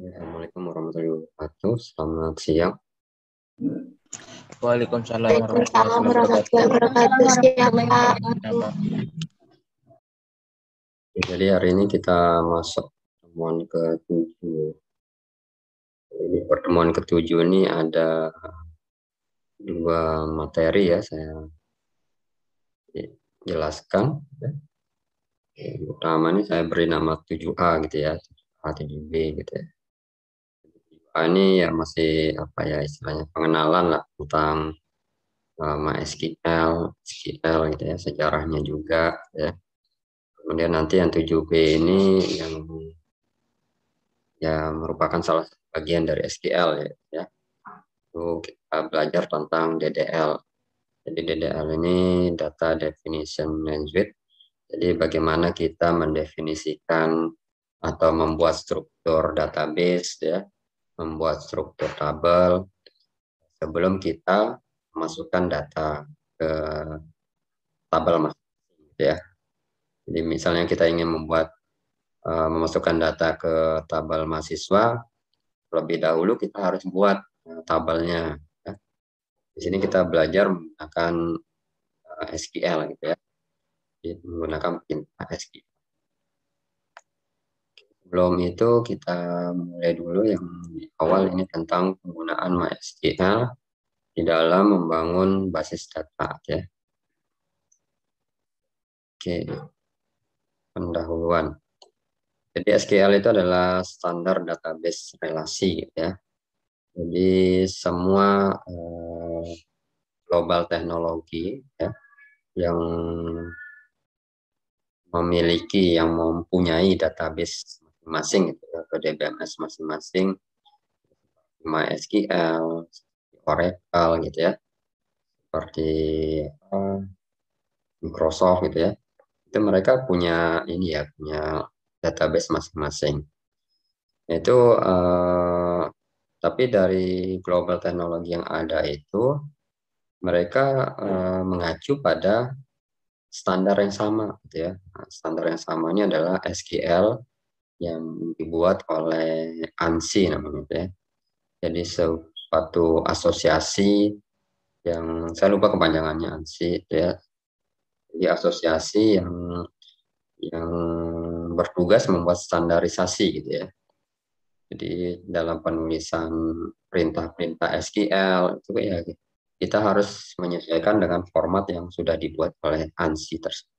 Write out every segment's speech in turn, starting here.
Assalamualaikum warahmatullahi wabarakatuh. Selamat siang. Waalaikumsalam warahmatullahi wabarakatuh. Pak. Jadi hari ini kita masuk pertemuan ke-7. Ini pertemuan ke-7 ini ada dua materi ya saya jelaskan. Yang Pertama ini saya beri nama 7A gitu ya, 7A, 7B gitu ya. 7A ini ya masih apa ya istilahnya pengenalan lah tentang uh, MySQL, SQL gitu ya, sejarahnya juga ya. Kemudian nanti yang 7B ini yang ya merupakan salah satu bagian dari SQL ya. ya. Itu kita belajar tentang DDL. Jadi DDL ini Data Definition Language. Jadi bagaimana kita mendefinisikan atau membuat struktur database ya, membuat struktur tabel sebelum kita masukkan data ke tabel masing ya. Jadi misalnya kita ingin membuat uh, memasukkan data ke tabel mahasiswa, lebih dahulu kita harus buat uh, tabelnya. Ya. Di sini kita belajar menggunakan uh, SQL gitu ya, menggunakan perintah SQL. Sebelum itu kita mulai dulu yang di awal ini tentang penggunaan MySQL di dalam membangun basis data ya. Oke, pendahuluan. Jadi SQL itu adalah standar database relasi ya. Jadi semua eh, global teknologi ya yang memiliki yang mempunyai database masing-masing gitu ya, ke DBMS masing-masing MySQL, Oracle gitu ya. Seperti Microsoft gitu ya. Itu mereka punya ini ya punya database masing-masing. Itu uh, tapi dari global teknologi yang ada itu mereka uh, mengacu pada standar yang sama gitu ya. Standar yang sama ini adalah SQL yang dibuat oleh ANSI namanya ya jadi suatu asosiasi yang saya lupa kepanjangannya ANSI ya di asosiasi yang yang bertugas membuat standarisasi gitu ya. Jadi dalam penulisan perintah-perintah SQL itu ya kita harus menyesuaikan dengan format yang sudah dibuat oleh ANSI tersebut.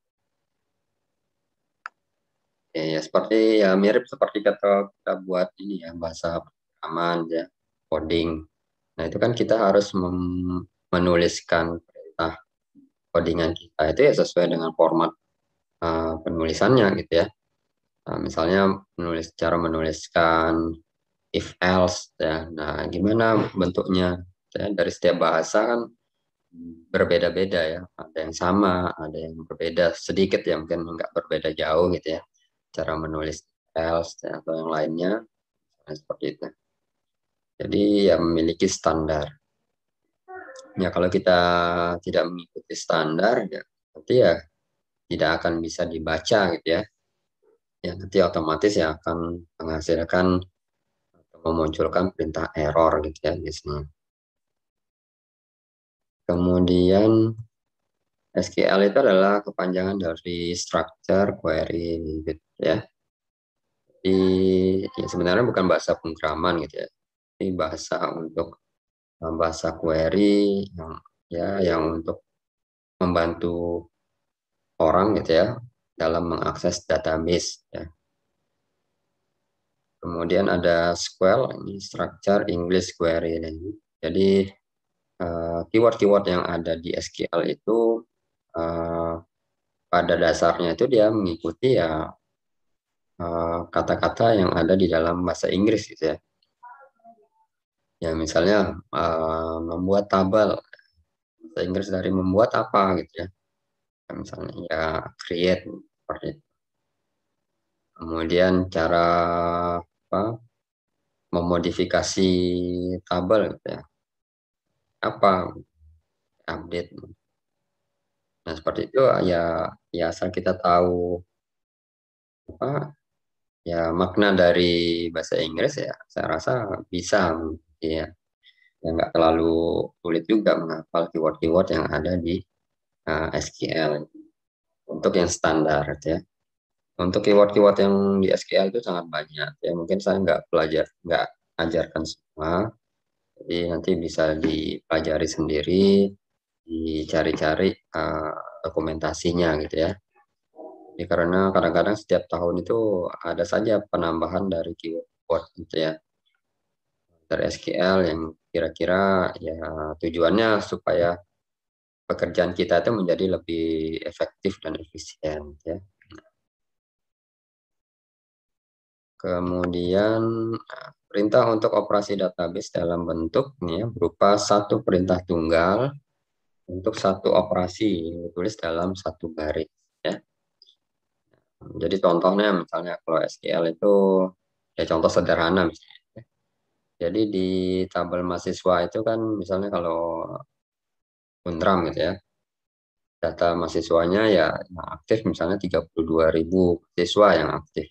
Ya, ya seperti ya mirip seperti kata kita buat ini ya bahasa pemrograman ya coding. Nah itu kan kita harus menuliskan perintah codingan kita itu ya sesuai dengan format uh, penulisannya gitu ya. Nah, misalnya menulis cara menuliskan if else ya. Nah, gimana bentuknya? Ya, dari setiap bahasa kan berbeda-beda ya. Ada yang sama, ada yang berbeda sedikit ya mungkin nggak berbeda jauh gitu ya. Cara menulis else atau yang lainnya seperti itu. Jadi ya memiliki standar. Ya kalau kita tidak mengikuti standar ya nanti ya tidak akan bisa dibaca gitu ya. Ya nanti otomatis ya akan menghasilkan atau memunculkan perintah error gitu ya sini kemudian SQL itu adalah kepanjangan dari structure query ya jadi ya sebenarnya bukan bahasa pemrograman gitu ya ini bahasa untuk bahasa query yang ya yang untuk membantu orang gitu ya dalam mengakses database ya. Kemudian ada SQL ini structure English query ini. Jadi eh, keyword-keyword yang ada di SQL itu uh, pada dasarnya itu dia mengikuti ya eh, kata-kata uh, yang ada di dalam bahasa Inggris gitu ya. Ya misalnya uh, membuat tabel. Bahasa Inggris dari membuat apa gitu ya. Misalnya ya create seperti itu. Kemudian cara apa memodifikasi tabel gitu ya. Apa? Update. Nah seperti itu ya ya asal kita tahu apa ya makna dari bahasa Inggris ya saya rasa bisa ya. Ya nggak terlalu sulit juga menghafal keyword-keyword yang ada di uh, SQL untuk yang standar ya. Untuk keyword-keyword yang di SQL itu sangat banyak ya. Mungkin saya nggak pelajar nggak ajarkan semua. Jadi nanti bisa dipelajari sendiri dicari-cari uh, dokumentasinya gitu ya ini karena kadang-kadang setiap tahun itu ada saja penambahan dari keyword gitu ya. Dari SQL yang kira-kira ya tujuannya supaya pekerjaan kita itu menjadi lebih efektif dan efisien ya. Kemudian perintah untuk operasi database dalam bentuk nih ya, berupa satu perintah tunggal untuk satu operasi ditulis dalam satu baris ya. Jadi contohnya misalnya kalau SQL itu ya contoh sederhana misalnya. Jadi di tabel mahasiswa itu kan misalnya kalau Untram gitu ya. Data mahasiswanya ya yang aktif misalnya 32.000 siswa yang aktif.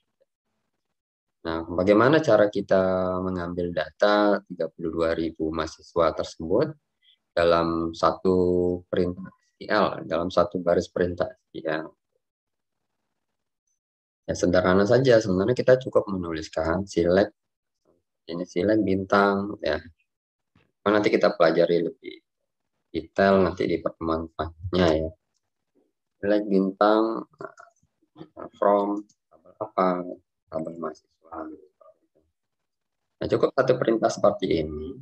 Nah, bagaimana cara kita mengambil data 32.000 mahasiswa tersebut dalam satu perintah SQL, dalam satu baris perintah SQL? Ya sederhana saja sebenarnya kita cukup menuliskan select ini select bintang ya. Nanti kita pelajari lebih detail nanti di pertemuan selanjutnya ya. Select bintang from tabel apa tabel mahasiswa. Nah cukup satu perintah seperti ini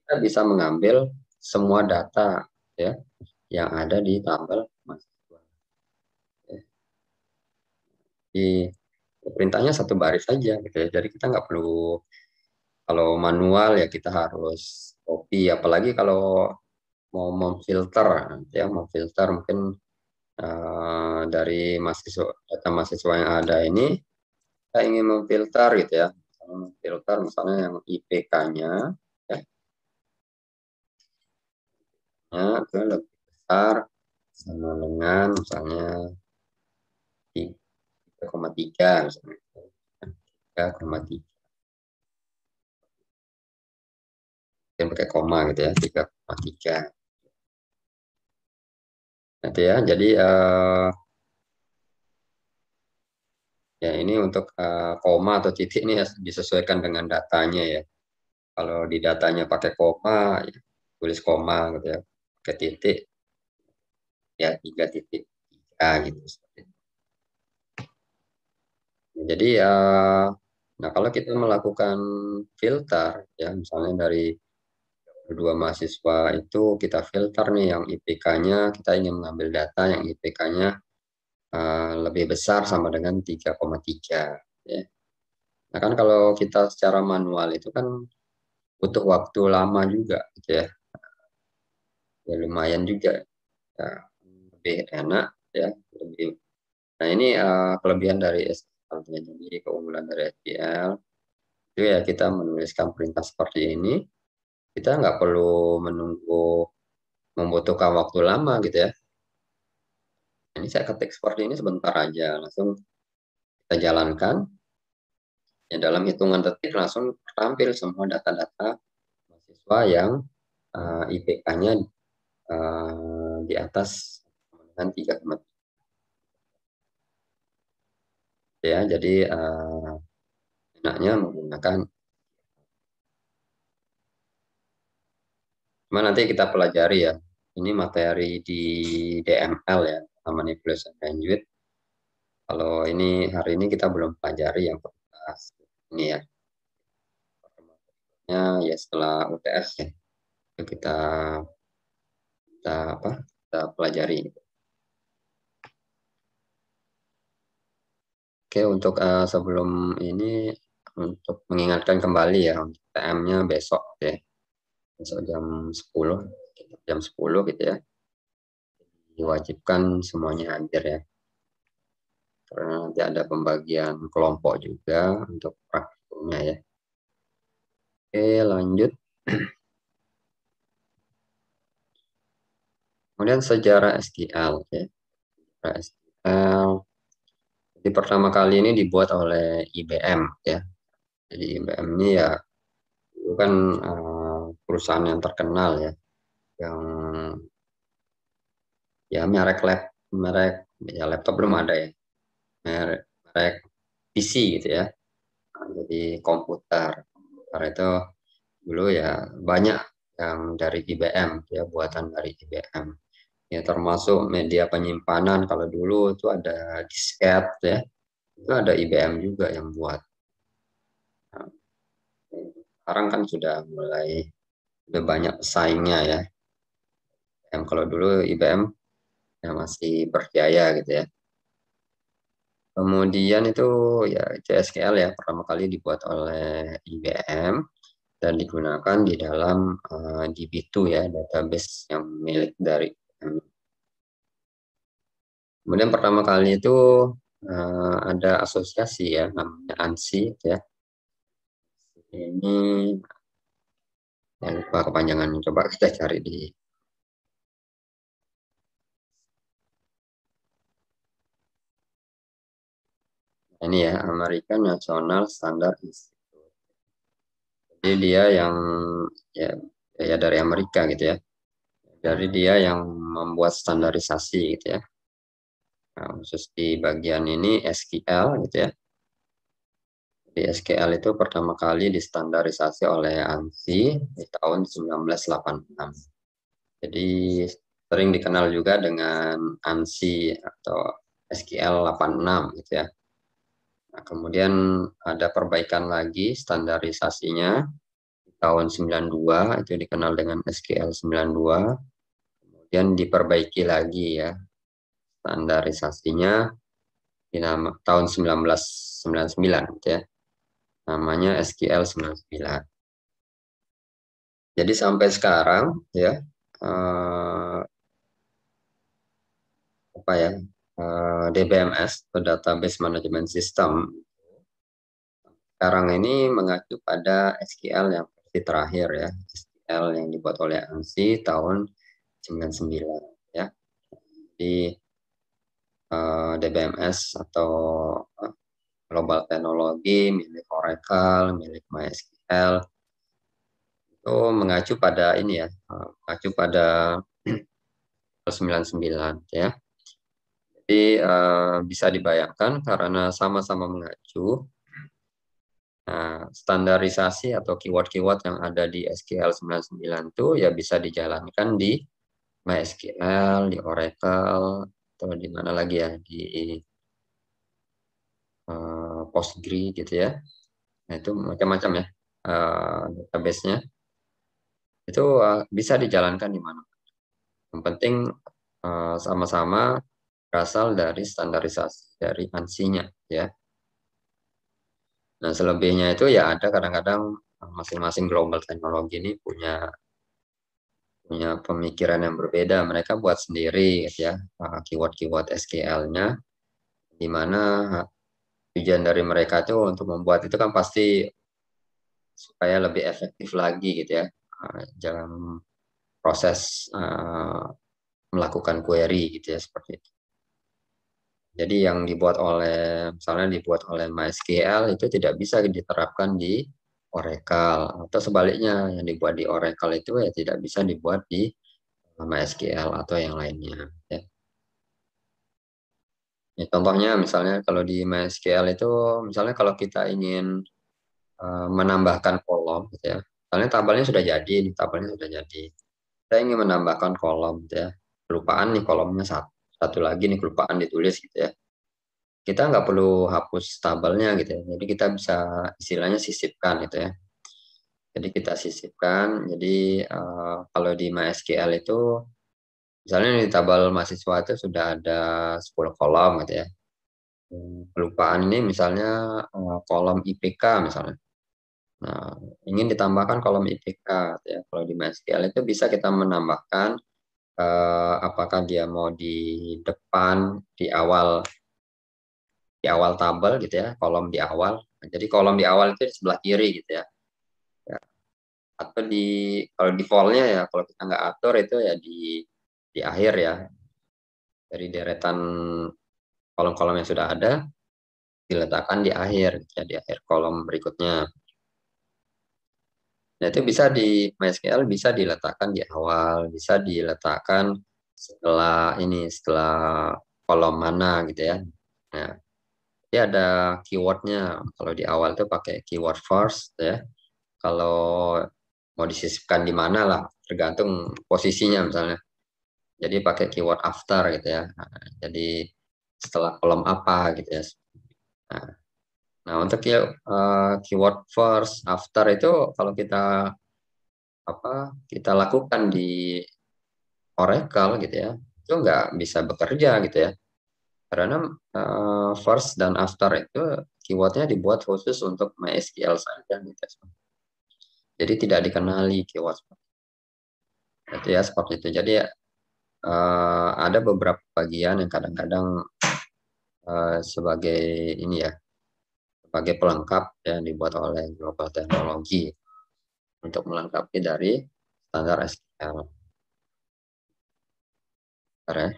kita bisa mengambil semua data ya yang ada di tabel di perintahnya satu baris saja gitu ya. Jadi kita nggak perlu kalau manual ya kita harus copy apalagi kalau mau memfilter ya memfilter mungkin uh, dari mahasiswa data mahasiswa yang ada ini kita ingin memfilter gitu ya memfilter misalnya yang IPK-nya ya. ya itu lebih besar sama dengan misalnya 3,3 misalnya. 3,3. Yang pakai koma gitu ya, 3,3. Nanti ya, jadi uh, ya ini untuk uh, koma atau titik ini ya disesuaikan dengan datanya ya. Kalau di datanya pakai koma, ya, tulis koma gitu ya, pakai titik, ya tiga titik tiga gitu. Jadi ya, nah kalau kita melakukan filter ya, misalnya dari dua mahasiswa itu kita filter nih yang IPK-nya kita ingin mengambil data yang IPK-nya uh, eh, lebih besar sama dengan 3,3 ya. Nah kan kalau kita secara manual itu kan butuh waktu lama juga gitu ya. Ya lumayan juga ya, lebih enak ya lebih. Nah ini uh, kelebihan dari artinya jadi keunggulan dari SQL itu ya kita menuliskan perintah seperti ini kita nggak perlu menunggu membutuhkan waktu lama gitu ya. Ini saya ketik seperti ini sebentar aja langsung kita jalankan. Ya dalam hitungan detik langsung tampil semua data-data mahasiswa yang uh, eh, IPK-nya uh, eh, di atas dengan 3,3 ya jadi uh, enaknya menggunakan cuma nanti kita pelajari ya ini materi di DML ya manipulation language kalau ini hari ini kita belum pelajari yang pertama ini ya. Ya ya setelah UTS ya kita kita apa kita pelajari Oke, untuk uh, sebelum ini untuk mengingatkan kembali ya untuk TM-nya besok ya. Besok jam 10, jam 10 gitu ya. Diwajibkan semuanya hadir ya. Karena nanti ada pembagian kelompok juga untuk praktikumnya ya. Oke, lanjut. Kemudian sejarah SQL ya. Sejarah SQL Jadi pertama kali ini dibuat oleh IBM ya. Jadi IBM ini ya bukan uh, perusahaan yang terkenal ya, yang ya merek lab merek ya laptop belum ada ya, merek, merek PC gitu ya. Jadi komputer. Karena itu dulu ya banyak yang dari IBM ya buatan dari IBM ya termasuk media penyimpanan. Kalau dulu itu ada disket ya. Itu ada IBM juga yang buat. Nah, sekarang kan sudah mulai sudah banyak pesaingnya ya. Yang kalau dulu IBM ya masih berjaya gitu ya. Kemudian itu ya CSQL ya pertama kali dibuat oleh IBM dan digunakan di dalam uh, eh, DB2 ya database yang milik dari Kemudian pertama kali itu uh, ada asosiasi ya namanya ANSI ya. Ini yang lupa kepanjangan coba kita cari di ini ya American National Standard Institute. Jadi dia yang ya, ya dari Amerika gitu ya dari dia yang membuat standarisasi gitu ya. Nah, khusus di bagian ini SQL gitu ya. Di SQL itu pertama kali distandarisasi oleh ANSI di tahun 1986 jadi sering dikenal juga dengan ANSI atau SQL 86 gitu ya. Nah, kemudian ada perbaikan lagi standarisasinya. Di tahun 92 itu dikenal dengan SQL 92. Kemudian diperbaiki lagi ya standarisasinya di nama, tahun 1999 gitu ya. Namanya SQL 99. Jadi sampai sekarang ya eh, apa ya Eh, DBMS atau Database Management System sekarang ini mengacu pada SQL yang versi terakhir ya SQL yang dibuat oleh ANSI tahun 99 ya. Di uh, eh, DBMS atau uh, Global Teknologi milik Oracle milik MySQL itu mengacu pada ini ya uh, mengacu pada 99 ya. Jadi uh, bisa dibayangkan karena sama-sama mengacu, nah, standarisasi atau keyword-keyword yang ada di SQL 99 itu ya bisa dijalankan di MySQL, di Oracle, atau di mana lagi ya, di uh, Postgre gitu ya. Nah itu macam-macam ya uh, database-nya. Itu uh, bisa dijalankan di mana. Yang penting sama-sama berasal dari standarisasi dari ANSI-nya ya. Nah, selebihnya itu ya ada kadang-kadang masing-masing global teknologi ini punya punya pemikiran yang berbeda. Mereka buat sendiri ya keyword-keyword SQL-nya di mana tujuan dari mereka itu untuk membuat itu kan pasti supaya lebih efektif lagi gitu ya dalam proses uh, melakukan query gitu ya seperti itu. Jadi yang dibuat oleh misalnya dibuat oleh MySQL itu tidak bisa diterapkan di Oracle atau sebaliknya yang dibuat di Oracle itu ya tidak bisa dibuat di MySQL atau yang lainnya. Ya. Ya, contohnya misalnya kalau di MySQL itu misalnya kalau kita ingin uh, menambahkan kolom gitu ya. Misalnya tabelnya sudah jadi, di tabelnya sudah jadi. Kita ingin menambahkan kolom gitu ya. Kelupaan nih kolomnya satu satu lagi nih kelupaan ditulis gitu ya kita nggak perlu hapus tabelnya gitu ya. Jadi kita bisa istilahnya sisipkan gitu ya. Jadi kita sisipkan. Jadi uh, kalau di MySQL itu misalnya di tabel mahasiswa itu sudah ada 10 kolom gitu ya. Kelupaan ini misalnya uh, kolom IPK misalnya. Nah, ingin ditambahkan kolom IPK gitu ya. Kalau di MySQL itu bisa kita menambahkan uh, apakah dia mau di depan, di awal di awal tabel gitu ya, kolom di awal. jadi kolom di awal itu di sebelah kiri gitu ya. ya. Atau di kalau defaultnya ya kalau kita nggak atur itu ya di di akhir ya. Dari deretan kolom-kolom yang sudah ada, diletakkan di akhir, ya di akhir kolom berikutnya. Nah, itu bisa di MySQL bisa diletakkan di awal, bisa diletakkan setelah ini, setelah kolom mana gitu ya. Nah, ini ada keywordnya. Kalau di awal itu pakai keyword first ya. Kalau mau disisipkan di mana lah, tergantung posisinya misalnya. Jadi pakai keyword after gitu ya. Nah, jadi setelah kolom apa gitu ya. Nah, Nah, untuk uh, keyword first, after itu kalau kita apa kita lakukan di Oracle gitu ya, itu nggak bisa bekerja gitu ya. Karena uh, first dan after itu keywordnya dibuat khusus untuk MySQL saja gitu. Jadi tidak dikenali keyword. Itu ya seperti itu. Jadi uh, ada beberapa bagian yang kadang-kadang uh, sebagai ini ya sebagai pelengkap yang dibuat oleh Global Teknologi untuk melengkapi dari standar SQL. Ya.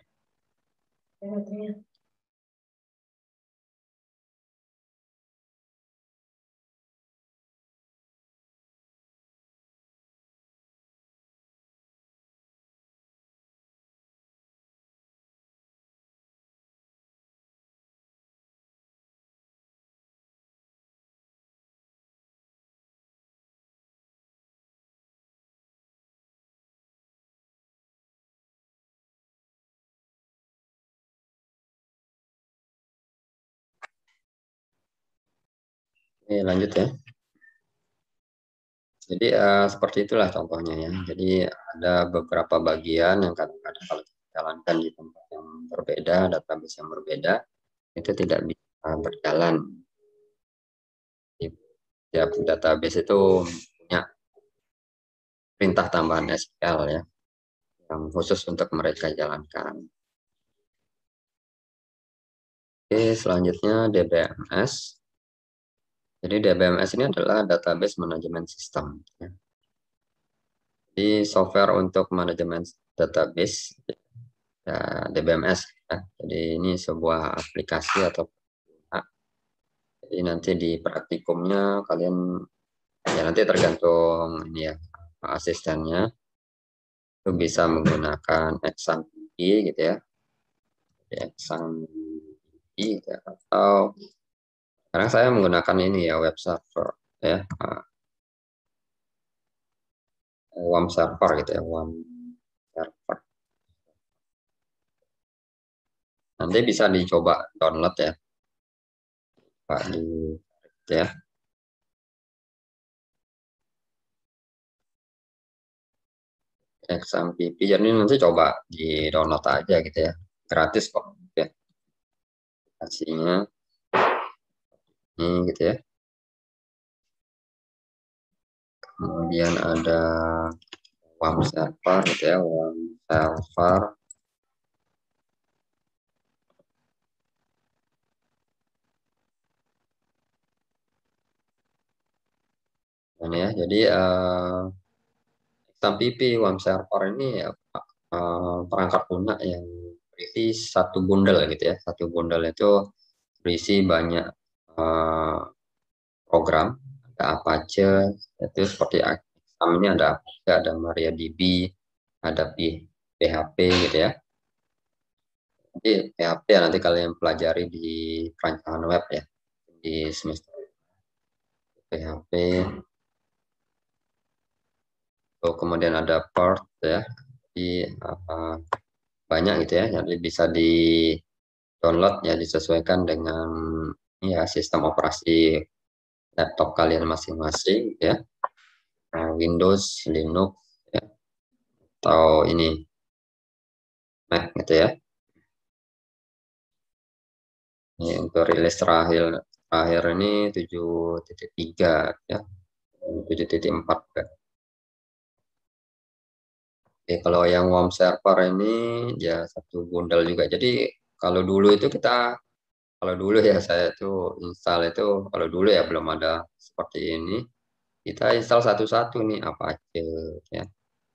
Oke, lanjut ya. Jadi uh, seperti itulah contohnya ya. Jadi ada beberapa bagian yang kadang-kadang kalau kita jalankan di tempat yang berbeda, database yang berbeda, itu tidak bisa berjalan. Tiap database itu punya perintah tambahan SQL ya, yang khusus untuk mereka jalankan. Oke, selanjutnya DBMS. Jadi DBMS ini adalah database management system. Ya. Jadi software untuk manajemen database ya, DBMS. Ya. Jadi ini sebuah aplikasi atau ya. jadi nanti di praktikumnya kalian ya nanti tergantung ini ya asistennya itu bisa menggunakan XAMPP gitu ya. XAMPP gitu ya. atau sekarang saya menggunakan ini ya web server ya. WAM server gitu ya, WAM server. Nanti bisa dicoba download ya. Pak di ya. XMPP jadi nanti coba di download aja gitu ya. Gratis kok ya. Aplikasinya ini gitu ya. Kemudian ada WAM server gitu ya WAM server ini ya jadi uh, XMPP WAM server ini ya uh, perangkat lunak yang berisi satu bundle gitu ya. Satu bundle itu berisi banyak Eh, program ada Apache itu seperti Exam ini ada Apache ada MariaDB ada PHP gitu ya. Jadi PHP ya nanti kalian pelajari di perancangan web ya di semester PHP so, kemudian ada Perl ya di uh, banyak gitu ya jadi bisa di download ya disesuaikan dengan ya sistem operasi laptop kalian masing-masing ya nah, Windows Linux ya atau ini Mac gitu ya ini untuk rilis terakhir terakhir ini 7.3 ya 7.4 ya. Oke, kalau yang warm server ini ya satu bundle juga. Jadi kalau dulu itu kita kalau dulu ya saya itu install itu kalau dulu ya belum ada seperti ini. Kita install satu-satu nih apa aja ya.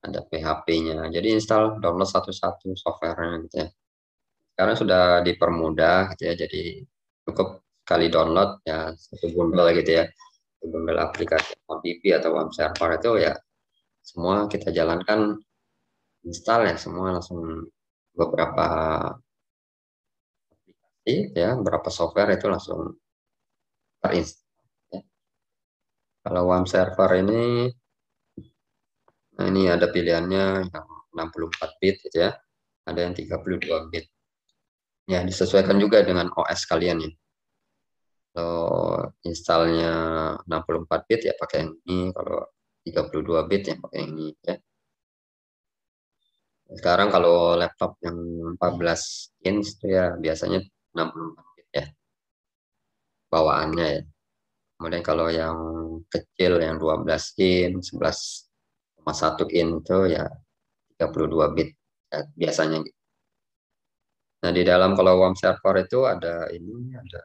Ada PHP-nya jadi install download satu-satu softwarenya gitu ya. Sekarang sudah dipermudah gitu ya jadi cukup sekali download ya satu bundle gitu ya. Bundle aplikasi MPP atau web server itu ya semua kita jalankan install ya semua langsung beberapa ya beberapa software itu langsung terinstall ya. kalau WAM server ini nah ini ada pilihannya yang 64 bit gitu ya. Ada yang 32 bit. Ya disesuaikan juga dengan OS kalian ya kalau installnya 64 bit ya pakai yang ini. Kalau 32 bit ya pakai yang ini ya. Sekarang kalau laptop yang 14 inch itu ya biasanya 64 bit ya bawaannya ya. Kemudian kalau yang kecil yang 12 inch 11,1 inch itu ya 32 bit ya, biasanya gitu. Nah, di dalam kalau WAM server itu ada ini, ada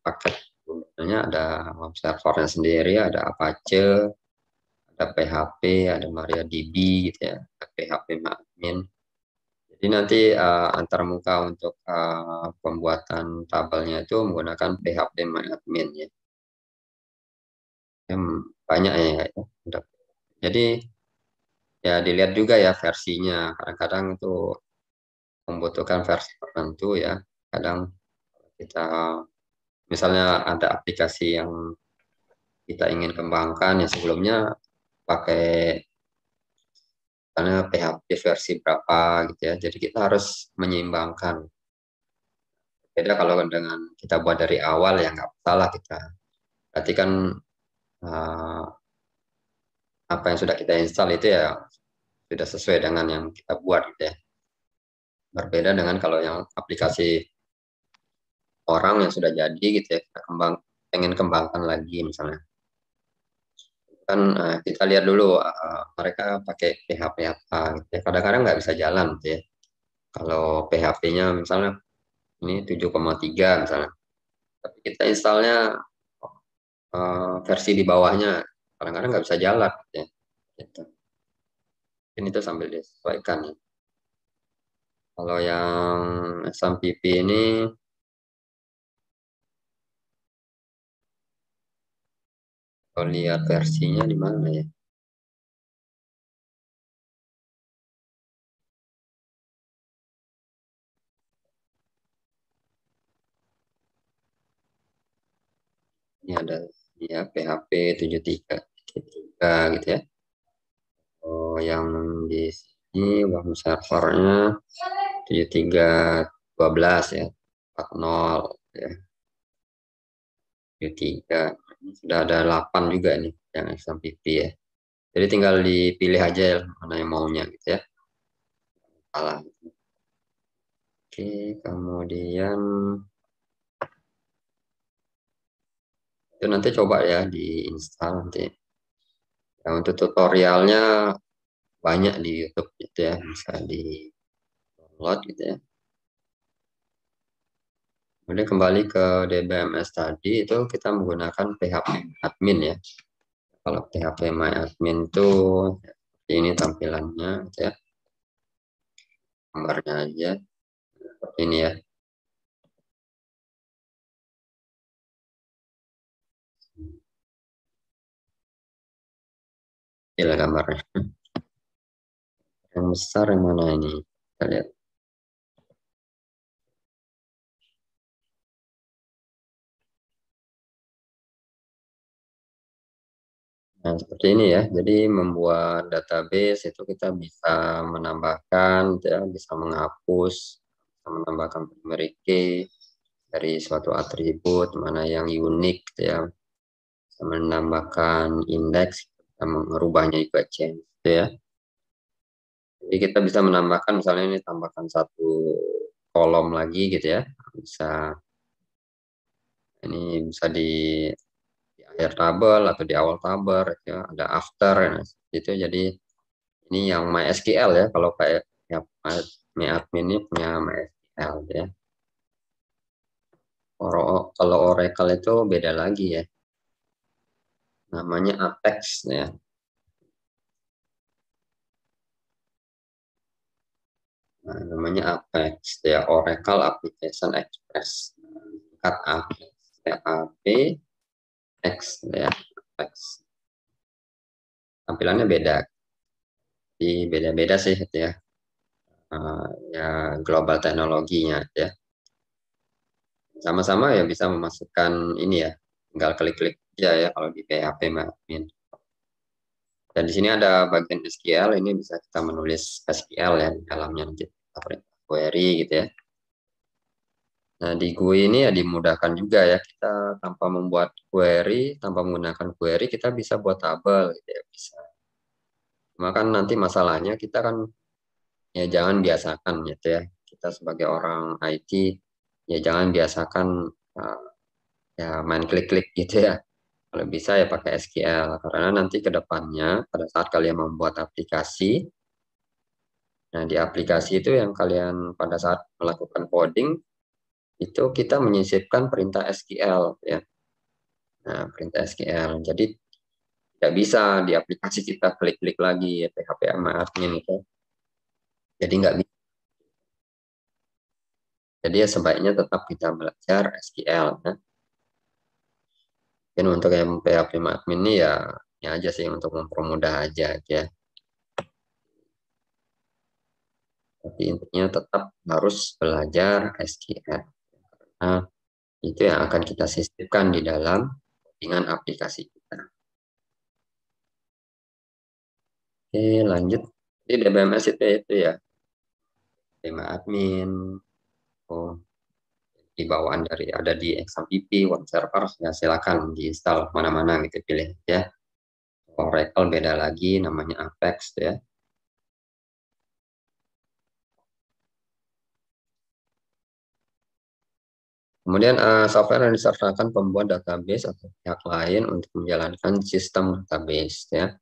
paket. Sebenarnya ada WAM servernya sendiri, ada Apache, ada PHP, ada MariaDB gitu ya, ada PHP admin. Jadi nanti uh, antar muka untuk uh, pembuatan tabelnya itu menggunakan PHP admin ya. Banyak ya, ya. Jadi ya dilihat juga ya versinya. Kadang-kadang itu membutuhkan versi tertentu ya kadang kita misalnya ada aplikasi yang kita ingin kembangkan ya sebelumnya pakai karena PHP versi berapa gitu ya. Jadi kita harus menyeimbangkan. Beda kalau dengan kita buat dari awal ya nggak salah kita. Berarti kan uh, apa yang sudah kita install itu ya sudah sesuai dengan yang kita buat gitu ya. Berbeda dengan kalau yang aplikasi orang yang sudah jadi gitu ya, kita kembang, pengen kembangkan lagi misalnya. Kan uh, kita lihat dulu uh, mereka pakai PHP apa gitu ya. Kadang-kadang nggak bisa jalan gitu ya. Kalau PHP-nya misalnya ini 7,3 misalnya. Tapi kita installnya uh, versi di bawahnya kadang-kadang nggak bisa jalan gitu ya. Gitu. Ini tuh sambil disesuaikan ya. Kalau yang SMPP ini kalau lihat versinya di mana ya? Ini ada ya PHP 73 gitu ya. Oh, yang di ini bangun servernya 7312 ya 40 ya 73 ini sudah ada 8 juga nih yang XMPP ya. Jadi tinggal dipilih aja ya, mana yang maunya gitu ya. Salah oke kemudian itu nanti coba ya diinstal nanti. Ya, untuk tutorialnya banyak di YouTube gitu ya bisa di download gitu ya kemudian kembali ke DBMS tadi itu kita menggunakan PHP admin ya. Kalau PHP my admin itu ini tampilannya gitu ya. Gambarnya aja ini ya. Inilah gambarnya. Yang besar yang mana ini? Kita lihat Nah, seperti ini ya. Jadi membuat database itu kita bisa menambahkan, ya, bisa menghapus, bisa menambahkan primary key dari suatu atribut mana yang unik, gitu ya. Bisa menambahkan indeks, kita merubahnya juga change, gitu ya. Jadi kita bisa menambahkan misalnya ini tambahkan satu kolom lagi gitu ya. Bisa ini bisa di akhir tabel atau di awal tabel ya, ada after ya. Itu jadi ini yang MySQL ya kalau kayak ya MyAdmin ini punya MySQL ya. Kalau Oracle itu beda lagi ya. Namanya Apex ya. Nah, namanya Apex ya Oracle Application Express singkat Apex PAP X ya X. Tampilannya beda. Di beda-beda sih ya. Uh, ya global teknologinya ya. Sama-sama ya bisa memasukkan ini ya tinggal klik-klik aja ya kalau di PHP admin dan di sini ada bagian SQL ini bisa kita menulis SQL ya di dalamnya nanti query gitu ya Nah, di GUI ini ya dimudahkan juga ya, kita tanpa membuat query, tanpa menggunakan query, kita bisa buat tabel gitu ya, bisa. Cuma kan nanti masalahnya kita kan ya jangan biasakan gitu ya, kita sebagai orang IT ya jangan biasakan uh, ya main klik-klik gitu ya. Kalau bisa ya pakai SQL, karena nanti ke depannya pada saat kalian membuat aplikasi, nah di aplikasi itu yang kalian pada saat melakukan coding, itu kita menyisipkan perintah SQL ya. Nah, perintah SQL. Jadi tidak bisa di aplikasi kita klik-klik lagi ya PHP sama admin itu. Jadi nggak bisa. Jadi ya sebaiknya tetap kita belajar SQL ya. Dan untuk yang PHP admin ini ya ya aja sih untuk mempermudah aja ya. Tapi intinya tetap harus belajar SQL. Nah, itu yang akan kita sistemkan di dalam dengan aplikasi kita. Oke, lanjut. Jadi DBMS itu, itu ya, tema admin, oh, di bawaan dari ada di XMPP, web server, ya silakan diinstal mana-mana gitu pilih ya. Oracle beda lagi, namanya Apex ya. Kemudian uh, software yang disertakan pembuat database atau pihak lain untuk menjalankan sistem database ya.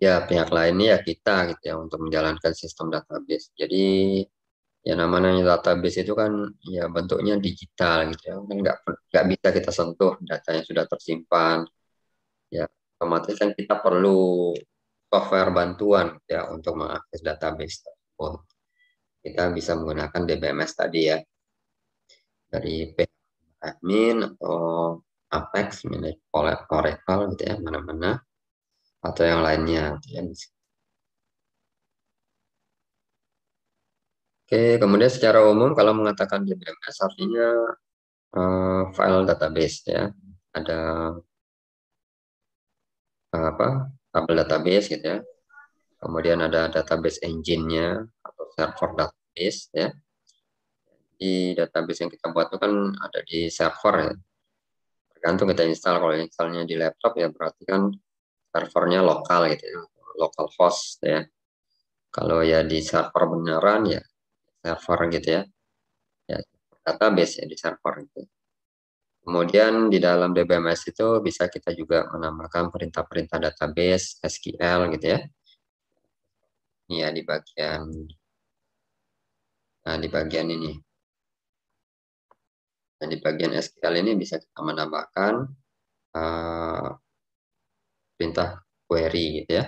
Ya pihak lainnya ya kita gitu ya untuk menjalankan sistem database. Jadi ya namanya database itu kan ya bentuknya digital gitu ya kan nggak nggak bisa kita sentuh datanya sudah tersimpan ya otomatis kan kita perlu software bantuan ya untuk mengakses database tersebut kita bisa menggunakan DBMS tadi ya dari admin atau Apex milik Oracle gitu ya mana-mana atau yang lainnya gitu ya. Oke, kemudian secara umum kalau mengatakan DBMS artinya uh, file database ya. Ada uh, apa? tabel database gitu ya. Kemudian ada database engine-nya atau server database ya di database yang kita buat itu kan ada di server ya. Tergantung kita install. Kalau installnya di laptop ya berarti kan servernya lokal gitu ya, local host ya. Kalau ya di server beneran ya server gitu ya. Ya database ya di server itu. Kemudian di dalam DBMS itu bisa kita juga menambahkan perintah-perintah database SQL gitu ya. Ini ya di bagian nah di bagian ini dan di bagian SQL ini bisa kita menambahkan uh, perintah query gitu ya.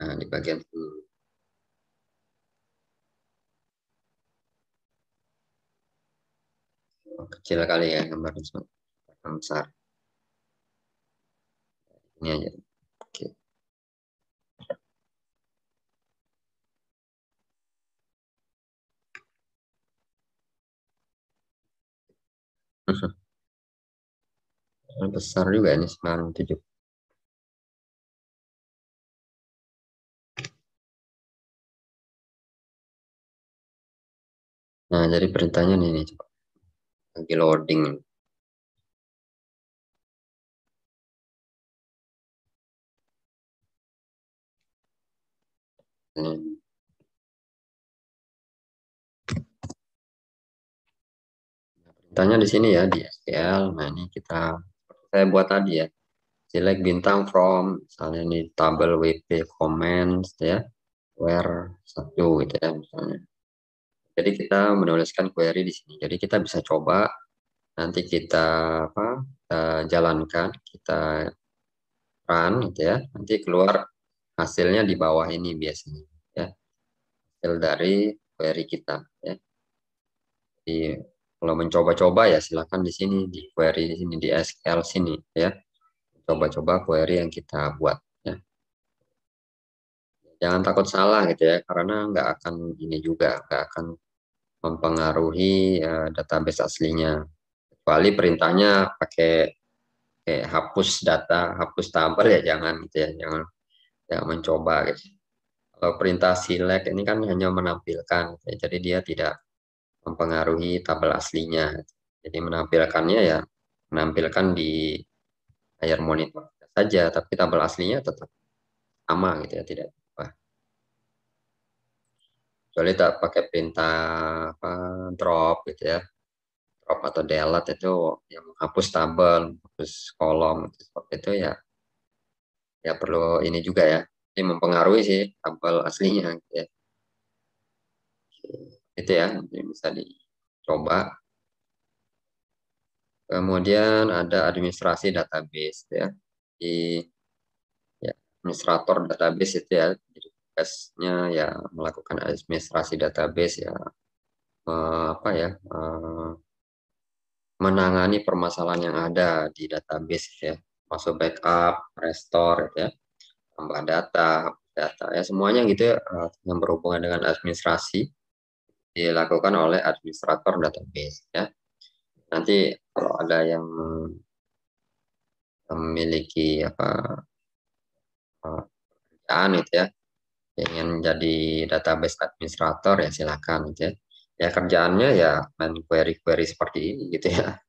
Nah, di bagian. Oh, kecil kali ya gambar besar. Ini aja. Besar juga ini 97. Nah, jadi perintahnya nih, nih coba. Lagi loading. Ini. Tanya di sini ya di SQL. Nah ini kita saya buat tadi ya. Select bintang from misalnya ini tabel WP comments ya where satu gitu ya misalnya. Jadi kita menuliskan query di sini. Jadi kita bisa coba nanti kita apa kita jalankan kita run gitu ya nanti keluar hasilnya di bawah ini biasanya ya hasil dari query kita ya. Jadi kalau mencoba-coba ya silakan di sini di query di sini di SQL sini ya. Coba-coba query yang kita buat ya. Jangan takut salah gitu ya karena nggak akan ini juga nggak akan mempengaruhi uh, database aslinya kecuali perintahnya pakai kayak hapus data hapus tabel ya jangan gitu ya jangan jangan mencoba gitu kalau perintah select ini kan hanya menampilkan, jadi dia tidak mempengaruhi tabel aslinya. Jadi menampilkannya ya menampilkan di layar monitor saja, tapi tabel aslinya tetap sama gitu ya, tidak apa. Kecuali tak pakai perintah apa, drop gitu ya, drop atau delete itu yang menghapus tabel, menghapus kolom seperti itu ya, ya perlu ini juga ya, ini mempengaruhi sih tabel aslinya gitu ya. Itu ya, bisa dicoba. Kemudian ada administrasi database ya. Di ya, administrator database itu ya, jadi tugasnya ya melakukan administrasi database ya. Apa ya menangani permasalahan yang ada di database ya, masuk backup, restore ya. Tambah data, data ya semuanya gitu ya eh, yang berhubungan dengan administrasi dilakukan oleh administrator database ya. Nanti kalau ada yang memiliki apa pekerjaan itu ya ingin jadi database administrator ya silakan gitu ya. Ya kerjaannya ya main query-query seperti ini gitu ya.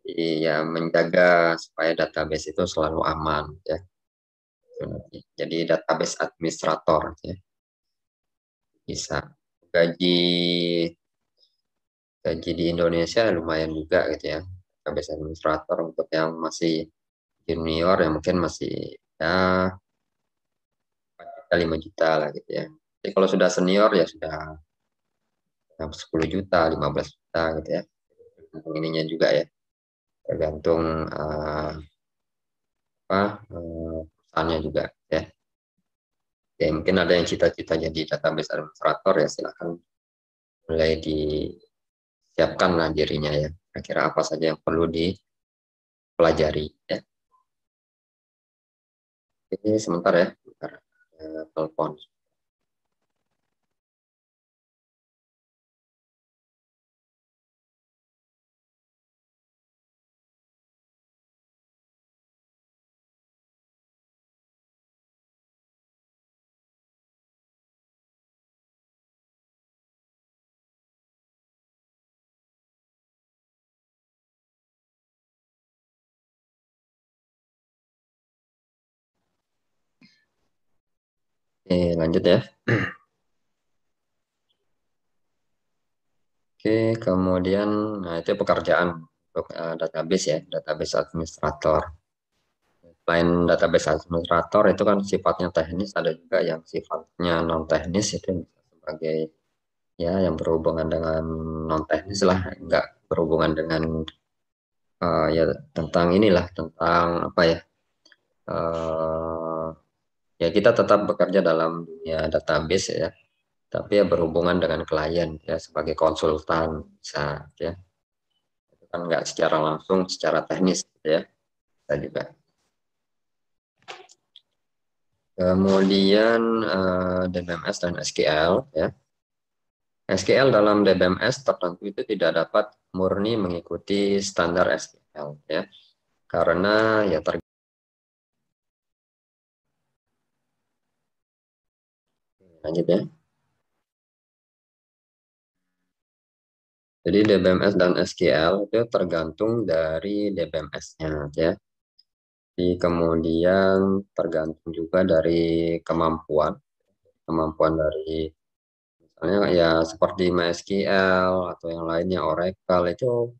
Jadi ya menjaga supaya database itu selalu aman ya jadi database administrator ya. Bisa gaji gaji di Indonesia lumayan juga gitu ya. Database administrator untuk yang masih junior yang mungkin masih ya 4 juta 5 juta lah gitu ya. Jadi kalau sudah senior ya sudah 10 juta, 15 juta gitu ya. Tergantung ininya juga ya. Tergantung uh, apa uh, perusahaannya juga ya. Ya mungkin ada yang cita-cita jadi database administrator ya silakan mulai disiapkan lah dirinya ya. Kira-kira apa saja yang perlu dipelajari ya. Ini sebentar ya, sebentar. Eh, telepon. Oke, lanjut ya. Oke, kemudian nah itu pekerjaan untuk uh, database ya, database administrator. Selain database administrator itu kan sifatnya teknis, ada juga yang sifatnya non teknis itu sebagai ya yang berhubungan dengan non teknis lah, enggak berhubungan dengan uh, ya tentang inilah tentang apa ya uh, ya kita tetap bekerja dalam dunia database ya. Tapi ya berhubungan dengan klien ya sebagai konsultan bisa ya. Itu kan nggak secara langsung secara teknis ya. Kita juga. Kemudian uh, eh, DBMS dan SQL ya. SQL dalam DBMS tertentu itu tidak dapat murni mengikuti standar SQL ya. Karena ya ter lanjut ya. Jadi DBMS dan SQL itu tergantung dari DBMS-nya ya. Jadi kemudian tergantung juga dari kemampuan kemampuan dari misalnya ya seperti MySQL atau yang lainnya Oracle itu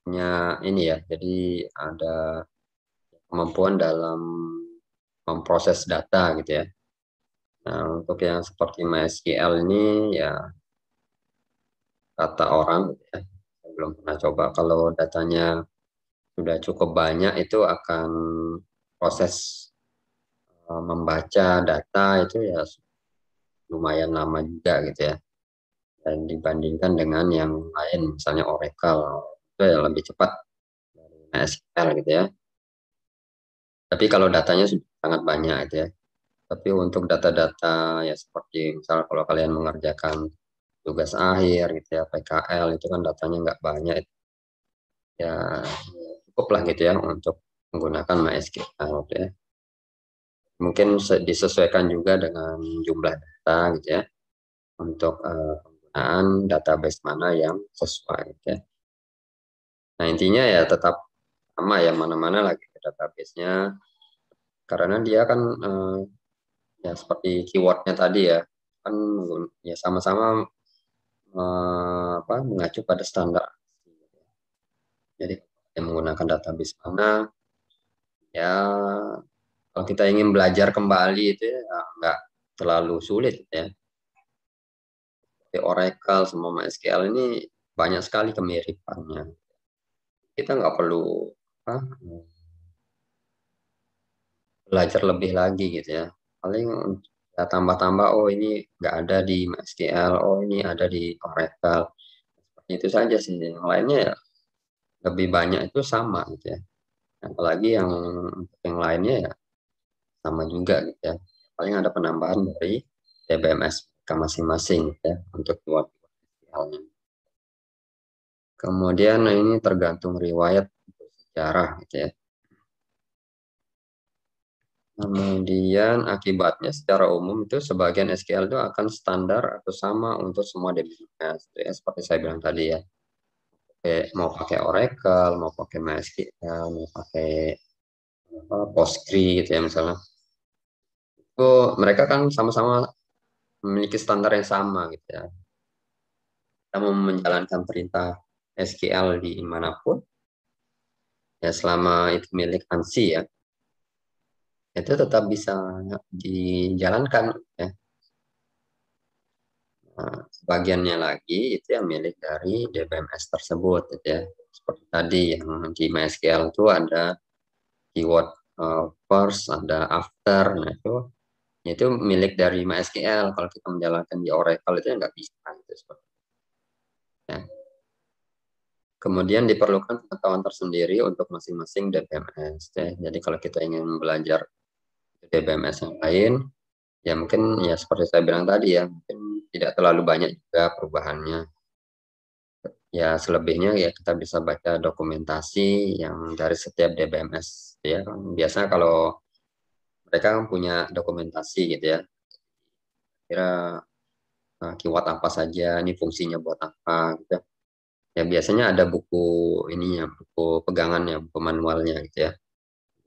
punya ini ya. Jadi ada kemampuan dalam memproses data gitu ya. Nah, untuk yang seperti MySQL ini ya kata orang ya, belum pernah coba. Kalau datanya sudah cukup banyak itu akan proses uh, membaca data itu ya lumayan lama juga gitu ya. Dan dibandingkan dengan yang lain misalnya Oracle itu ya lebih cepat dari MySQL gitu ya. Tapi kalau datanya sudah sangat banyak gitu ya tapi untuk data-data ya seperti misalnya kalau kalian mengerjakan tugas akhir gitu ya PKL itu kan datanya nggak banyak ya cukup lah gitu ya untuk menggunakan MySQL gitu ya mungkin disesuaikan juga dengan jumlah data gitu ya untuk uh, penggunaan database mana yang sesuai. Ya. Nah intinya ya tetap sama ya mana-mana lagi database-nya karena dia kan eh, ya seperti keywordnya tadi ya kan ya sama-sama eh, apa mengacu pada standar. Jadi yang menggunakan database mana ya kalau kita ingin belajar kembali itu ya nggak terlalu sulit ya Oracle sama MySQL ini banyak sekali kemiripannya. Kita nggak perlu apa, belajar lebih lagi gitu ya. Paling kita tambah-tambah, oh ini nggak ada di MySQL, oh ini ada di Oracle. Seperti itu saja sih. Yang lainnya ya lebih banyak itu sama gitu ya. Apalagi yang yang lainnya ya sama juga gitu ya. Paling ada penambahan dari DBMS masing-masing ya untuk dua halnya. Kemudian ini tergantung riwayat sejarah gitu ya. Kemudian akibatnya secara umum itu sebagian SQL itu akan standar atau sama untuk semua DBMS. Ya, seperti saya bilang tadi ya. Oke, mau pakai Oracle, mau pakai MySQL, mau pakai apa, Postgre gitu ya misalnya. Itu mereka kan sama-sama memiliki standar yang sama gitu ya. Kita mau menjalankan perintah SQL di mana pun, ya selama itu milik ANSI ya, itu tetap bisa dijalankan ya. Nah, sebagiannya lagi itu yang milik dari DBMS tersebut gitu ya. Seperti tadi yang di MySQL itu ada keyword uh, first, ada after, nah itu itu milik dari MySQL kalau kita menjalankan di Oracle itu nggak bisa gitu seperti ya. Kemudian diperlukan pengetahuan tersendiri untuk masing-masing DBMS. Ya. Jadi kalau kita ingin belajar DBMS yang lain, ya mungkin ya seperti saya bilang tadi ya, mungkin tidak terlalu banyak juga perubahannya. Ya selebihnya ya kita bisa baca dokumentasi yang dari setiap DBMS. Ya, biasanya kalau mereka kan punya dokumentasi gitu ya kira uh, keyword apa saja ini fungsinya buat apa gitu ya biasanya ada buku ininya buku pegangannya buku manualnya gitu ya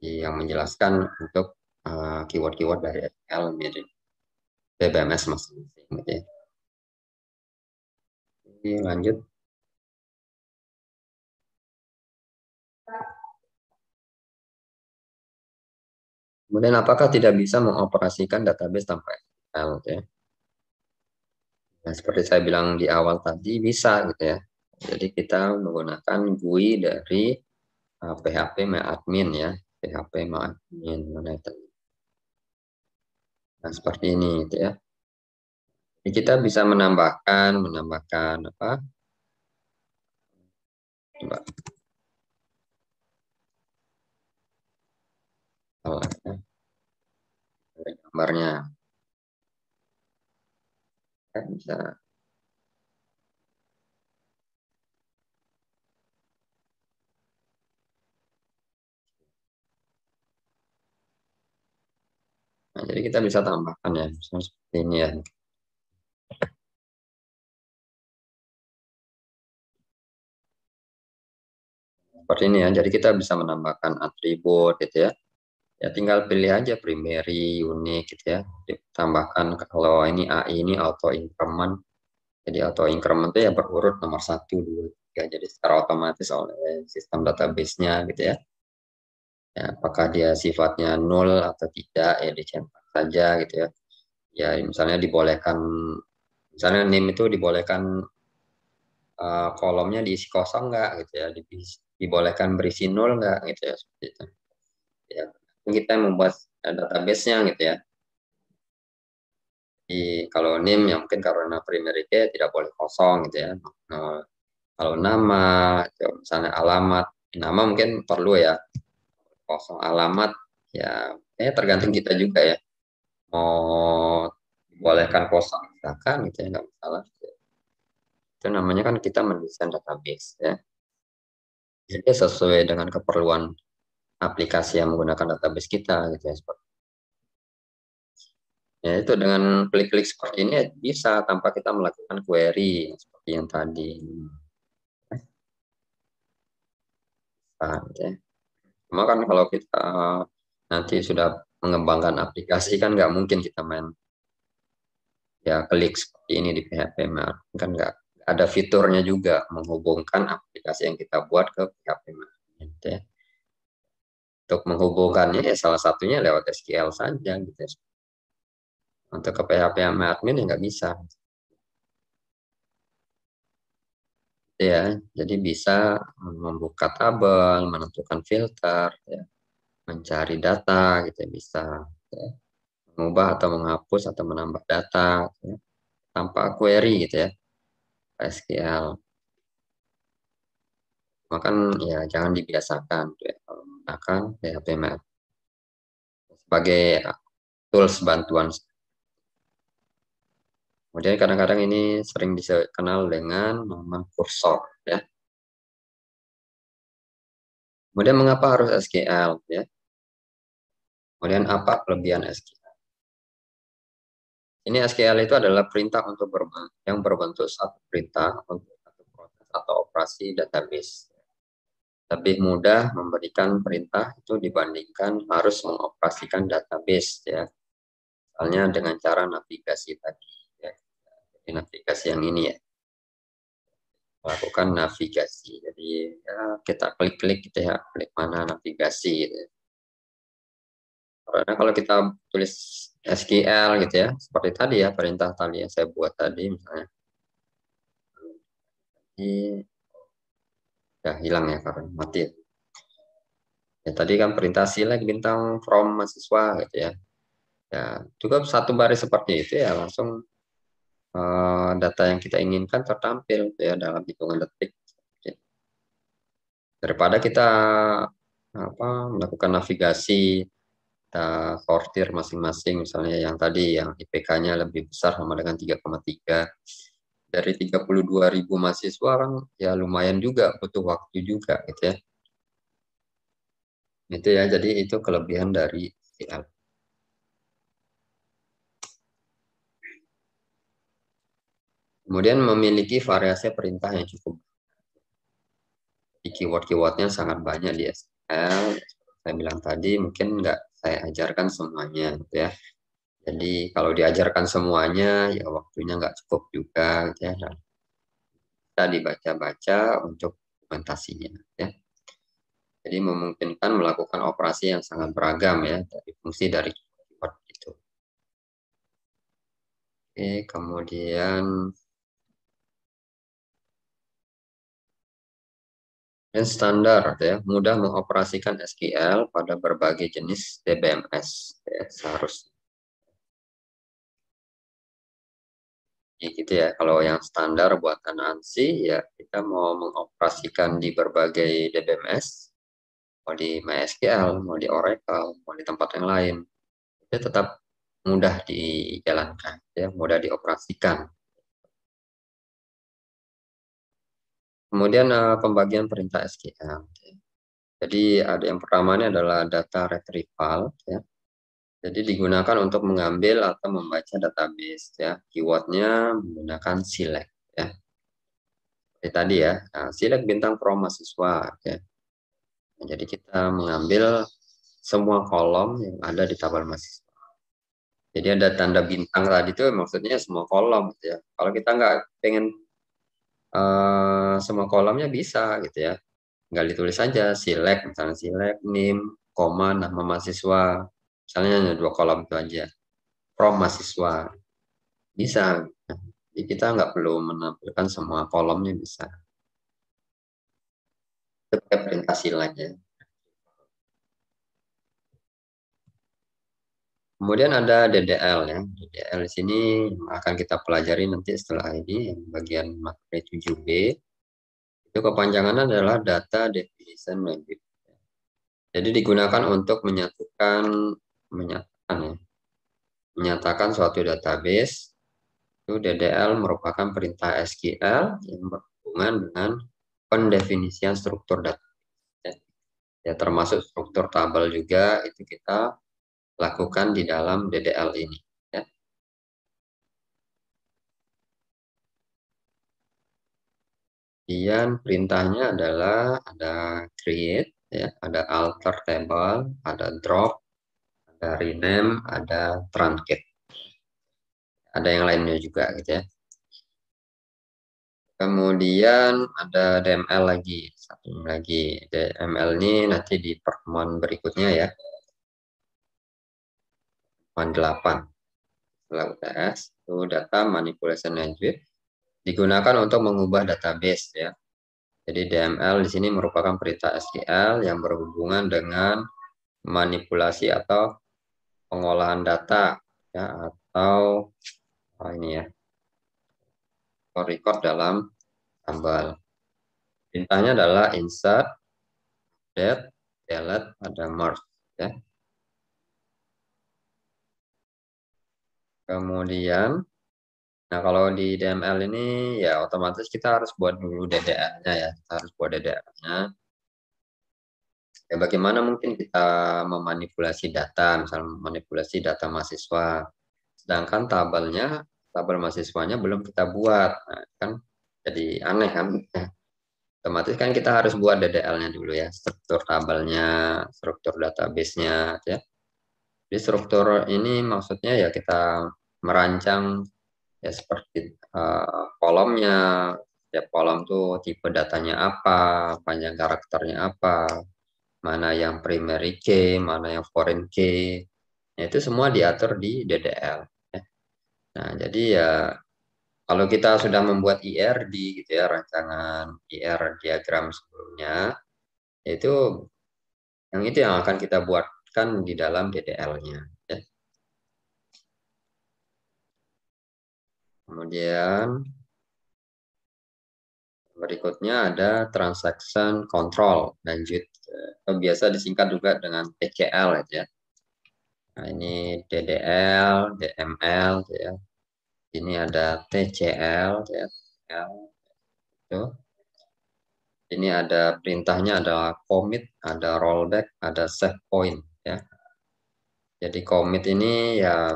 yang menjelaskan untuk uh, keyword-keyword dari SQL mirip BBMS masing-masing gitu ya. Lanjut Kemudian apakah tidak bisa mengoperasikan database tanpa SQL ya? Nah, seperti saya bilang di awal tadi bisa gitu ya. Jadi kita menggunakan GUI dari uh, PHP MyAdmin ya, PHP MyAdmin itu. Nah, seperti ini gitu ya. Jadi kita bisa menambahkan, menambahkan apa? Coba oh, gambarnya kan bisa Nah, jadi kita bisa tambahkan ya, misalnya seperti ini ya. Seperti ini ya, jadi kita bisa menambahkan atribut gitu ya ya tinggal pilih aja primary, unik gitu ya. Ditambahkan kalau ini AI ini auto increment. Jadi auto increment itu ya berurut nomor satu, dua, tiga. Jadi secara otomatis oleh sistem database-nya gitu ya. Ya. Apakah dia sifatnya nol atau tidak ya dicetak saja gitu ya. Ya misalnya dibolehkan, misalnya name itu dibolehkan uh, kolomnya diisi kosong nggak gitu ya. Dibolehkan berisi nol nggak gitu ya seperti itu. Ya, kita membuat database-nya gitu ya. Jadi kalau NIM yang mungkin karena primary key tidak boleh kosong gitu ya. Nah, kalau nama, misalnya alamat, nama mungkin perlu ya kosong alamat ya eh tergantung kita juga ya. Mau bolehkan kosong silakan gitu ya nggak masalah. Itu namanya kan kita mendesain database ya. Jadi sesuai dengan keperluan aplikasi yang menggunakan database kita gitu ya seperti. Ya itu dengan klik-klik seperti ini bisa tanpa kita melakukan query seperti yang tadi. Gitu ya. Cuma kan kalau kita nanti sudah mengembangkan aplikasi kan nggak mungkin kita main ya klik seperti ini di PHP Mart kan nggak ada fiturnya juga menghubungkan aplikasi yang kita buat ke PHP Mart gitu ya. Untuk menghubungkannya ya salah satunya lewat SQL saja gitu ya. Untuk ke PHP admin ya nggak bisa. Ya jadi bisa membuka tabel menentukan filter ya mencari data gitu ya bisa ya. mengubah atau menghapus atau menambah data ya. tanpa query gitu ya SQL maka ya jangan dibiasakan ya, menggunakan PHP sebagai tools bantuan Kemudian kadang-kadang ini sering dikenal dengan nama kursor ya. Kemudian mengapa harus SQL ya? Kemudian apa kelebihan SQL? Ini SQL itu adalah perintah untuk berbentuk, yang berbentuk satu perintah untuk satu proses atau operasi database. Lebih mudah memberikan perintah itu dibandingkan harus mengoperasikan database ya. Misalnya dengan cara navigasi tadi di navigasi yang ini ya. Lakukan navigasi. Jadi ya, kita klik-klik gitu ya. Klik mana navigasi gitu. karena kalau kita tulis SQL gitu ya seperti tadi ya perintah tadi yang saya buat tadi misalnya. Ini ya hilang ya karena mati ya tadi kan perintah select bintang from mahasiswa gitu ya. Ya cukup satu baris seperti itu ya langsung uh, data yang kita inginkan tertampil ya dalam hitungan detik. Daripada kita apa melakukan navigasi kita sortir masing-masing misalnya yang tadi yang IPK-nya lebih besar sama dengan 3,3 dari 32 ribu mahasiswa kan ya lumayan juga butuh waktu juga gitu ya itu ya jadi itu kelebihan dari CL. Kemudian memiliki variasi perintah yang cukup. Di keyword-keywordnya sangat banyak di SQL. Saya bilang tadi mungkin nggak saya ajarkan semuanya gitu ya. Jadi kalau diajarkan semuanya ya waktunya nggak cukup juga gitu ya. Kita dibaca-baca untuk dokumentasinya ya. Jadi memungkinkan melakukan operasi yang sangat beragam ya dari fungsi dari keyword itu. Oke, kemudian dan standar ya mudah mengoperasikan SQL pada berbagai jenis DBMS ya, seharusnya. Ya, gitu ya. Kalau yang standar buatan ANSI ya kita mau mengoperasikan di berbagai DBMS mau di MySQL mau di Oracle mau di tempat yang lain. Itu tetap mudah dijalankan ya mudah dioperasikan Kemudian uh, pembagian perintah SQL. Jadi ada yang pertama ini adalah data retrieval. Ya. Jadi digunakan untuk mengambil atau membaca database. Ya. Keywordnya menggunakan select. Ya. Seperti tadi ya, nah, select bintang from mahasiswa. Ya. Nah, jadi kita mengambil semua kolom yang ada di tabel mahasiswa. Jadi ada tanda bintang tadi itu maksudnya semua kolom. Gitu ya. Kalau kita nggak pengen uh, semua kolomnya bisa gitu ya. Nggak ditulis saja select, misalnya select, name, koma, nama mahasiswa. Misalnya hanya dua kolom itu aja. From mahasiswa. Bisa. Jadi kita nggak perlu menampilkan semua kolomnya bisa. Itu perintah select ya. Kemudian ada DDL ya. DDL di sini akan kita pelajari nanti setelah ini bagian materi 7B. Itu kepanjangannya adalah data definition language. Jadi digunakan untuk menyatukan menyatakan ya. Menyatakan suatu database itu DDL merupakan perintah SQL yang berhubungan dengan pendefinisian struktur data. Ya, termasuk struktur tabel juga itu kita lakukan di dalam DDL ini. Ya. Kemudian perintahnya adalah ada create, ya, ada alter table, ada drop, ada rename, ada truncate. Ada yang lainnya juga gitu ya. Kemudian ada DML lagi, satu lagi. DML ini nanti di pertemuan berikutnya ya. 8 setelah UTS itu data manipulation language digunakan untuk mengubah database ya. Jadi DML di sini merupakan perintah SQL yang berhubungan dengan manipulasi atau pengolahan data ya atau oh ini ya record dalam tabel. Perintahnya adalah insert, update, delete, ada merge ya. Kemudian, nah kalau di DML ini ya otomatis kita harus buat dulu DDR-nya ya, kita harus buat DDR-nya. Ya bagaimana mungkin kita memanipulasi data, misalnya memanipulasi data mahasiswa, sedangkan tabelnya, tabel mahasiswanya belum kita buat, nah, kan jadi aneh kan? Otomatis kan kita harus buat DDL-nya dulu ya, struktur tabelnya, struktur database-nya, ya. Di struktur ini maksudnya ya kita merancang ya seperti uh, kolomnya, setiap kolom tuh tipe datanya apa, panjang karakternya apa, mana yang primary key, mana yang foreign key, ya, itu semua diatur di DDL. Ya. Nah, jadi ya kalau kita sudah membuat IRD gitu ya, rancangan IR diagram sebelumnya, itu yang itu yang akan kita buatkan di dalam DDL-nya. Kemudian berikutnya ada transaction control lanjut atau biasa disingkat juga dengan TCL ya. Nah, ini DDL, DML ya. Ini ada TCL ya. Itu. Ini ada perintahnya ada commit, ada rollback, ada save point ya. Jadi commit ini ya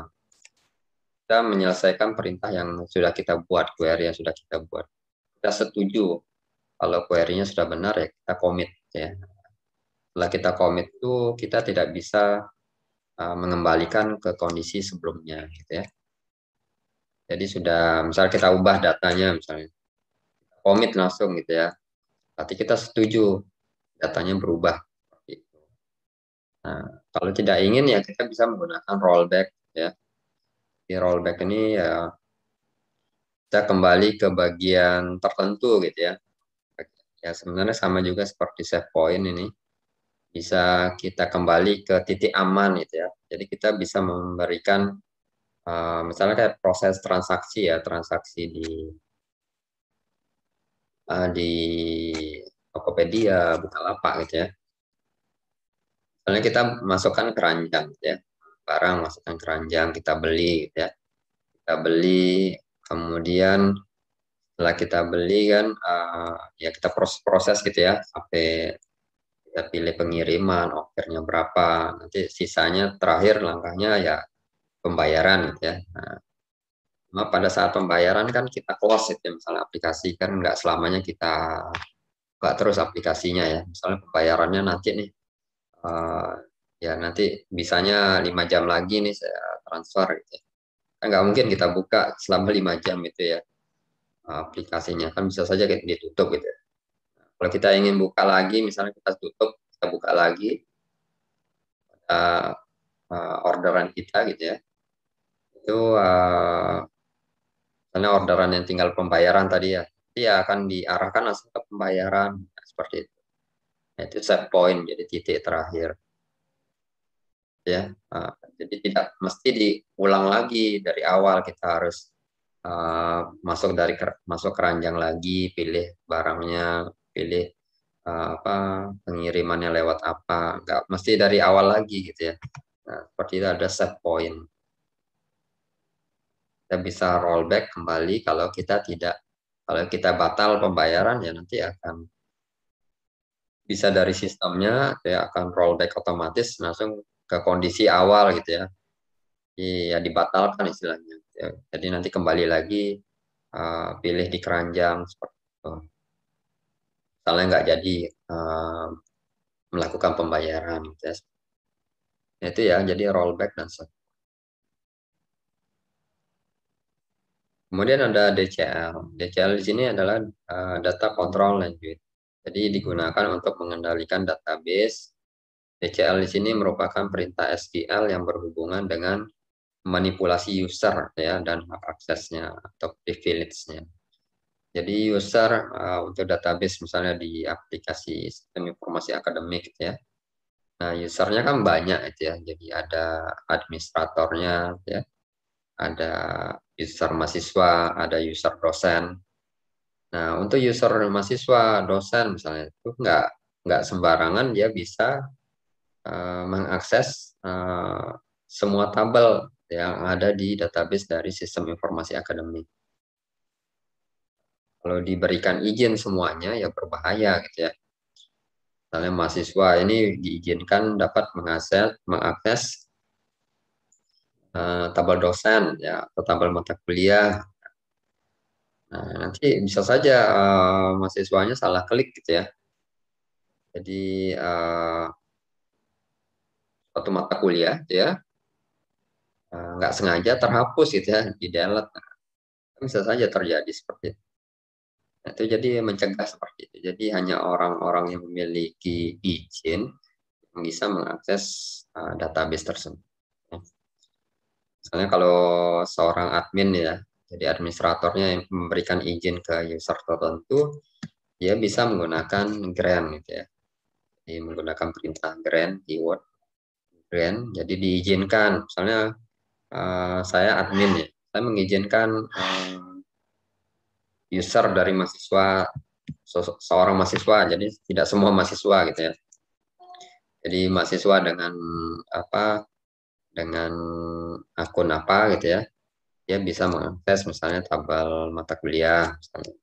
kita menyelesaikan perintah yang sudah kita buat, query yang sudah kita buat. Kita setuju kalau query-nya sudah benar ya kita komit ya. Setelah kita komit itu kita tidak bisa uh, mengembalikan ke kondisi sebelumnya gitu ya. Jadi sudah misalnya kita ubah datanya misalnya komit langsung gitu ya. Berarti kita setuju datanya berubah Nah, kalau tidak ingin ya kita bisa menggunakan rollback ya di rollback ini ya kita kembali ke bagian tertentu gitu ya. Ya sebenarnya sama juga seperti save point ini. Bisa kita kembali ke titik aman gitu ya. Jadi kita bisa memberikan uh, misalnya kayak proses transaksi ya, transaksi di uh, di Tokopedia, Bukalapak gitu ya. Misalnya kita masukkan keranjang gitu ya barang masukkan keranjang kita beli gitu ya. Kita beli kemudian setelah kita beli kan uh, ya kita proses proses gitu ya sampai kita pilih pengiriman ongkirnya berapa. Nanti sisanya terakhir langkahnya ya pembayaran gitu ya. Nah, pada saat pembayaran kan kita close itu ya, misalnya aplikasi kan nggak selamanya kita buka terus aplikasinya ya. Misalnya pembayarannya nanti nih uh, ya nanti bisanya lima jam lagi nih saya transfer gitu. Kan nggak mungkin kita buka selama lima jam itu ya aplikasinya kan bisa saja ditutup gitu. Nah, kalau kita ingin buka lagi, misalnya kita tutup, kita buka lagi uh, uh, orderan kita gitu ya, itu uh, misalnya orderan yang tinggal pembayaran tadi ya, dia akan diarahkan langsung ke pembayaran seperti itu. Nah, itu set point jadi titik terakhir ya Jadi tidak mesti diulang lagi dari awal kita harus uh, masuk dari masuk keranjang lagi, pilih barangnya, pilih uh, apa pengirimannya lewat apa, nggak mesti dari awal lagi gitu ya. Nah, seperti itu ada set point. Kita bisa rollback kembali kalau kita tidak kalau kita batal pembayaran ya nanti akan bisa dari sistemnya ya akan rollback otomatis langsung ke kondisi awal gitu ya. Iya dibatalkan istilahnya. Ya. Jadi nanti kembali lagi uh, pilih di keranjang seperti itu. Misalnya nggak jadi uh, melakukan pembayaran. Gitu ya. Itu ya, jadi rollback dan set. Kemudian ada DCL. DCL di sini adalah uh, data control language. Jadi digunakan untuk mengendalikan database. DCL di sini merupakan perintah SQL yang berhubungan dengan manipulasi user ya dan hak aksesnya atau privilege-nya. Jadi user uh, untuk database misalnya di aplikasi sistem informasi akademik ya. Nah, usernya kan banyak itu ya. Jadi ada administratornya ya. Ada user mahasiswa, ada user dosen. Nah, untuk user mahasiswa, dosen misalnya itu nggak nggak sembarangan dia bisa uh, mengakses uh, semua tabel yang ada di database dari sistem informasi akademik. Kalau diberikan izin semuanya ya berbahaya gitu ya. Misalnya mahasiswa ini diizinkan dapat mengakses mengakses uh, tabel dosen ya atau tabel mata kuliah Nah, nanti bisa saja uh, mahasiswanya salah klik gitu ya. Jadi uh, suatu mata kuliah gitu ya uh, nggak sengaja terhapus gitu ya di delete. Nah, bisa saja terjadi seperti itu. Nah, itu jadi mencegah seperti itu. Jadi hanya orang-orang yang memiliki izin yang bisa mengakses uh, database tersebut. Misalnya kalau seorang admin ya jadi administratornya yang memberikan izin ke user tertentu, dia bisa menggunakan grant gitu ya. Jadi menggunakan perintah grant keyword grant. Jadi diizinkan, misalnya uh, saya admin ya, saya mengizinkan um, user dari mahasiswa seorang mahasiswa, jadi tidak semua mahasiswa gitu ya. Jadi mahasiswa dengan apa dengan akun apa gitu ya dia bisa mengakses misalnya tabel mata kuliah misalnya.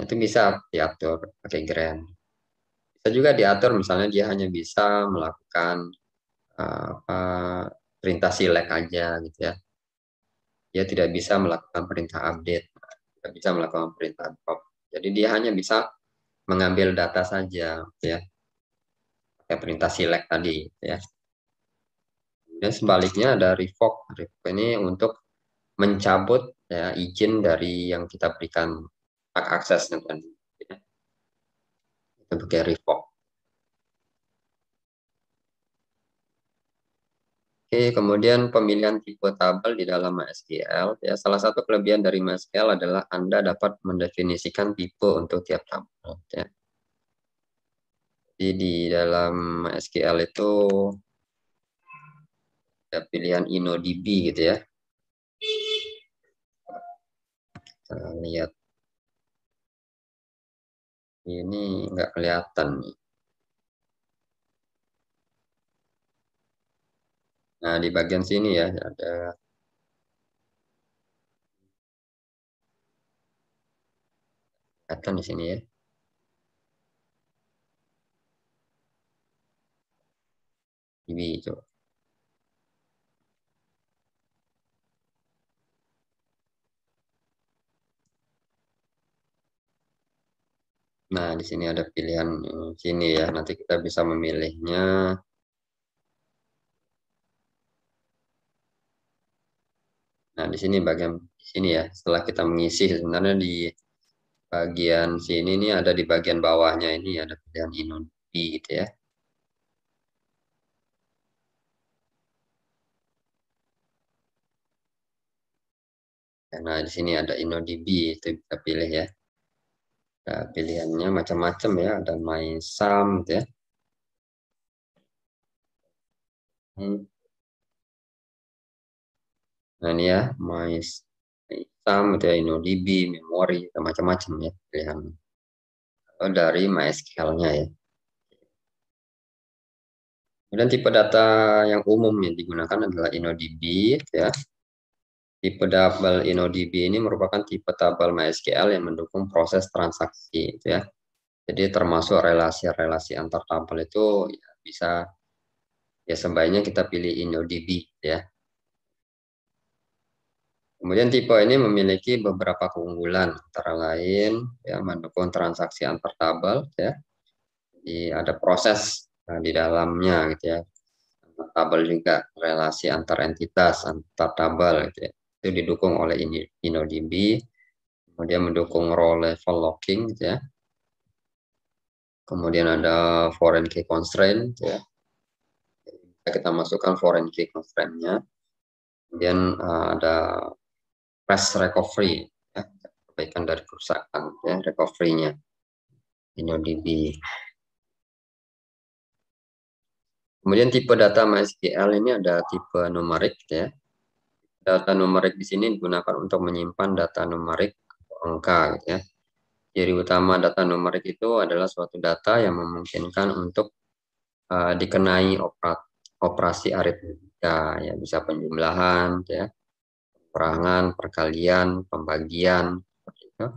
Itu bisa diatur pakai grant. Bisa juga diatur misalnya dia hanya bisa melakukan uh, apa, perintah select aja gitu ya. Dia tidak bisa melakukan perintah update, tidak bisa melakukan perintah drop. Jadi dia hanya bisa mengambil data saja gitu ya. Pakai perintah select tadi gitu ya. Dan sebaliknya ada revoke. Revoke ini untuk mencabut ya, izin dari yang kita berikan hak aksesnya tadi. Ya. Itu pakai revoke. Oke, kemudian pemilihan tipe tabel di dalam MySQL. Ya, salah satu kelebihan dari MySQL adalah Anda dapat mendefinisikan tipe untuk tiap tabel. Ya. Jadi di dalam MySQL itu ada pilihan InnoDB gitu ya. Kita lihat. Ini nggak kelihatan nih. Nah, di bagian sini ya ada kelihatan di sini ya. Ini coba. Nah, di sini ada pilihan sini ya. Nanti kita bisa memilihnya. Nah, di sini bagian di sini ya. Setelah kita mengisi sebenarnya di bagian sini ini ada di bagian bawahnya ini ada pilihan InnoDB gitu ya. Nah, di sini ada InnoDB itu kita pilih ya. Nah, pilihannya macam-macam ya, ada main sum gitu ya. Hmm. Nah ini ya, MySum, itu ya InnoDB, memori, macam-macam ya pilihan dari MySQL-nya ya. Kemudian tipe data yang umum yang digunakan adalah InnoDB ya. Tipe double InnoDB ini merupakan tipe tabel MySQL yang mendukung proses transaksi ya. Jadi termasuk relasi-relasi antar tabel itu ya, bisa ya sebaiknya kita pilih InnoDB ya. Kemudian tipe ini memiliki beberapa keunggulan, antara lain ya mendukung transaksi antar tabel ya. Jadi ada proses uh, di dalamnya gitu ya. Antar tabel juga relasi antar entitas antar tabel gitu ya. Itu didukung oleh InnoDB. Kemudian mendukung row level locking gitu ya. Kemudian ada foreign key constraint gitu ya. Kita masukkan foreign key constraint-nya. Kemudian uh, ada press recovery, ya, perbaikan dari kerusakan, ya, recovery-nya. InnoDB. Kemudian tipe data MySQL ini ada tipe numerik, ya. Data numerik di sini digunakan untuk menyimpan data numerik angka, ya. Ciri utama data numerik itu adalah suatu data yang memungkinkan untuk uh, dikenai operasi aritmetika, ya bisa penjumlahan, ya, perangan, perkalian, pembagian. itu.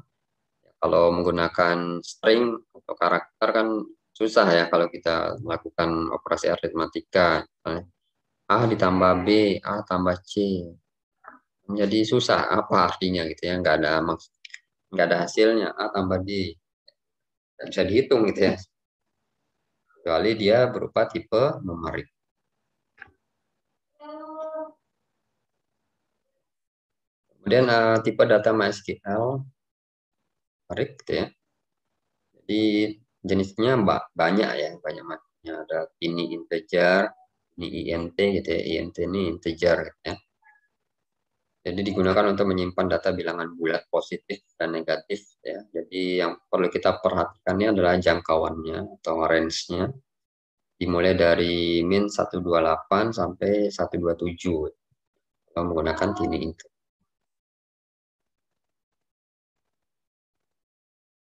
Kalau menggunakan string atau karakter kan susah ya kalau kita melakukan operasi aritmatika. A ditambah B, A tambah C. Jadi susah apa artinya gitu ya, nggak ada maksud, nggak ada hasilnya A tambah D. Nggak bisa dihitung gitu ya. Kecuali dia berupa tipe numerik. Kemudian uh, tipe data MySQL menarik gitu ya. Jadi jenisnya banyak ya, banyak macamnya. Ada ini integer, ini int gitu ya. int ini integer gitu ya. Jadi digunakan untuk menyimpan data bilangan bulat positif dan negatif ya. Jadi yang perlu kita perhatikan ini adalah jangkauannya atau range-nya. Dimulai dari min 128 sampai 127 kalau menggunakan ini integer.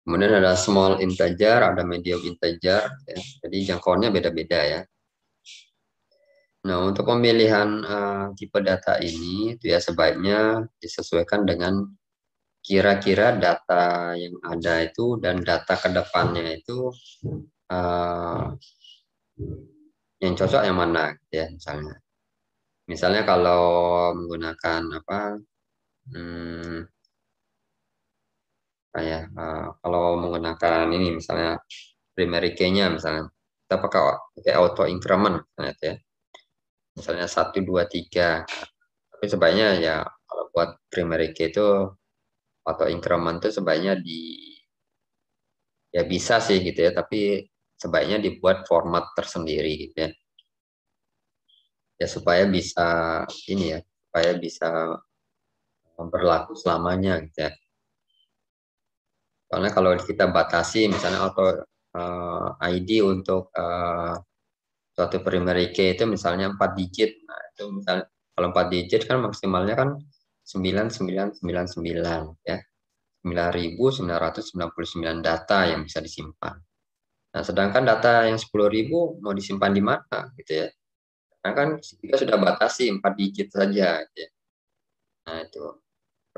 Kemudian ada small integer, ada medium integer. Ya. Jadi jangkauannya beda-beda ya. Nah, untuk pemilihan uh, tipe data ini itu ya sebaiknya disesuaikan dengan kira-kira data yang ada itu dan data ke depannya itu uh, yang cocok yang mana ya misalnya. Misalnya kalau menggunakan apa hmm, kayak uh, kalau menggunakan ini misalnya primary key-nya misalnya kita pakai pakai auto increment misalnya ya. Misalnya satu dua tiga. Tapi sebaiknya ya kalau buat primary key itu auto increment itu sebaiknya di ya bisa sih gitu ya. Tapi sebaiknya dibuat format tersendiri gitu ya. Ya supaya bisa ini ya supaya bisa berlaku selamanya gitu ya karena kalau kita batasi misalnya auto uh, eh, ID untuk uh, suatu primary key itu misalnya 4 digit. Nah, itu misalnya kalau 4 digit kan maksimalnya kan 9999 ya. 9999 data yang bisa disimpan. Nah, sedangkan data yang 10.000 mau disimpan di mana gitu ya. Karena kan kita sudah batasi 4 digit saja gitu ya. Nah, itu.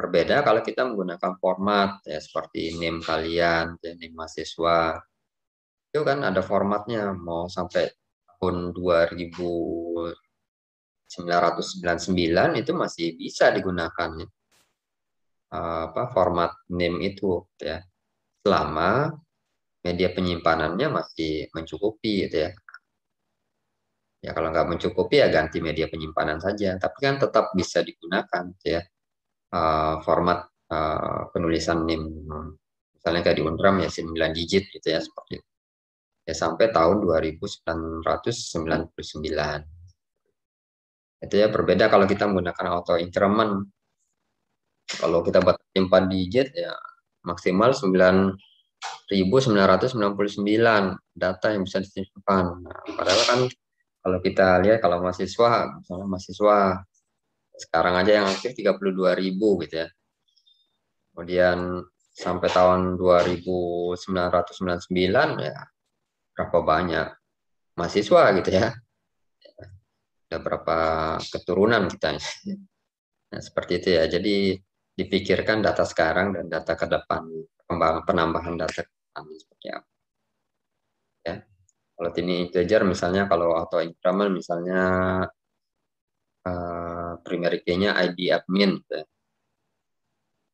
Berbeda kalau kita menggunakan format ya seperti name kalian, ya, name mahasiswa. Itu kan ada formatnya mau sampai tahun 2999 itu masih bisa digunakan ya. apa format name itu ya. Selama media penyimpanannya masih mencukupi gitu ya. Ya kalau nggak mencukupi ya ganti media penyimpanan saja, tapi kan tetap bisa digunakan gitu ya uh, format uh, penulisan NIM misalnya kayak di Unram ya 9 digit gitu ya seperti itu. Ya sampai tahun 2999. Itu ya berbeda kalau kita menggunakan auto increment. Kalau kita buat 4 digit ya maksimal 9999 data yang bisa disimpan. Nah, padahal kan kalau kita lihat kalau mahasiswa, misalnya mahasiswa sekarang aja yang aktif 32 ribu gitu ya. Kemudian sampai tahun 2999 ya berapa banyak mahasiswa gitu ya. Ada berapa keturunan kita nah, seperti itu ya. Jadi dipikirkan data sekarang dan data ke depan penambahan data ke depan seperti apa. Ya. Kalau ini integer misalnya kalau auto increment misalnya uh, primary key-nya ID admin gitu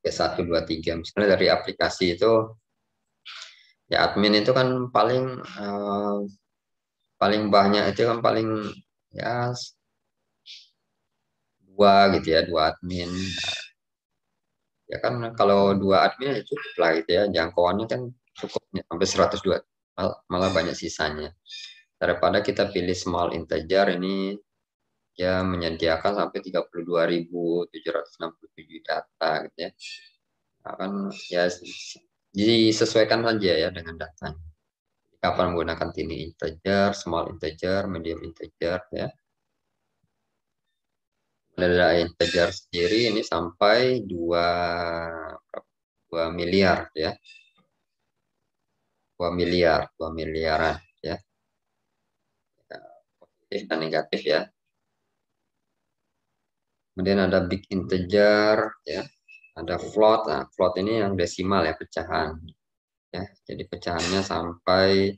ya. Satu dua tiga. Misalnya dari aplikasi itu ya admin itu kan paling uh, paling banyak itu kan paling ya dua gitu ya dua admin. Ya kan kalau dua admin ya cukup lah gitu ya. Jangkauannya kan cukup sampai 102 mal, malah banyak sisanya. Daripada kita pilih small integer ini ya menyediakan sampai 32.767 data gitu ya. Akan ya disesuaikan saja ya dengan datanya. Kapan menggunakan tiny integer, small integer, medium integer ya. Data integer sendiri ini sampai 2 2 miliar ya. 2 miliar, 2 miliaran ya. Positif dan negatif ya Kemudian ada big integer, ya. Ada float. Nah, float ini yang desimal ya, pecahan. Ya, jadi pecahannya sampai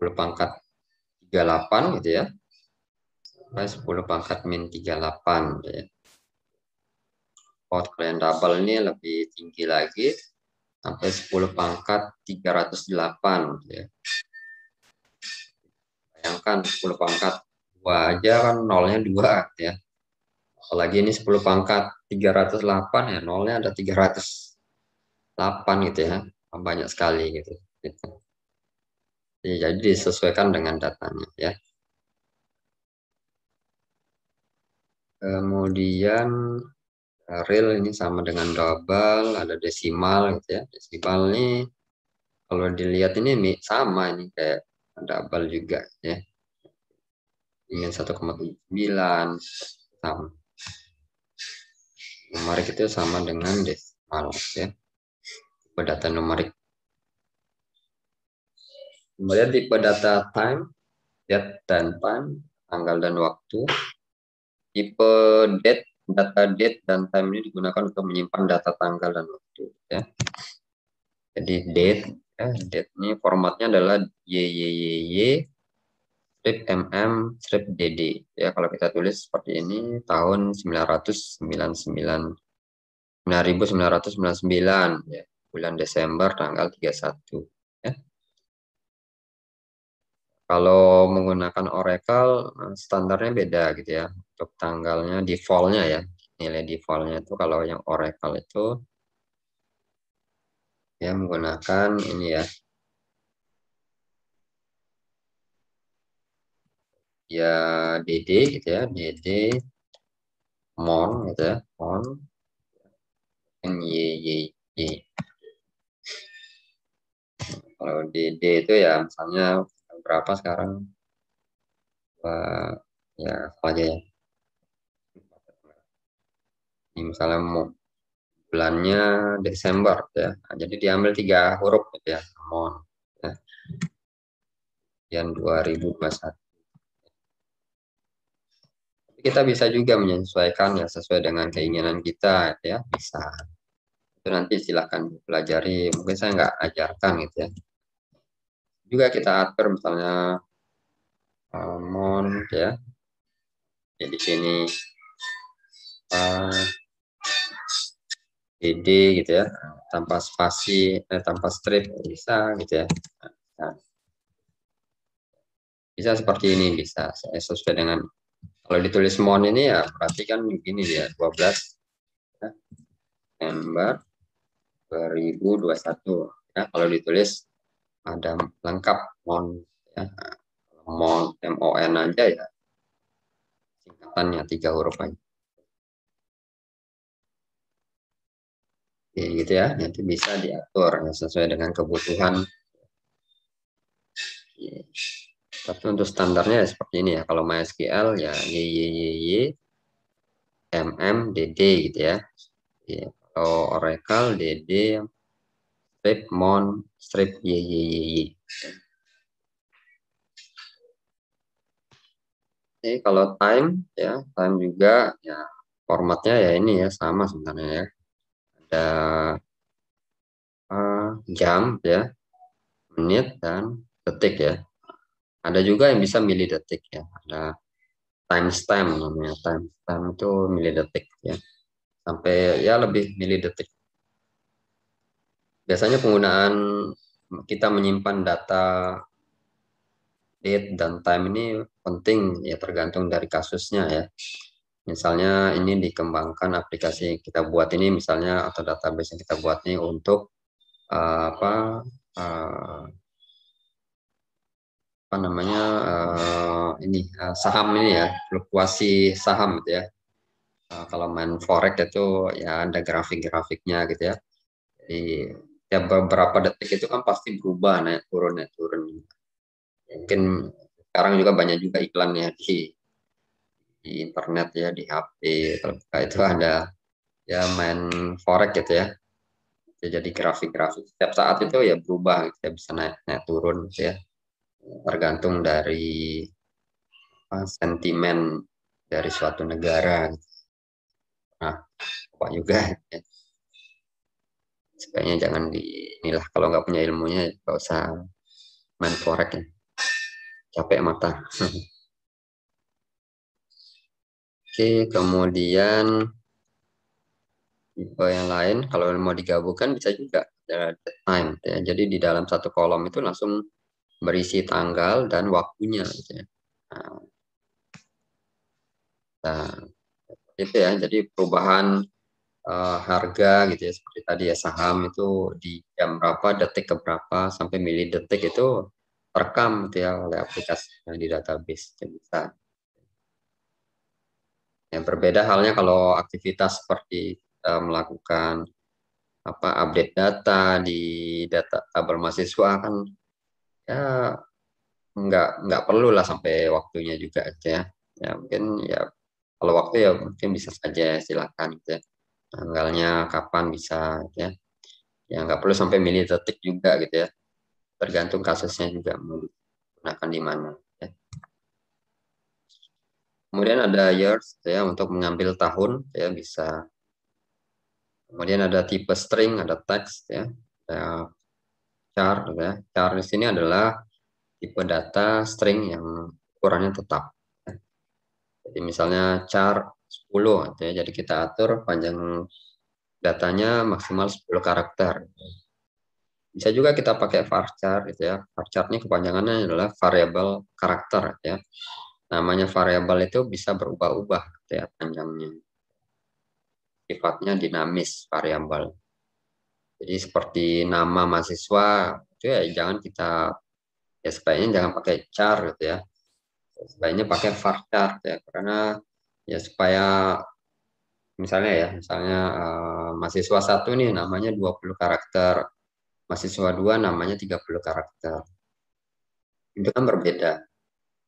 10 pangkat 38 gitu ya. Sampai 10 pangkat min 38 gitu ya. Float kalian double ini lebih tinggi lagi sampai 10 pangkat 308 gitu ya. Bayangkan 10 pangkat 2 aja kan nolnya 2 gitu ya apalagi ini 10 pangkat 308 ya nolnya ada 308 gitu ya banyak sekali gitu, gitu. jadi disesuaikan dengan datanya ya. Kemudian real ini sama dengan double ada desimal gitu ya. Desimal ini kalau dilihat ini sama ini kayak double juga ya. Ingin 1,79 sama numerik itu sama dengan desimal ya. Tipe data numerik. Kemudian tipe data time date dan time tanggal dan waktu. Tipe date data date dan time ini digunakan untuk menyimpan data tanggal dan waktu ya. Jadi date ya, date ini formatnya adalah YYYY strip mm strip dd ya kalau kita tulis seperti ini tahun 999 9999 ya. Bulan Desember tanggal 31 ya. Kalau menggunakan Oracle standarnya beda gitu ya. Untuk tanggalnya defaultnya ya. Nilai defaultnya itu kalau yang Oracle itu ya menggunakan ini ya ya DD gitu ya DD mon gitu ya mon. N Y Y Y. Kalau DD itu ya misalnya berapa sekarang? Ya aja ya? Ini misalnya mau bulannya Desember ya. Nah, jadi diambil tiga huruf gitu ya mon ya. yang 2021 kita bisa juga menyesuaikan ya sesuai dengan keinginan kita ya bisa. Itu nanti silahkan pelajari mungkin saya nggak ajarkan gitu ya. Juga kita atur misalnya mon ya. Jadi di sini uh, gitu ya. Tanpa spasi eh, tanpa strip bisa gitu ya. Nah, bisa seperti ini bisa sesuai dengan kalau ditulis mon ini ya berarti kan begini ya 12 ya, November 2021. Ya, kalau ditulis ada lengkap mon ya. Mon MON aja ya. Singkatannya tiga huruf aja. Oke, gitu ya. Nanti bisa diatur ya, sesuai dengan kebutuhan. Tapi untuk standarnya ya seperti ini ya. Kalau MySQL ya y y y y mm dd gitu ya. ya kalau Oracle dd strip mon strip yyyy. Oke, kalau time ya, time juga ya formatnya ya ini ya sama sebenarnya ya. Ada uh, jam ya, menit dan detik ya. Ada juga yang bisa milidetik ya. Ada timestamp namanya. Timestamp itu milidetik ya. Sampai ya lebih milidetik. Biasanya penggunaan kita menyimpan data date dan time ini penting ya tergantung dari kasusnya ya. Misalnya ini dikembangkan aplikasi kita buat ini misalnya atau database yang kita buat ini untuk uh, apa uh, apa namanya uh, ini uh, saham ini ya fluktuasi saham gitu ya. Uh, kalau main forex itu ya ada grafik-grafiknya gitu ya. Jadi ya beberapa detik itu kan pasti berubah naik turun naik turun. Mungkin sekarang juga banyak juga iklan ya di di internet ya di HP kalau itu ada ya main forex gitu ya. Jadi grafik-grafik. Setiap saat itu ya berubah gitu ya bisa naik naik turun gitu ya tergantung dari apa, sentimen dari suatu negara. Nah, apa juga ya. Sebaiknya jangan di kalau nggak punya ilmunya nggak usah main forex ya. Capek mata. Oke, kemudian tipe yang lain kalau mau digabungkan bisa juga ada time ya. Jadi di dalam satu kolom itu langsung berisi tanggal dan waktunya gitu ya. Nah, nah itu ya jadi perubahan uh, harga gitu ya seperti tadi ya saham itu di jam berapa detik ke berapa sampai mili detik itu terekam gitu ya oleh aplikasi yang di database jadi bisa yang berbeda halnya kalau aktivitas seperti uh, melakukan apa update data di data tabel mahasiswa kan ya nggak nggak perlu lah sampai waktunya juga aja ya. Ya mungkin ya kalau waktu ya mungkin bisa saja silakan gitu ya. Tanggalnya kapan bisa gitu ya. Ya nggak perlu sampai milih detik juga gitu ya. Tergantung kasusnya juga mau digunakan di mana ya. kemudian ada years gitu ya untuk mengambil tahun ya bisa. Kemudian ada tipe string ada teks ya. Ada char ya. Char di sini adalah tipe data string yang ukurannya tetap. Jadi misalnya char 10 gitu ya. Jadi kita atur panjang datanya maksimal 10 karakter. Bisa juga kita pakai varchar gitu ya. Varchar ini kepanjangannya adalah variable karakter ya. Namanya variable itu bisa berubah-ubah gitu ya panjangnya. Sifatnya dinamis variabel. Jadi seperti nama mahasiswa itu ya jangan kita ya sebaiknya jangan pakai char gitu ya. Sebaiknya pakai varchar ya. Karena ya supaya misalnya ya misalnya uh, mahasiswa satu nih namanya 20 karakter mahasiswa dua namanya 30 karakter. Itu kan berbeda.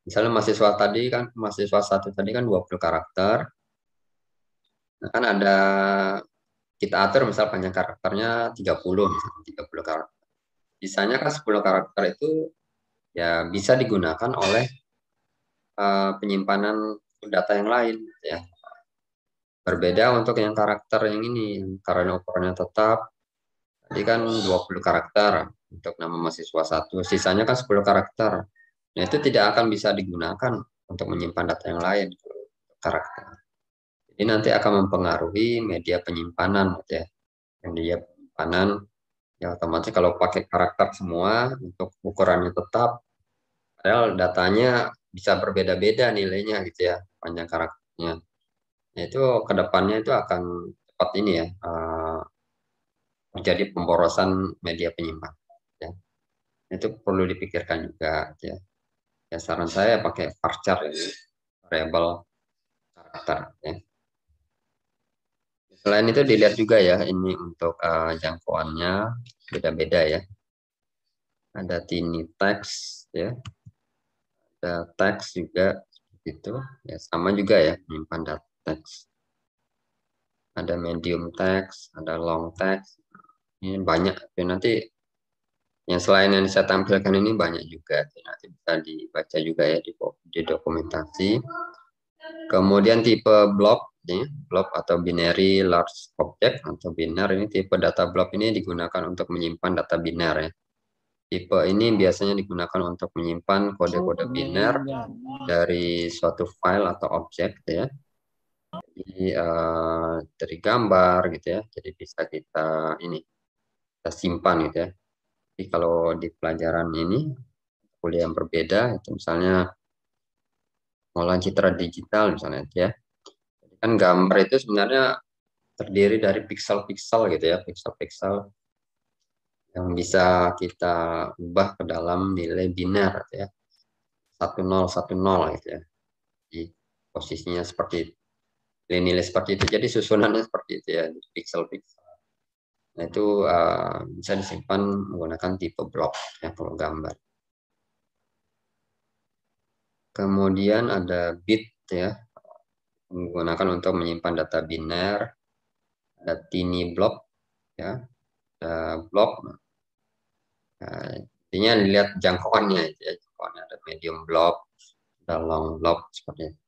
Misalnya mahasiswa tadi kan mahasiswa satu tadi kan 20 karakter. Nah, kan ada kita atur misal panjang karakternya 30 misalnya 30 karakter. Sisanya kan 10 karakter itu ya bisa digunakan oleh uh, penyimpanan data yang lain ya. Berbeda untuk yang karakter yang ini karena ukurannya tetap tadi kan 20 karakter untuk nama mahasiswa satu, sisanya kan 10 karakter. Nah, itu tidak akan bisa digunakan untuk menyimpan data yang lain karakter. Ini nanti akan mempengaruhi media penyimpanan gitu ya. Media penyimpanan ya otomatis kalau pakai karakter semua untuk ukurannya tetap padahal datanya bisa berbeda-beda nilainya gitu ya panjang karakternya. Nah, itu ke depannya itu akan cepat ini ya uh, menjadi pemborosan media penyimpan. Ya. Itu perlu dipikirkan juga gitu ya. Ya saran saya pakai varchar variable karakter ya. Selain itu dilihat juga ya ini untuk uh, jangkauannya beda-beda ya. Ada tiny text ya. Ada text juga itu. Ya sama juga ya menyimpan data text. ada medium text, ada long text. Ini banyak. Jadi nanti yang selain yang saya tampilkan ini banyak juga. Nanti bisa dibaca juga ya di, di dokumentasi. Kemudian tipe block, ya, block atau binary large object atau biner ini tipe data block ini digunakan untuk menyimpan data biner ya. Tipe ini biasanya digunakan untuk menyimpan kode-kode biner dari suatu file atau objek ya. Jadi uh, dari gambar gitu ya. Jadi bisa kita ini kita simpan gitu ya. Jadi kalau di pelajaran ini kuliah yang berbeda itu misalnya pengolahan citra digital misalnya ya. Kan gambar itu sebenarnya terdiri dari pixel-pixel gitu ya, pixel-pixel yang bisa kita ubah ke dalam nilai biner ya. 1010 gitu ya. Jadi posisinya seperti nilai-nilai seperti itu. Jadi susunannya seperti itu ya, pixel-pixel. Nah, itu uh, bisa disimpan menggunakan tipe blok ya kalau gambar. Kemudian ada bit ya, menggunakan untuk menyimpan data biner. Ada tiny block ya, ada block Nah, intinya dilihat jangkauannya ya, jangkauannya ada medium block, ada long block seperti itu.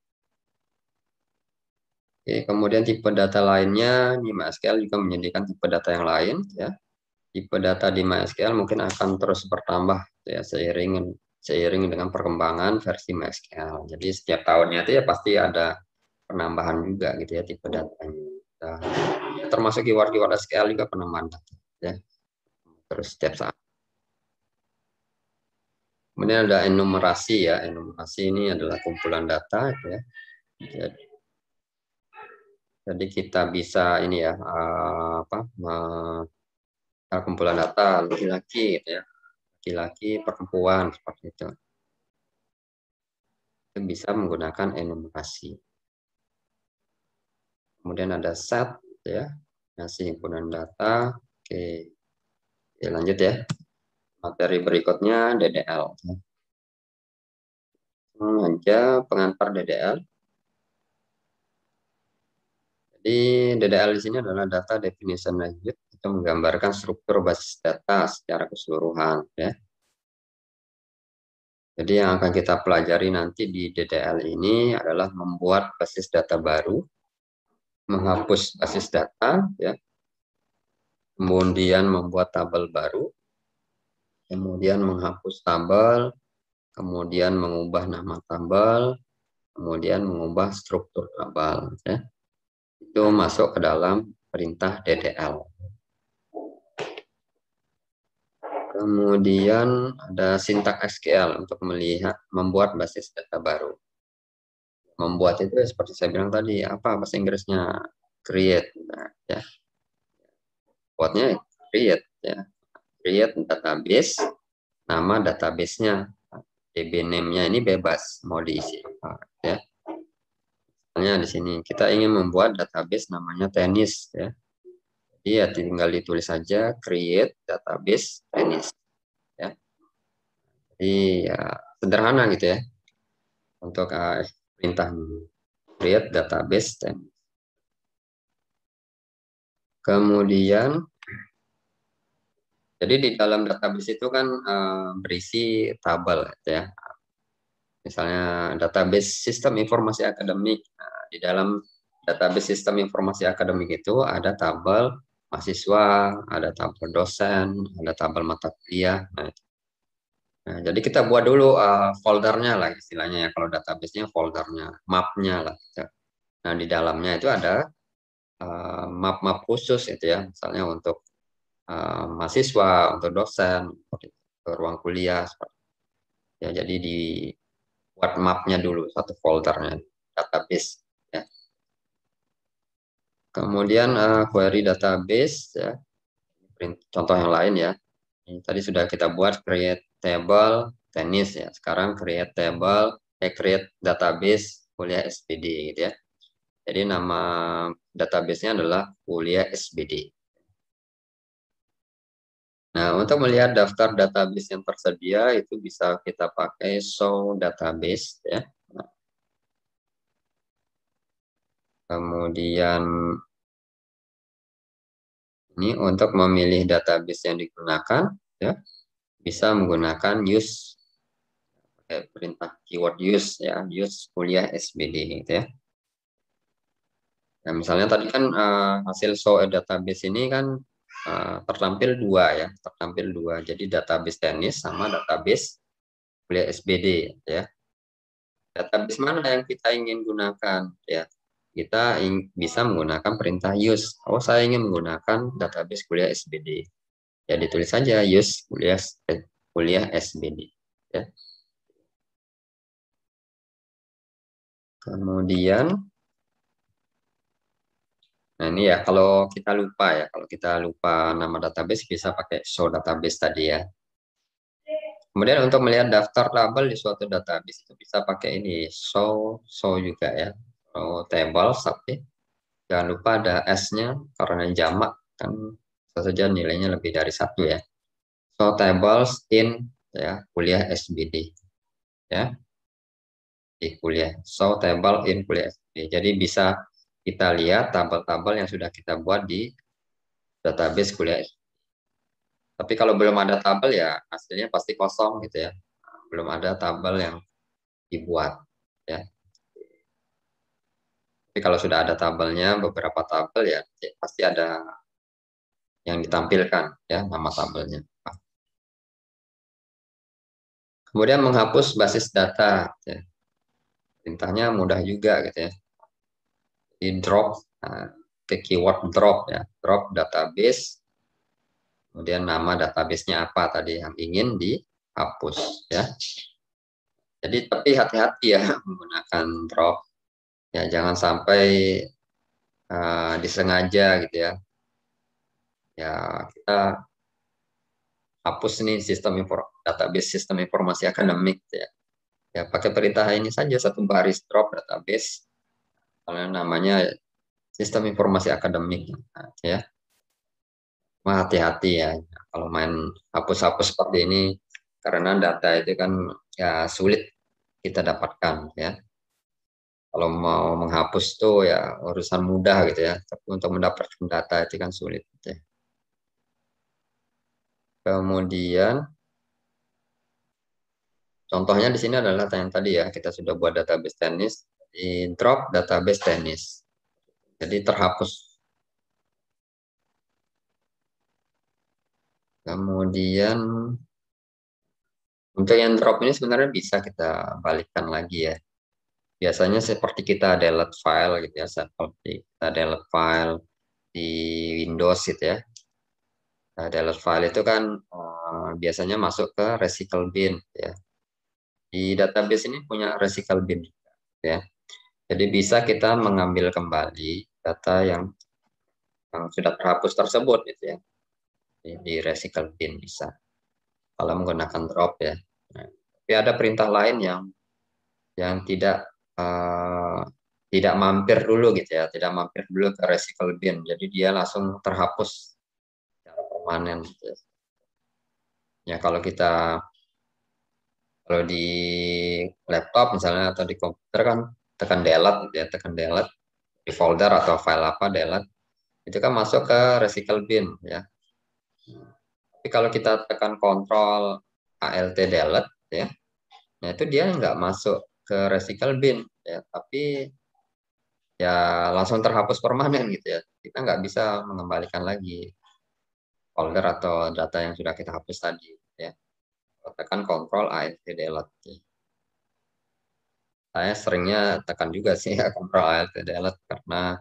Oke, kemudian tipe data lainnya di MySQL juga menyediakan tipe data yang lain ya. Tipe data di MySQL mungkin akan terus bertambah ya seiring seiring dengan perkembangan versi MySQL. Jadi setiap tahunnya itu ya pasti ada penambahan juga gitu ya tipe datanya. Nah, termasuk keyword-keyword SQL juga penambahan data ya. Terus setiap saat Kemudian ada enumerasi ya. Enumerasi ini adalah kumpulan data ya. Jadi, jadi kita bisa ini ya apa kumpulan data laki-laki gitu ya. Laki-laki perempuan seperti itu. Itu bisa menggunakan enumerasi. Kemudian ada set ya. Ngasih himpunan data. Oke. Lanjut ya materi berikutnya DDL. Aja pengantar DDL. Jadi DDL di sini adalah data definition lanjut itu menggambarkan struktur basis data secara keseluruhan ya. Jadi yang akan kita pelajari nanti di DDL ini adalah membuat basis data baru, menghapus basis data ya. Kemudian membuat tabel baru, kemudian menghapus tabel, kemudian mengubah nama tabel, kemudian mengubah struktur tabel. Ya. Itu masuk ke dalam perintah DDL. Kemudian ada sintak SQL untuk melihat membuat basis data baru. Membuat itu seperti saya bilang tadi, apa bahasa Inggrisnya create, ya. Buatnya create, ya create database, nama databasenya, DB name-nya ini bebas mau diisi ya. Misalnya di sini kita ingin membuat database namanya tenis ya. Jadi ya tinggal ditulis saja create database tenis ya. Jadi ya sederhana gitu ya untuk uh, perintah create database. Kemudian jadi di dalam database itu kan uh, berisi tabel ya. Misalnya database sistem informasi akademik. Nah, di dalam database sistem informasi akademik itu ada tabel mahasiswa, ada tabel dosen, ada tabel mata kuliah. Nah, nah jadi kita buat dulu uh, foldernya lah istilahnya ya kalau database-nya foldernya, mapnya lah. Gitu. Nah di dalamnya itu ada map-map uh, khusus itu ya, misalnya untuk uh, mahasiswa, untuk dosen, ke ruang kuliah. Ya, jadi dibuat mapnya dulu, satu foldernya, database. Ya. Kemudian uh, query database, ya. contoh yang lain ya. Ini tadi sudah kita buat create table tenis ya. Sekarang create table, eh, create database kuliah SPD gitu ya. Jadi nama database-nya adalah kuliah SPD. Nah, untuk melihat daftar database yang tersedia itu bisa kita pakai show database ya. Kemudian Ini untuk memilih database yang digunakan, ya bisa menggunakan use pakai perintah keyword use ya, use kuliah SBD gitu ya. Nah, misalnya tadi kan uh, hasil show database ini kan uh, tertampil dua ya, tertampil dua. Jadi database tenis sama database kuliah SBD ya. Database mana yang kita ingin gunakan ya? Kita bisa menggunakan perintah use. Oh, saya ingin menggunakan database kuliah SBD. Ya ditulis saja use kuliah kuliah SBD ya. Kemudian Nah ini ya kalau kita lupa ya, kalau kita lupa nama database bisa pakai show database tadi ya. Kemudian untuk melihat daftar tabel di suatu database itu bisa pakai ini show show juga ya. Show table tapi jangan lupa ada s-nya karena jamak kan saja nilainya lebih dari satu ya. Show tables in ya kuliah SBD ya di kuliah. Show table in kuliah SBD. Jadi bisa kita lihat tabel-tabel yang sudah kita buat di database kuliah. Tapi kalau belum ada tabel ya hasilnya pasti kosong gitu ya. Belum ada tabel yang dibuat ya. Tapi kalau sudah ada tabelnya beberapa tabel ya pasti ada yang ditampilkan ya nama tabelnya. Kemudian menghapus basis data. Ya. Perintahnya mudah juga gitu ya di drop nah, ke keyword drop ya drop database kemudian nama databasenya apa tadi yang ingin dihapus ya jadi tapi hati-hati ya menggunakan drop ya jangan sampai uh, disengaja gitu ya ya kita hapus nih sistem database sistem informasi akademik ya. Ya pakai perintah ini saja satu baris drop database karena namanya sistem informasi akademik. Ya. Hati-hati ya kalau main hapus-hapus seperti ini karena data itu kan ya sulit kita dapatkan ya. Kalau mau menghapus tuh ya urusan mudah gitu ya tapi untuk mendapatkan data itu kan sulit gitu ya. Kemudian contohnya di sini adalah yang tadi ya kita sudah buat database tenis di drop database tenis. Jadi terhapus. Kemudian untuk yang drop ini sebenarnya bisa kita balikkan lagi ya. Biasanya seperti kita delete file gitu ya, seperti kita delete file di Windows gitu ya. Nah, delete file itu kan uh, biasanya masuk ke recycle bin ya. Di database ini punya recycle bin ya. Jadi bisa kita mengambil kembali data yang, yang sudah terhapus tersebut gitu ya. Di recycle bin bisa. Kalau menggunakan drop ya. Nah, tapi ada perintah lain yang yang tidak uh, tidak mampir dulu gitu ya, tidak mampir dulu ke recycle bin. Jadi dia langsung terhapus permanen gitu. Ya. Kalau kita kalau di laptop misalnya atau di komputer kan tekan delete ya tekan delete. Di folder atau file apa delete. Itu kan masuk ke recycle bin ya. Tapi kalau kita tekan kontrol alt delete ya nah itu dia nggak masuk ke recycle bin ya. Tapi ya langsung terhapus permanen gitu ya. Kita nggak bisa mengembalikan lagi folder atau data yang sudah kita hapus tadi ya. Tekan kontrol alt delete ya saya seringnya tekan juga sih ya Control Alt Delete karena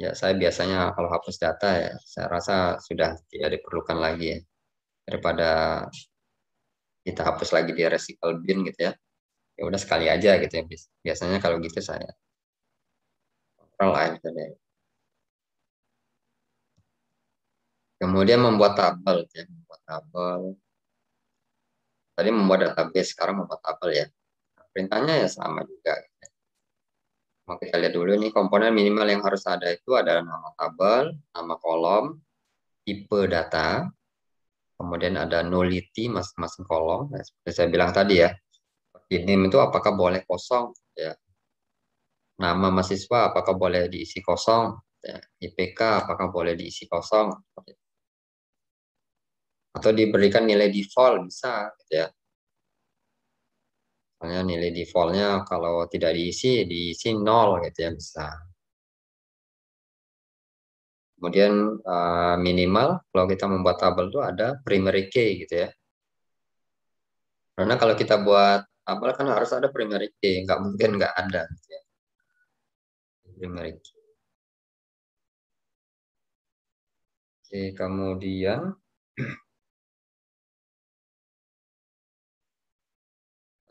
ya saya biasanya kalau hapus data ya saya rasa sudah tidak diperlukan lagi ya. Daripada kita hapus lagi di recycle bin gitu ya ya udah sekali aja gitu ya biasanya kalau gitu saya Control Alt Delete kemudian membuat tabel ya membuat tabel tadi membuat database sekarang membuat tabel ya perintahnya ya sama juga. Mau kita lihat dulu nih komponen minimal yang harus ada itu adalah nama tabel, nama kolom, tipe data, kemudian ada nullity masing-masing kolom. Nah, seperti saya bilang tadi ya, ini itu apakah boleh kosong? Ya. Nama mahasiswa apakah boleh diisi kosong? Ya. IPK apakah boleh diisi kosong? Atau diberikan nilai default bisa, gitu ya. Misalnya nilai defaultnya kalau tidak diisi, diisi nol gitu ya bisa. Kemudian uh, minimal kalau kita membuat tabel itu ada primary key gitu ya. Karena kalau kita buat tabel kan harus ada primary key, nggak mungkin nggak ada gitu ya. Primary key. Oke, kemudian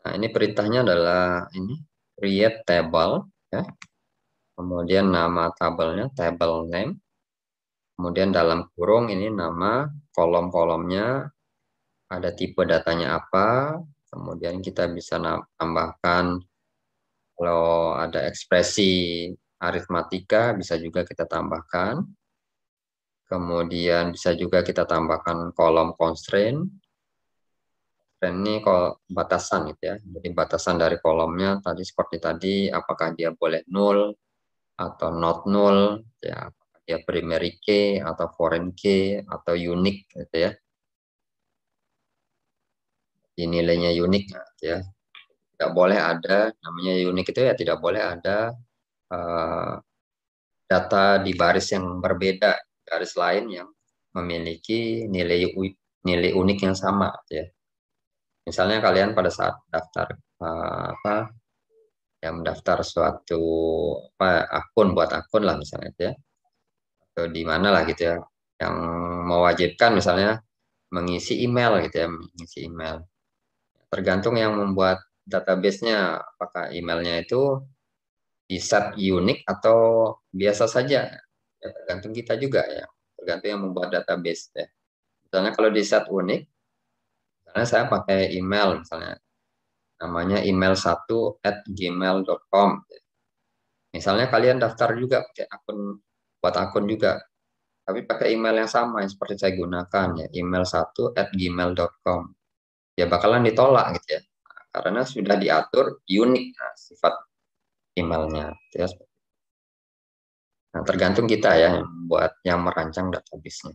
Nah, ini perintahnya adalah ini create table ya. Kemudian nama tabelnya table name. Kemudian dalam kurung ini nama kolom-kolomnya ada tipe datanya apa. Kemudian kita bisa tambahkan kalau ada ekspresi aritmatika bisa juga kita tambahkan. Kemudian bisa juga kita tambahkan kolom constraint dan ini kalau batasan gitu ya. Jadi batasan dari kolomnya tadi seperti tadi apakah dia boleh null atau not null ya apakah dia primary key atau foreign key atau unique gitu ya. Di nilainya unik ya. Tidak boleh ada namanya unique itu ya tidak boleh ada uh, data di baris yang berbeda, baris lain yang memiliki nilai nilai unik yang sama ya Misalnya kalian pada saat daftar uh, apa yang mendaftar suatu apa akun buat akun lah misalnya ya. Atau di mana lah gitu ya yang mewajibkan misalnya mengisi email gitu ya mengisi email. Tergantung yang membuat database-nya apakah emailnya itu di set unik atau biasa saja. Ya, tergantung kita juga ya tergantung yang membuat database ya misalnya kalau di set unik karena saya pakai email misalnya. Namanya email satu at gmail.com misalnya kalian daftar juga pakai akun buat akun juga. Tapi pakai email yang sama yang seperti saya gunakan ya. Email satu at gmail.com ya bakalan ditolak gitu ya. Karena sudah diatur unik nah, sifat emailnya gitu ya. nah tergantung kita ya buat yang merancang database-nya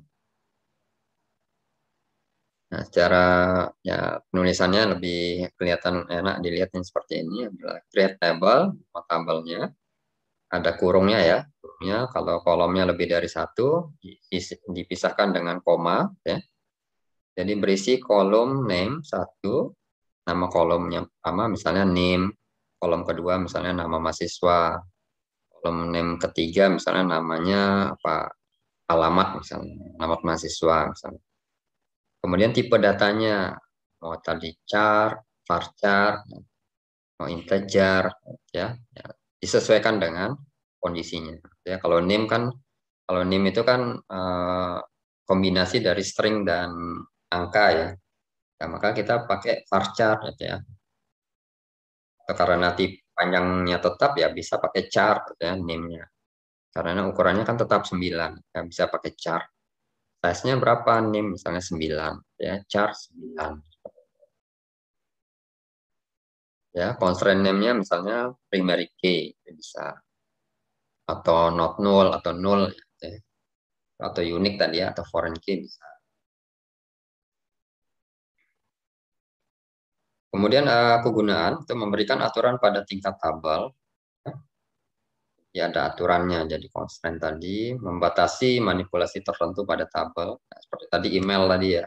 Nah, secara ya penulisannya lebih kelihatan enak dilihatnya seperti ini adalah create table, tabelnya ada kurungnya ya. Kurungnya kalau kolomnya lebih dari satu dipisahkan dengan koma ya. Jadi berisi kolom name satu, nama kolomnya pertama misalnya name, kolom kedua misalnya nama mahasiswa, kolom name ketiga misalnya namanya apa alamat misalnya, alamat mahasiswa misalnya Kemudian tipe datanya, mau tadi char, varchar, mau integer, ya, ya disesuaikan dengan kondisinya. Ya, kalau name kan, kalau name itu kan uh, kombinasi dari string dan angka ya. ya maka kita pakai varchar ya. Karena tipe panjangnya tetap ya bisa pakai char ya name-nya. Karena ukurannya kan tetap 9, ya bisa pakai char size-nya berapa nih? Misalnya 9 ya char 9 ya constraint name-nya misalnya primary key bisa. Atau not null atau null ya. atau unique tadi ya atau foreign key bisa. Kemudian uh, kegunaan itu memberikan aturan pada tingkat tabel ya ada aturannya. Jadi constraint tadi membatasi manipulasi tertentu pada tabel. Nah, seperti tadi email tadi ya.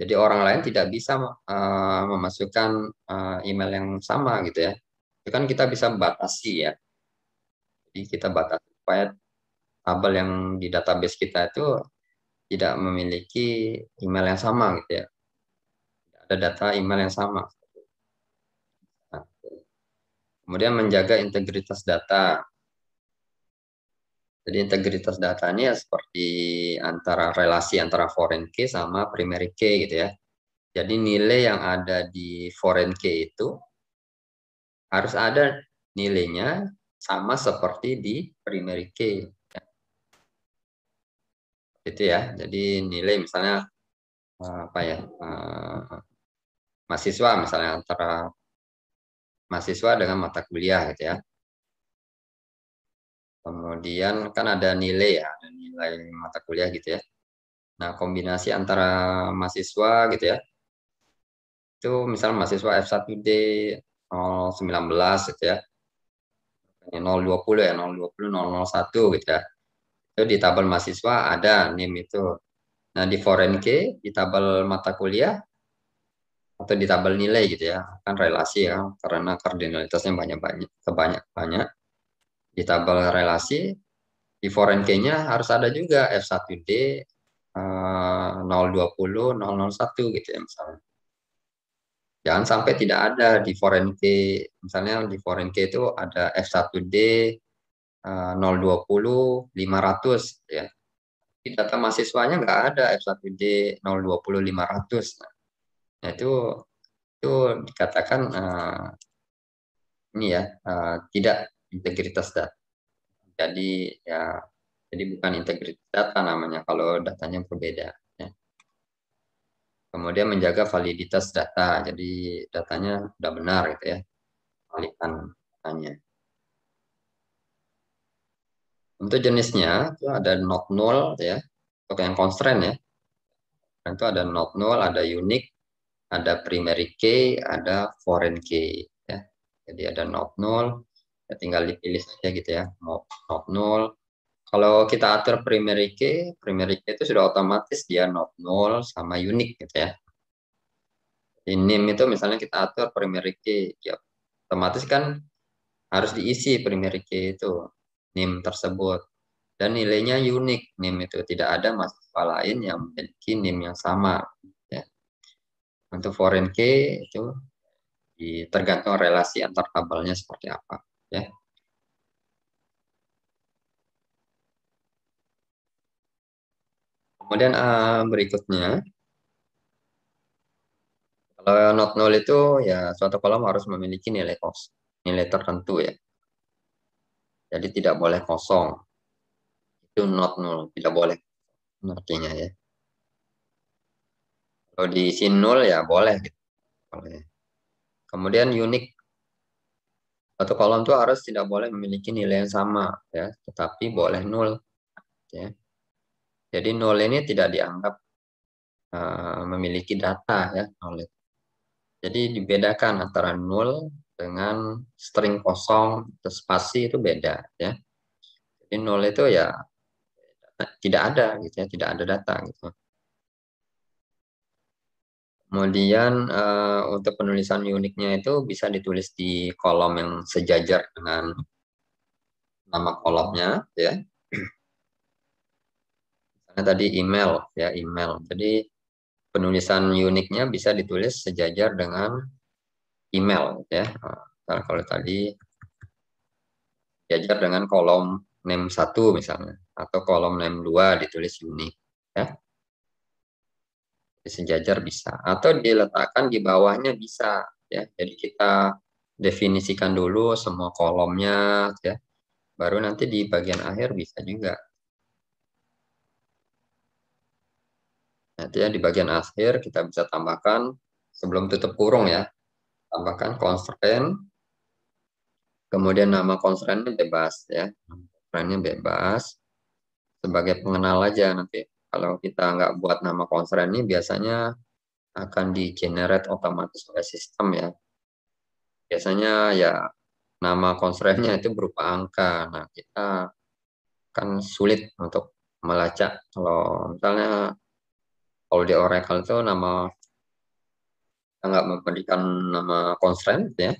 Jadi orang lain tidak bisa uh, memasukkan uh, email yang sama gitu ya. Itu kan kita bisa batasi ya. Jadi kita batasi supaya tabel yang di database kita itu tidak memiliki email yang sama gitu ya. Ada data email yang sama. Nah, kemudian menjaga integritas data jadi integritas data ini ya seperti antara relasi antara foreign key sama primary key gitu ya. Jadi nilai yang ada di foreign key itu harus ada nilainya sama seperti di primary key. Itu ya. Jadi nilai misalnya apa ya eh, mahasiswa misalnya antara mahasiswa dengan mata kuliah gitu ya Kemudian kan ada nilai ya, ada nilai mata kuliah gitu ya. Nah, kombinasi antara mahasiswa gitu ya. Itu misal mahasiswa F1D 019 gitu ya. 020 ya, 020 001 gitu ya. Itu di tabel mahasiswa ada NIM itu. Nah, di foreign key di tabel mata kuliah atau di tabel nilai gitu ya, kan relasi ya, karena kardinalitasnya banyak-banyak, kebanyak-banyak di tabel relasi di foreign key-nya harus ada juga F1D uh, 020 001 gitu ya misalnya. Jangan sampai tidak ada di foreign key, misalnya di foreign key itu ada F1D uh, 020 500 gitu ya. Di data mahasiswanya nggak ada F1D 020 500. Nah, itu itu dikatakan uh, ini ya uh, tidak integritas data. Jadi ya jadi bukan integritas data namanya kalau datanya berbeda. Ya. Kemudian menjaga validitas data. Jadi datanya sudah benar gitu ya. Validan datanya. Untuk jenisnya itu ada not null ya. Untuk yang constraint ya. Itu ada not null, ada unique, ada primary key, ada foreign key ya. Jadi ada not null, ya tinggal dipilih saja gitu ya mau not null kalau kita atur primary key primary key itu sudah otomatis dia not null sama unique gitu ya. Di nim itu misalnya kita atur primary key ya otomatis kan harus diisi primary key itu nim tersebut. Dan nilainya unik nim itu tidak ada mahasiswa lain yang memiliki nim yang sama ya. untuk foreign key itu tergantung relasi antar tabelnya seperti apa ya. Kemudian uh, berikutnya, kalau not null itu ya suatu kolom harus memiliki nilai kos, nilai tertentu ya. Jadi tidak boleh kosong. Itu not null, tidak boleh artinya ya. Kalau diisi nol ya boleh gitu. Boleh. Kemudian unik satu kolom itu harus tidak boleh memiliki nilai yang sama ya, tetapi boleh nol ya. Jadi nol ini tidak dianggap uh, memiliki data ya nol. Jadi dibedakan antara nol dengan string kosong atau spasi itu beda ya. Jadi nol itu ya tidak ada gitu ya, tidak ada data gitu. Kemudian uh, untuk penulisan uniknya itu bisa ditulis di kolom yang sejajar dengan nama kolomnya ya. Misalnya tadi email ya email. Jadi penulisan uniknya bisa ditulis sejajar dengan email ya. Nah, kalau tadi sejajar dengan kolom name 1 misalnya atau kolom name 2 ditulis unik ya sejajar bisa atau diletakkan di bawahnya bisa ya. Jadi kita definisikan dulu semua kolomnya ya. Baru nanti di bagian akhir bisa juga. Nanti ya di bagian akhir kita bisa tambahkan sebelum tutup kurung ya tambahkan constraint. Kemudian nama constraintnya bebas ya. Constraintnya bebas. Sebagai pengenal aja nanti kalau kita nggak buat nama konser ini biasanya akan di generate otomatis oleh sistem ya. Biasanya ya nama konsernya itu berupa angka. Nah, kita kan sulit untuk melacak. Kalau misalnya kalau di Oracle itu nama nggak memberikan nama constraint ya,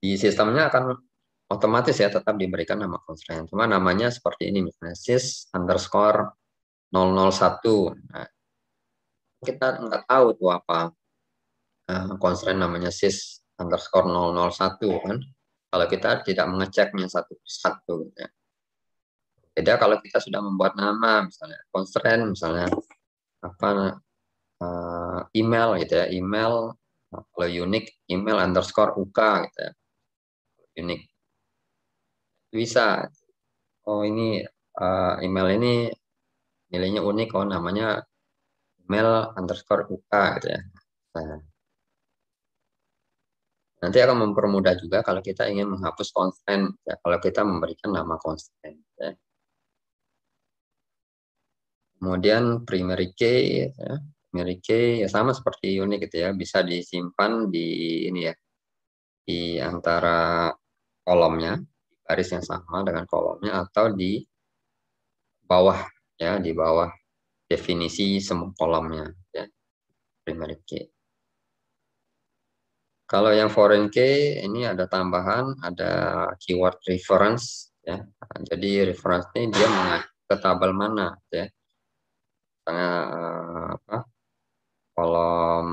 di sistemnya akan otomatis ya tetap diberikan nama constraint. Cuma namanya seperti ini misalnya sys underscore 001. Nah, kita nggak tahu tuh apa uh, namanya sys underscore 001 kan. Kalau kita tidak mengeceknya satu persatu gitu ya. Beda kalau kita sudah membuat nama misalnya constraint misalnya apa uh, email gitu ya, email kalau unik email underscore UK gitu ya. Unik bisa oh ini uh, email ini nilainya unik oh namanya email underscore UK gitu ya nah, Nanti akan mempermudah juga kalau kita ingin menghapus constraint, ya, kalau kita memberikan nama constraint. Ya. Kemudian primary key, ya, primary key ya sama seperti unik gitu ya, bisa disimpan di ini ya, di antara kolomnya, di baris yang sama dengan kolomnya atau di bawah ya, di bawah definisi semua kolomnya ya, primary key. Kalau yang foreign key ini ada tambahan, ada keyword reference ya. Jadi reference ini dia mengacu ke tabel mana ya. Misalnya uh, apa? kolom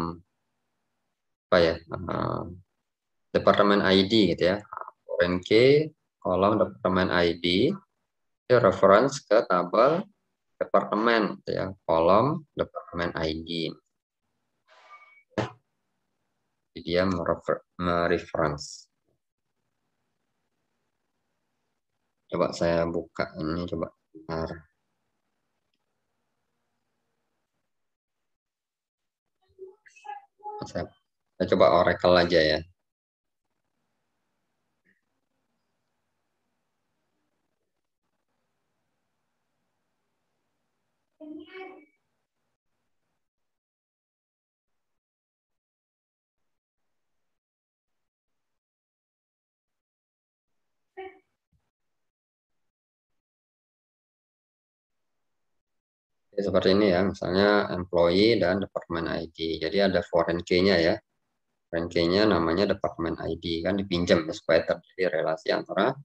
apa ya? Uh, departemen ID gitu ya. Foreign key kolom departemen ID itu reference ke tabel departemen gitu ya, kolom departemen ID dia mereference. Coba saya buka ini coba. Bentar. Saya, saya coba Oracle aja ya. Seperti ini ya, misalnya employee dan department ID. Jadi ada foreign key-nya ya. Foreign key-nya namanya department ID kan dipinjam ya, supaya terjadi relasi antara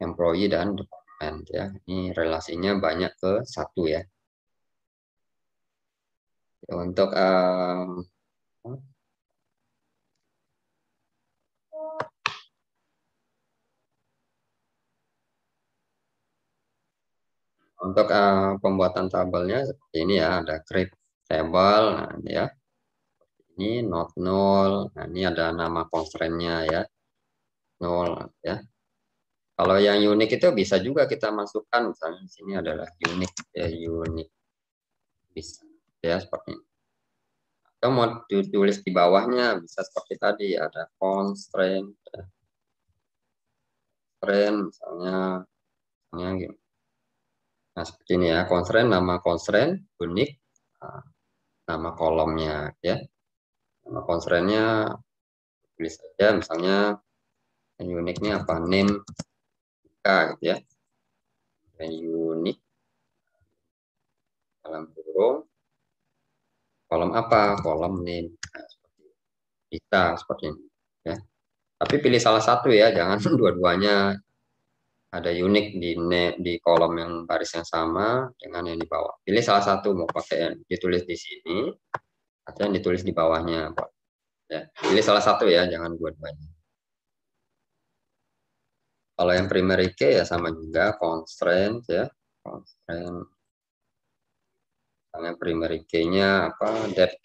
employee dan department ya. Ini relasinya banyak ke satu ya. Untuk um, Untuk uh, pembuatan tabelnya seperti ini ya, ada create table, nah ini ya. Ini not null, nah ini ada nama constraint-nya ya. Null ya. Kalau yang unik itu bisa juga kita masukkan, misalnya di sini adalah unik ya unik. Bisa ya seperti ini. Atau mau ditulis di bawahnya bisa seperti tadi ada constraint ya. constraint misalnya misalnya Nah, seperti ini ya, constraint, nama constraint, unik, nah, nama kolomnya ya. Nama constraintnya tulis saja, misalnya yang uniknya apa, name K gitu ya. Yang unik, dalam kurung, kolom apa, kolom name. Nah, seperti bisa seperti ini ya. Tapi pilih salah satu ya, jangan dua-duanya ada unik di di kolom yang baris yang sama dengan yang di bawah. Pilih salah satu mau pakai yang ditulis di sini atau yang ditulis di bawahnya. Ya, pilih salah satu ya, jangan dua-duanya. Kalau yang primary key ya sama juga constraint ya, constraint. Misalnya primary key-nya apa? That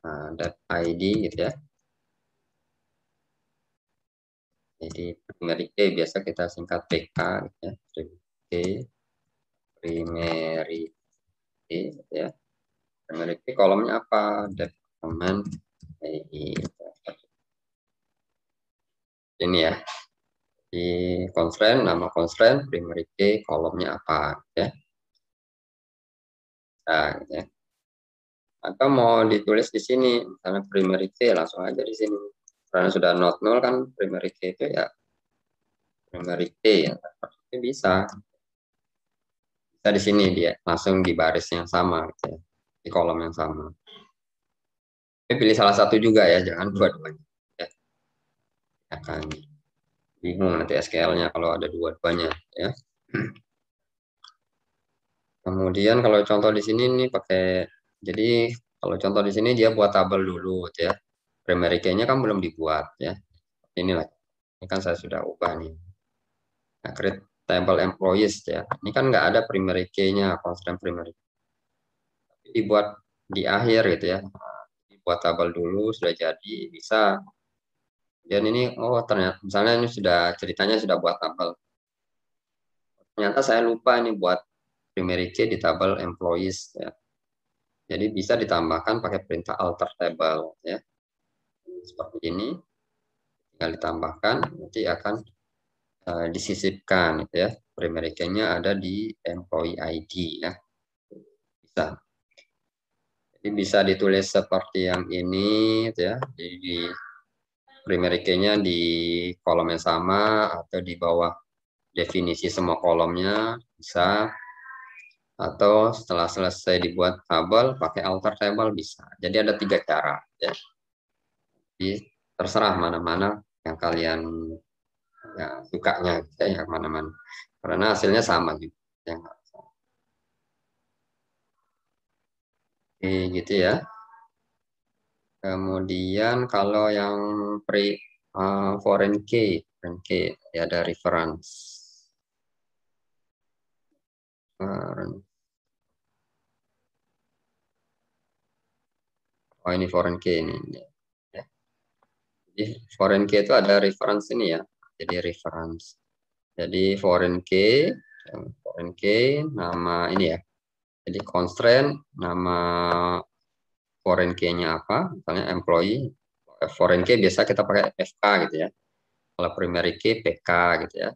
nah, that ID gitu ya. Jadi primary key biasa kita singkat PK gitu ya. Primary primary key ya. Primary key kolomnya apa? Department ini ya. Di constraint nama constraint primary key kolomnya apa ya. Nah, gitu ya. Atau mau ditulis di sini, misalnya primary key langsung aja di sini karena sudah not null kan primary key itu ya primary key ya itu bisa. Bisa di sini dia langsung di baris yang sama gitu ya, di kolom yang sama. Tapi pilih salah satu juga ya jangan dua-duanya. Ya. Akan bingung nanti SQL-nya kalau ada dua-duanya ya. Kemudian kalau contoh di sini nih pakai jadi kalau contoh di sini dia buat tabel dulu gitu ya primary key-nya kan belum dibuat ya. Inilah. Ini kan saya sudah ubah nih. Nah, create table employees ya. Ini kan nggak ada primary key-nya, constraint primary. Dibuat di akhir gitu ya. Dibuat tabel dulu sudah jadi bisa. Dan ini oh ternyata misalnya ini sudah ceritanya sudah buat tabel. Ternyata saya lupa ini buat primary key di tabel employees ya. Jadi bisa ditambahkan pakai perintah alter table ya seperti ini tinggal ditambahkan nanti akan uh, disisipkan gitu ya. Primary key-nya ada di employee ID ya. Bisa. Jadi bisa ditulis seperti yang ini gitu ya. Jadi di primary key-nya di kolom yang sama atau di bawah definisi semua kolomnya bisa. Atau setelah selesai dibuat tabel pakai alter table bisa. Jadi ada tiga cara ya. Jadi terserah mana-mana yang kalian ya, sukanya gitu ya, mana-mana. Karena hasilnya sama juga. Yang Oke, gitu ya. Kemudian kalau yang pre uh, foreign key, foreign key ya ada. Reference. Oh ini foreign key ini. Jadi foreign key itu ada reference ini ya. Jadi reference. Jadi foreign key, foreign key nama ini ya. Jadi constraint nama foreign key-nya apa? Misalnya employee foreign key biasa kita pakai FK gitu ya. Kalau primary key PK gitu ya.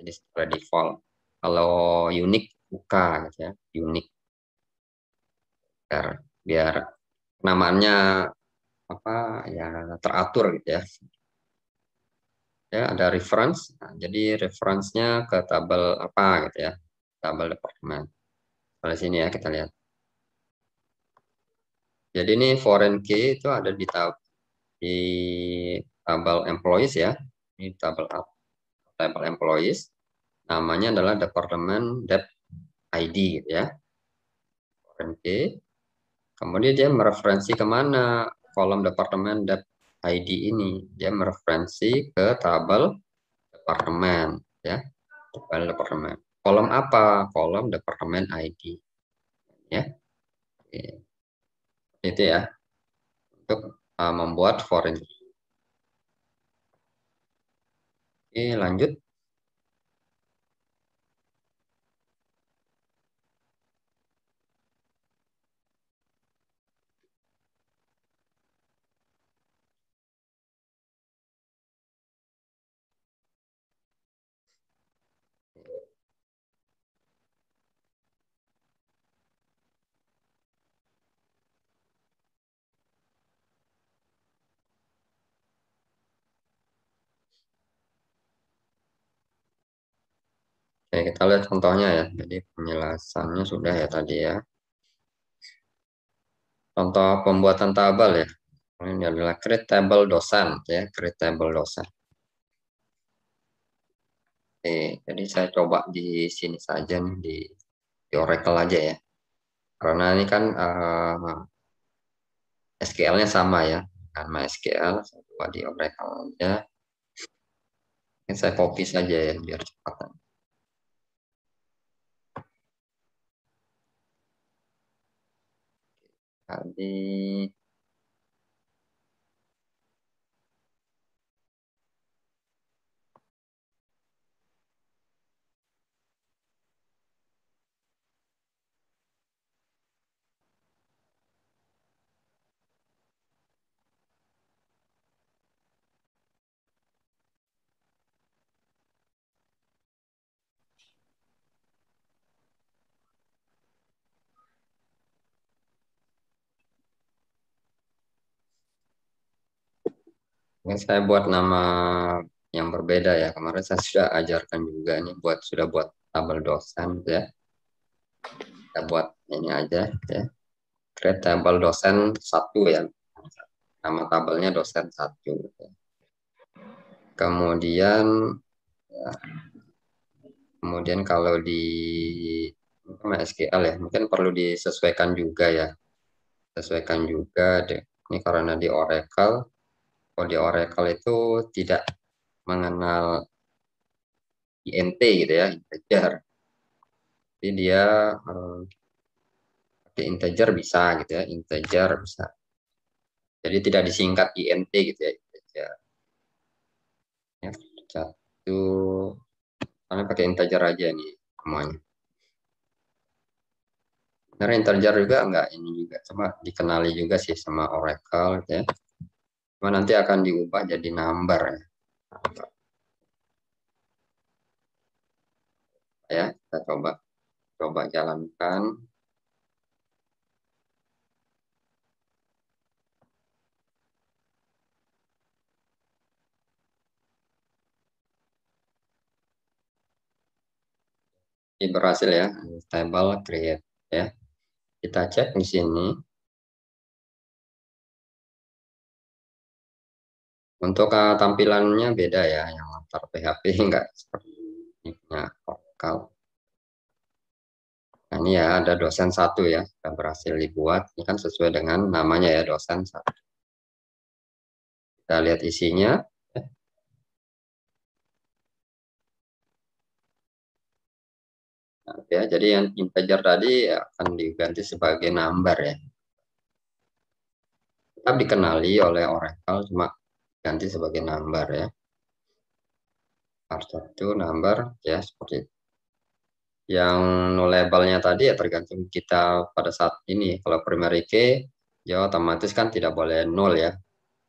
Jadi secara default. Kalau unique UK gitu ya, unique. Biar, biar namanya apa ya teratur gitu ya. Ya, ada reference. Nah, jadi reference-nya ke tabel apa gitu ya. Tabel departemen. Pada sini ya kita lihat. Jadi ini foreign key itu ada di tab di tabel employees ya. Ini tabel tabel employees. Namanya adalah departemen dep ID gitu ya. Foreign key Kemudian dia mereferensi ke mana kolom departemen dep ID ini. Dia mereferensi ke tabel departemen, ya, tabel departemen. Kolom apa? Kolom departemen ID, ya. Oke. Itu ya untuk uh, membuat foreign. Oke, lanjut. Oke, kita lihat contohnya ya. Jadi penjelasannya sudah ya tadi ya. Contoh pembuatan tabel ya. Ini adalah create table dosen ya, create table dosen. Oke, jadi saya coba di sini saja nih di, di Oracle aja ya. Karena ini kan uh, eh, SQL-nya sama ya, dengan MySQL. Saya coba di Oracle aja. Ini saya copy saja ya biar cepat. Tadi Ini saya buat nama yang berbeda ya. Kemarin saya sudah ajarkan juga ini buat sudah buat tabel dosen ya. Kita buat ini aja ya. Create tabel dosen satu ya. Nama tabelnya dosen satu. Ya. Kemudian ya, kemudian kalau di MySQL ya mungkin perlu disesuaikan juga ya. Sesuaikan juga deh. Ini karena di Oracle kalau di Oracle itu tidak mengenal INT gitu ya, integer. Jadi dia eh, pakai integer bisa gitu ya, integer bisa. Jadi tidak disingkat INT gitu ya, integer. Ya, satu, karena pakai integer aja nih semuanya. Karena integer juga enggak ini juga, cuma dikenali juga sih sama Oracle gitu ya. Cuma nanti akan diubah jadi number ya. Ya, kita coba coba jalankan. Ini berhasil ya, table create ya. Kita cek di sini. Untuk uh, tampilannya beda ya, yang antar PHP enggak seperti ini punya Oracle. Nah, ini ya ada dosen satu ya, sudah berhasil dibuat. Ini kan sesuai dengan namanya ya, dosen satu. Kita lihat isinya. Nah, ya, jadi yang integer tadi akan diganti sebagai number ya. Tetap dikenali oleh Oracle, cuma ganti sebagai number ya. Part satu number ya seperti itu. Yang no labelnya tadi ya tergantung kita pada saat ini. Kalau primary key ya otomatis kan tidak boleh nol ya,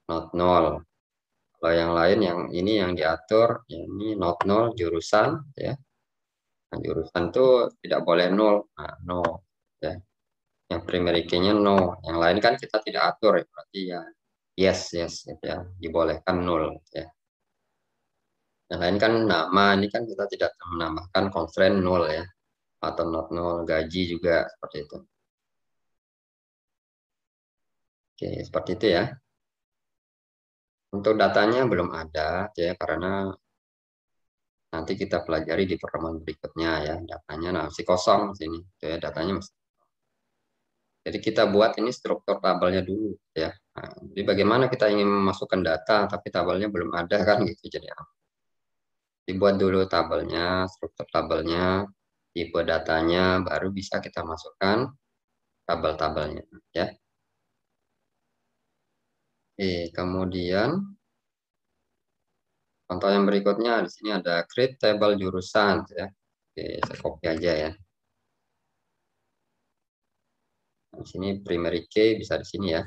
not nol. Kalau yang lain yang ini yang diatur, ya ini not nol jurusan ya Nah, jurusan itu tidak boleh nol. Nah, no. Ya. Yang primary key-nya no. Yang lain kan kita tidak atur. Ya. Berarti ya yes, yes. Ya. Dibolehkan nol. Ya. Yang lain kan nama. Ini kan kita tidak menambahkan constraint nol ya. Atau not nol. Gaji juga seperti itu. Oke, seperti itu ya. Untuk datanya belum ada ya karena nanti kita pelajari di pertemuan berikutnya ya datanya masih kosong sini ya datanya masih jadi kita buat ini struktur tabelnya dulu ya nah, jadi bagaimana kita ingin memasukkan data tapi tabelnya belum ada kan gitu jadi dibuat dulu tabelnya struktur tabelnya tipe datanya baru bisa kita masukkan tabel-tabelnya ya Oke, kemudian Contoh yang berikutnya di sini ada create table jurusan ya. Oke, saya copy aja ya. Di sini primary key bisa di sini ya.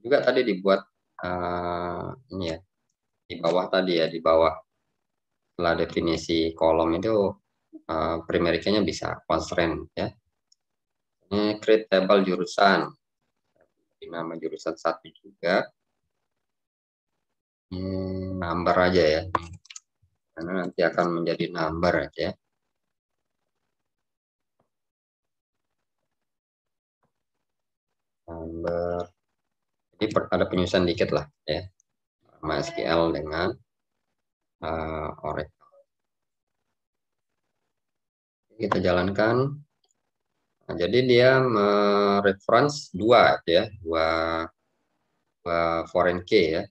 Juga tadi dibuat uh, ini ya. Di bawah tadi ya, di bawah setelah definisi kolom itu uh, primary key-nya bisa constraint ya. Ini create table jurusan. Nama jurusan satu juga hmm, number aja ya karena nanti akan menjadi number aja ya. Number jadi ada penyusunan dikit lah ya. MySQL dengan uh, Oracle. Kita jalankan. Nah, jadi dia mereference dua ya dua, dua foreign key ya.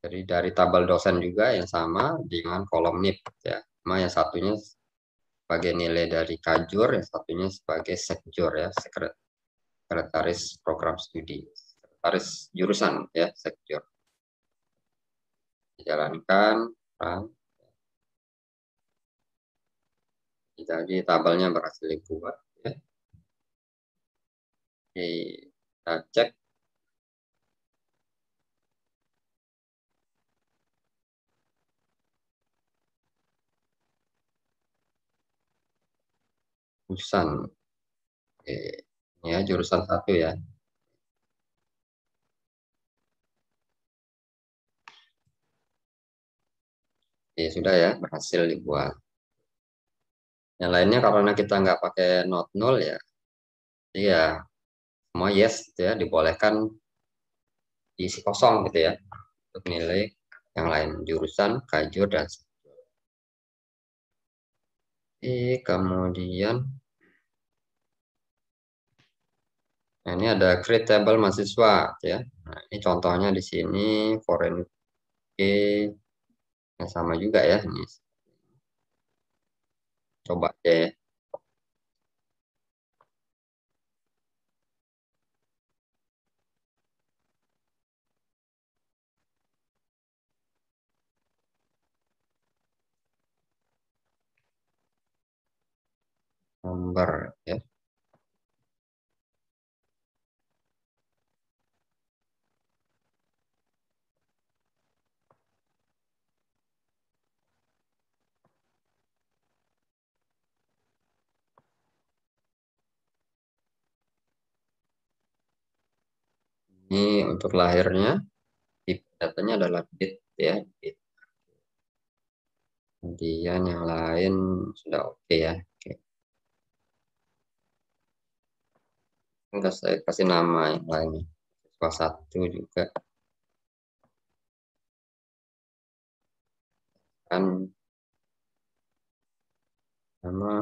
Jadi dari tabel dosen juga yang sama dengan kolom NIP ya. Cuma yang satunya sebagai nilai dari kajur, yang satunya sebagai sekjur ya, sekretaris program studi, sekretaris jurusan ya, sekjur. Dijalankan, run. Jadi tabelnya berhasil dibuat ya. Oke, kita cek jurusan. Oke. Ya, jurusan satu ya. Oke, sudah ya, berhasil dibuat. Yang lainnya karena kita nggak pakai not null ya, iya semua yes gitu ya, dibolehkan diisi kosong gitu ya, untuk nilai yang lain, jurusan, kajur, dan Oke, kemudian Nah, ini ada create table mahasiswa ya. Nah, ini contohnya di sini foreign key yang sama juga ya ini. Coba ya. Number ya. Ini untuk lahirnya, tipe datanya adalah bit ya, bit. Kemudian yang lain sudah oke okay ya. Oke. Enggak saya kasih nama yang lainnya. Siswa satu juga. Kan nama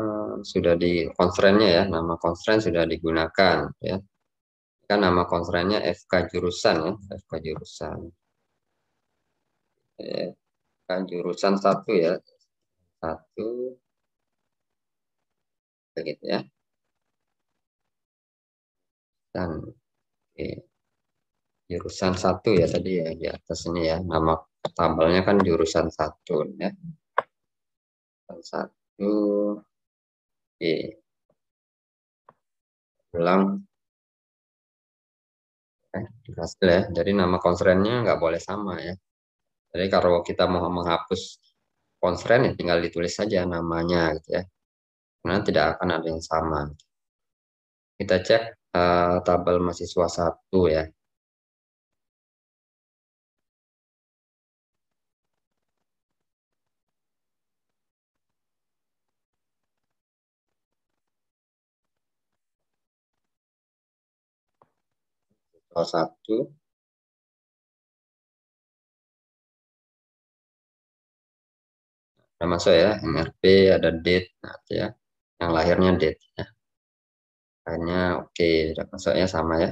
sudah di constraint-nya ya, nama constraint sudah digunakan ya. Kan nama constraint-nya FK jurusan ya, FK jurusan. FK jurusan satu ya, satu begitu ya. Dan oke. jurusan satu ya tadi ya di atas ini ya, nama tabelnya kan jurusan satu ya. Jurusan satu Oke. Ulang. Eh, hasil ya. Jadi nama konstrennya nggak boleh sama ya. Jadi kalau kita mau menghapus konstren ya tinggal ditulis saja namanya gitu ya. Karena tidak akan ada yang sama. Kita cek uh, tabel mahasiswa satu ya. Satu masuk ya, MRP, ada date, nah, ya. Yang lahirnya date ya. Lainnya oke, okay. masuknya sama ya.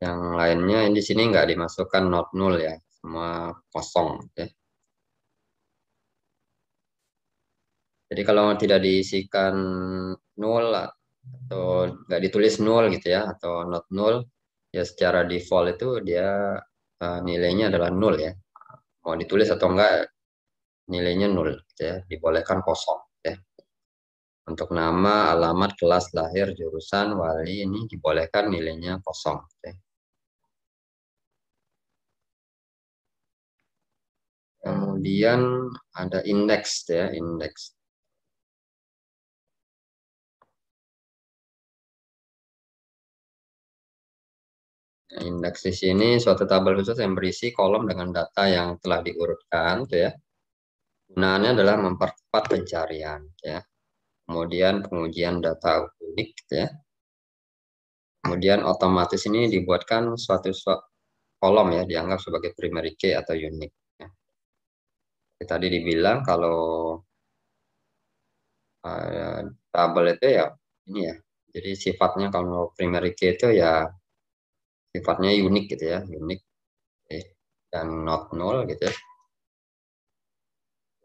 Yang lainnya di sini nggak dimasukkan not null ya, semua kosong ya. Jadi kalau tidak diisikan nol atau nggak ditulis nol gitu ya, atau not null, ya secara default itu dia uh, nilainya adalah nol ya. Mau ditulis atau enggak nilainya nol ya. Dibolehkan kosong ya. Untuk nama alamat kelas lahir jurusan wali ini dibolehkan nilainya kosong ya. kemudian ada indeks ya indeks Indeks di sini suatu tabel khusus yang berisi kolom dengan data yang telah diurutkan, gitu ya. Gunaannya adalah mempercepat pencarian, gitu ya. Kemudian pengujian data unik, gitu ya. Kemudian otomatis ini dibuatkan suatu, suatu kolom ya, dianggap sebagai primary key atau unik. Ya. Tadi dibilang kalau uh, tabel itu ya ini ya, jadi sifatnya kalau primary key itu ya sifatnya unik gitu ya unik okay. dan not null gitu ya.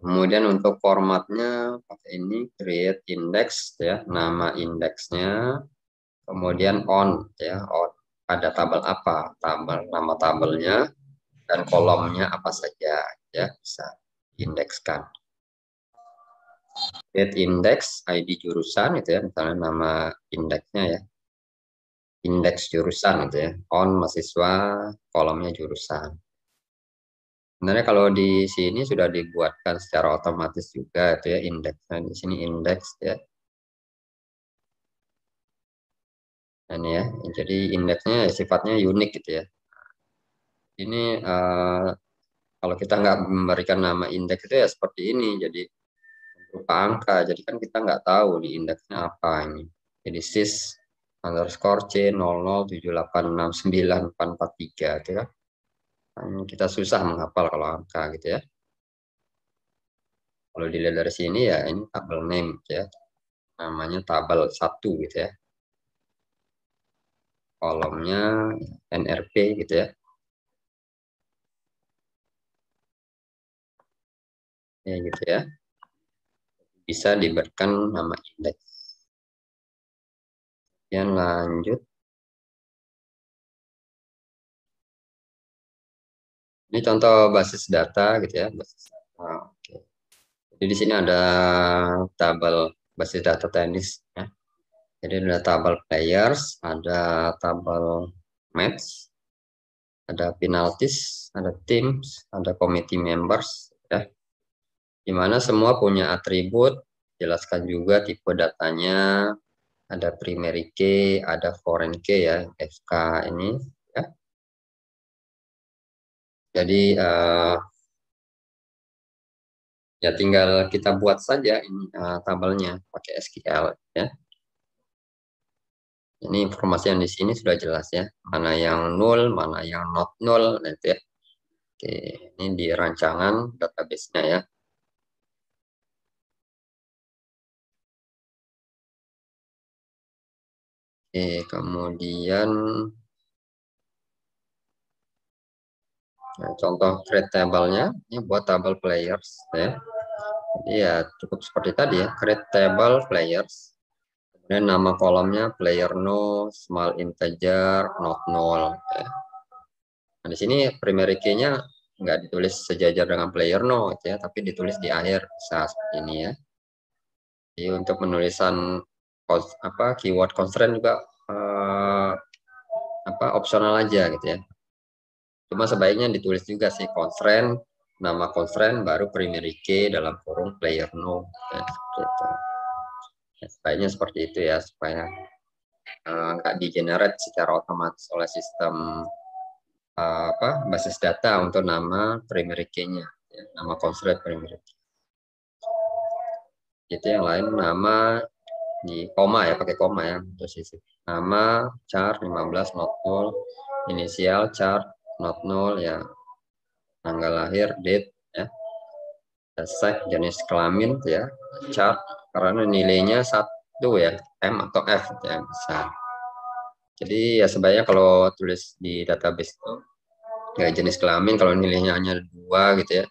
Kemudian untuk formatnya pakai ini create index ya nama indeksnya kemudian on ya on. Ada tabel apa? Tabel nama tabelnya dan kolomnya apa saja ya bisa indekskan create index ID jurusan itu ya misalnya nama indeksnya ya indeks jurusan gitu ya. On mahasiswa, kolomnya jurusan. Sebenarnya kalau di sini sudah dibuatkan secara otomatis juga itu ya indeksnya di sini indeks ya. Ini ya, jadi indeksnya sifatnya unik gitu ya. Ini uh, kalau kita nggak memberikan nama indeks itu ya seperti ini, jadi berupa angka. Jadi kan kita nggak tahu di indeksnya apa ini. Jadi sis underscore C 007869443 gitu kan. Kita susah menghafal kalau angka gitu ya. Kalau dilihat dari sini ya ini tabel name gitu ya. Namanya tabel 1 gitu ya. Kolomnya NRP gitu ya. Ya gitu ya. Bisa diberikan nama indeks. Kemudian lanjut. Ini contoh basis data gitu ya, basis data. Oke. Jadi di sini ada tabel basis data tenis ya. Jadi ada tabel players, ada tabel match, ada penalties, ada teams, ada committee members ya. Di mana semua punya atribut, jelaskan juga tipe datanya, ada primary key, ada foreign key ya, FK ini ya. Jadi uh, ya tinggal kita buat saja ini uh, tabelnya pakai SQL ya. Ini informasi yang di sini sudah jelas ya, mana yang null, mana yang not null, nanti ya. Oke, ini di rancangan database-nya ya. Oke, kemudian nah, contoh create table-nya, ini buat table players ya. Jadi ya cukup seperti tadi ya, create table players. Kemudian nama kolomnya player no, small integer, not null. Ya. Nah, di sini primary key-nya nggak ditulis sejajar dengan player no, ya, tapi ditulis di akhir seperti ini ya. Jadi untuk penulisan apa keyword constraint juga uh, apa opsional aja gitu ya. Cuma sebaiknya ditulis juga sih constraint, nama constraint baru primary key dalam kurung player no ya, gitu. Ya, sebaiknya seperti itu ya supaya uh, nggak di generate secara otomatis oleh sistem uh, apa basis data untuk nama primary key-nya, ya, nama constraint primary key. Itu yang lain nama di koma ya pakai koma ya posisi nama char 15 not null. Inisial char not null ya. Tanggal lahir date ya. Sex jenis kelamin ya. Chart karena nilainya satu ya. M atau f ya besar jadi ya sebaiknya kalau tulis di database itu ya jenis kelamin kalau nilainya hanya dua gitu ya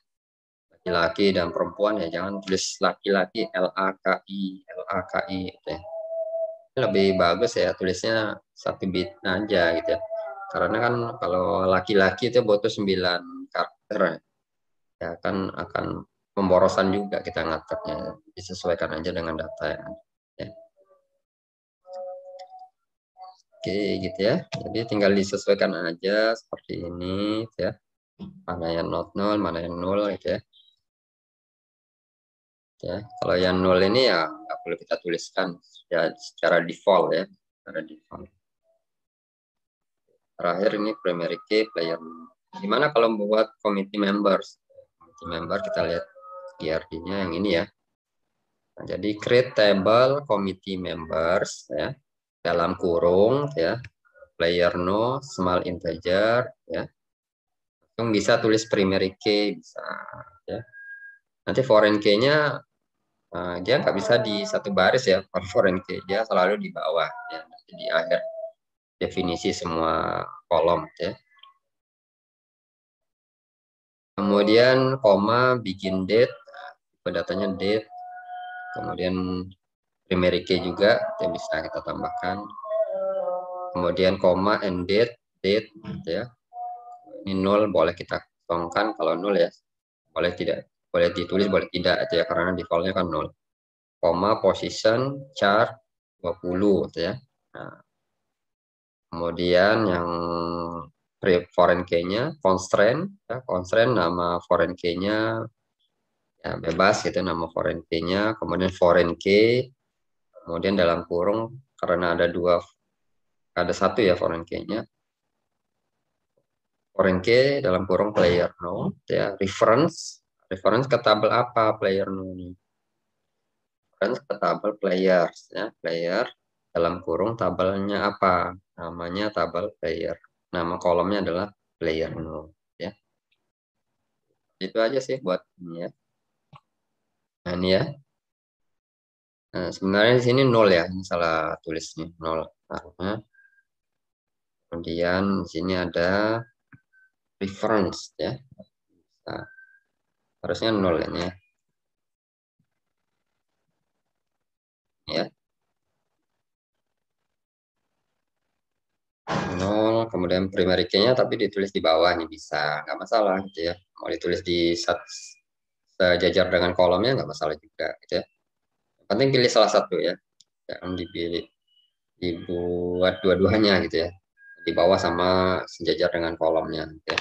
laki-laki dan perempuan ya jangan tulis laki-laki L A K I L A K I gitu ya. Lebih bagus ya tulisnya satu bit aja gitu ya. Karena kan kalau laki-laki itu butuh 9 karakter ya kan akan pemborosan juga kita ngaturnya disesuaikan aja dengan data ada ya. Oke gitu ya. Jadi tinggal disesuaikan aja seperti ini gitu ya. Mana yang not null, mana yang null gitu ya ya kalau yang nol ini ya nggak perlu kita tuliskan. Ya secara default ya secara default. Terakhir ini primary key player gimana kalau membuat committee members? Committee member kita lihat IRD-nya yang ini ya. Nah, jadi create table committee members ya dalam kurung ya. Player no small integer ya. Langsung bisa tulis primary key bisa ya. Nanti foreign key-nya Nah, dia nggak bisa di satu baris ya, key. Dia selalu di bawah, ya, di akhir definisi semua kolom. Ya. Kemudian koma begin date, datanya date. Kemudian primary key juga, yang bisa kita tambahkan. Kemudian koma and date, date, ya. Ini nol boleh kita kosongkan kalau nol ya, boleh tidak boleh ditulis boleh tidak aja ya karena defaultnya kan 0 koma position char 20 gitu ya. Nah, kemudian yang foreign key-nya constraint ya, constraint nama foreign key-nya ya bebas gitu nama foreign key-nya. Kemudian foreign key kemudian dalam kurung karena ada dua ada satu ya foreign key-nya. Foreign key dalam kurung player no ya. Reference reference ke tabel apa player ini? Reference ke tabel players ya, player dalam kurung tabelnya apa? Namanya tabel player. Nama kolomnya adalah player no ya. Itu aja sih buat ini ya. Nah, ini ya. Nah, sebenarnya di sini nol ya, ini salah tulis nih nol. Nah, kemudian di sini ada reference ya. Nah, harusnya nol ini ya. ya. Nol, kemudian primary key-nya tapi ditulis di bawah ini bisa, nggak masalah gitu ya. Mau ditulis di sat, sejajar dengan kolomnya nggak masalah juga gitu ya. Yang penting pilih salah satu ya, jangan dipilih dibuat dua-duanya gitu ya. Di bawah sama sejajar dengan kolomnya gitu ya.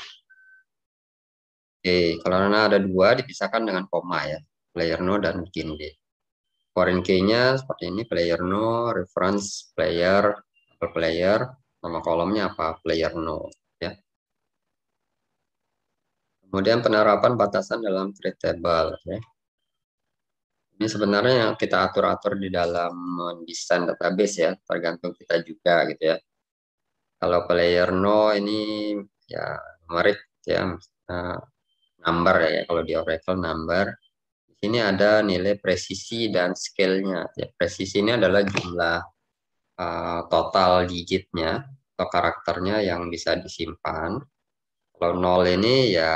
Oke, kalau ada dua dipisahkan dengan koma ya, player no dan begin date. Foreign key-nya seperti ini, player no, reference player, player, nama kolomnya apa, player no. Ya. Kemudian penerapan batasan dalam create table. Ya. Ini sebenarnya yang kita atur-atur di dalam mendesain database ya, tergantung kita juga gitu ya. Kalau player no ini ya merit ya number ya kalau di Oracle number. Di sini ada nilai presisi dan scale-nya. Ya, presisi ini adalah jumlah uh, total digitnya atau karakternya yang bisa disimpan kalau nol ini ya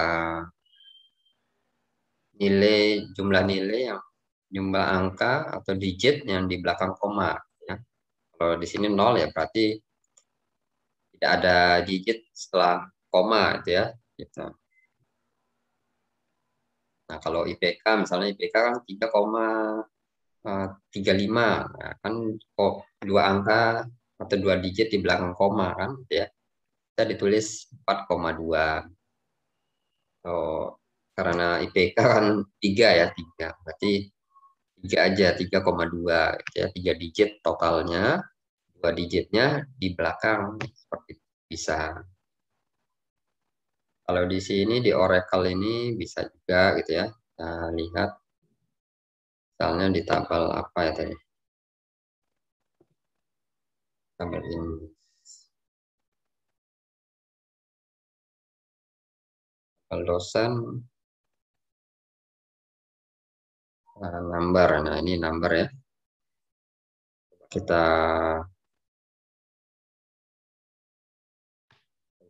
nilai jumlah nilai yang jumlah angka atau digit yang di belakang koma. Ya. Kalau di sini nol ya berarti tidak ada digit setelah koma gitu ya. Gitu. Nah kalau IPK misalnya IPK kan 3,35 eh, nah, kan kok dua angka atau dua digit di belakang koma kan gitu ya kita ditulis 4,2. Oh, karena IPK kan 3 ya, 3. Berarti 3 aja, 3,2 ya, 3 digit totalnya, 2 digitnya di belakang seperti bisa. Kalau di sini di Oracle ini bisa juga gitu ya. Kita lihat misalnya di tabel apa ya tadi? Tabel ini. dosen nah, number nah ini number ya kita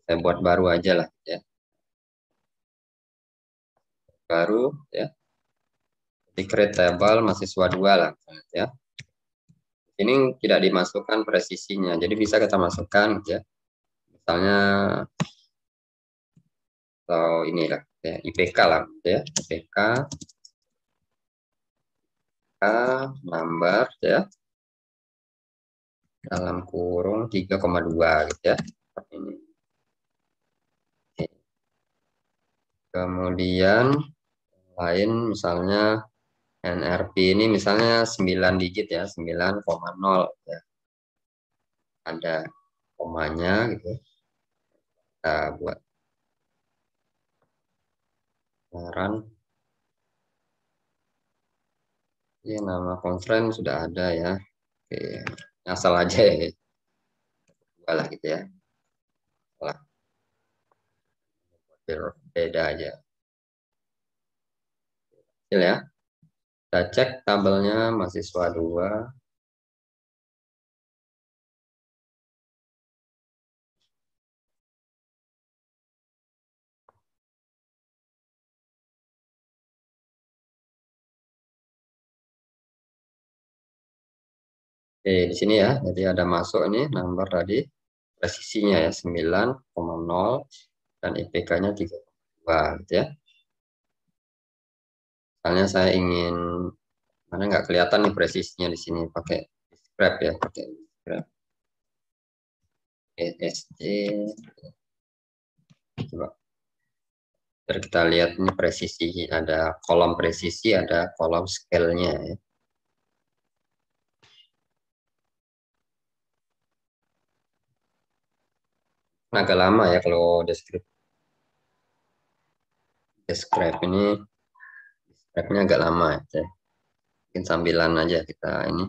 saya buat baru aja lah ya baru ya. Di create table mahasiswa dua lah ya. Ini tidak dimasukkan presisinya. Jadi bisa kita masukkan ya. Misalnya atau inilah ya, IPK lah ya. IPK number ya. Dalam kurung 3,2 gitu ya. Ini. Kemudian lain misalnya NRP ini misalnya 9 digit ya 9,0 ya. Ada komanya gitu. Kita buat saran. Ya nama conference sudah ada ya. Oke asal aja ya. Lah gitu ya. Beda aja ya. Kita cek tabelnya mahasiswa dua. Oke, di sini ya, jadi ada masuk ini nomor tadi. Presisinya ya 9,0 dan IPK-nya 3,2 gitu ya. Misalnya saya ingin mana nggak kelihatan nih presisinya di sini pakai describe ya, pakai describe. ESC coba Biar kita lihat ini presisi ada kolom presisi ada kolom scale-nya ya. agak lama ya kalau describe describe ini describe-nya agak lama ya. Mungkin sambilan aja kita ini.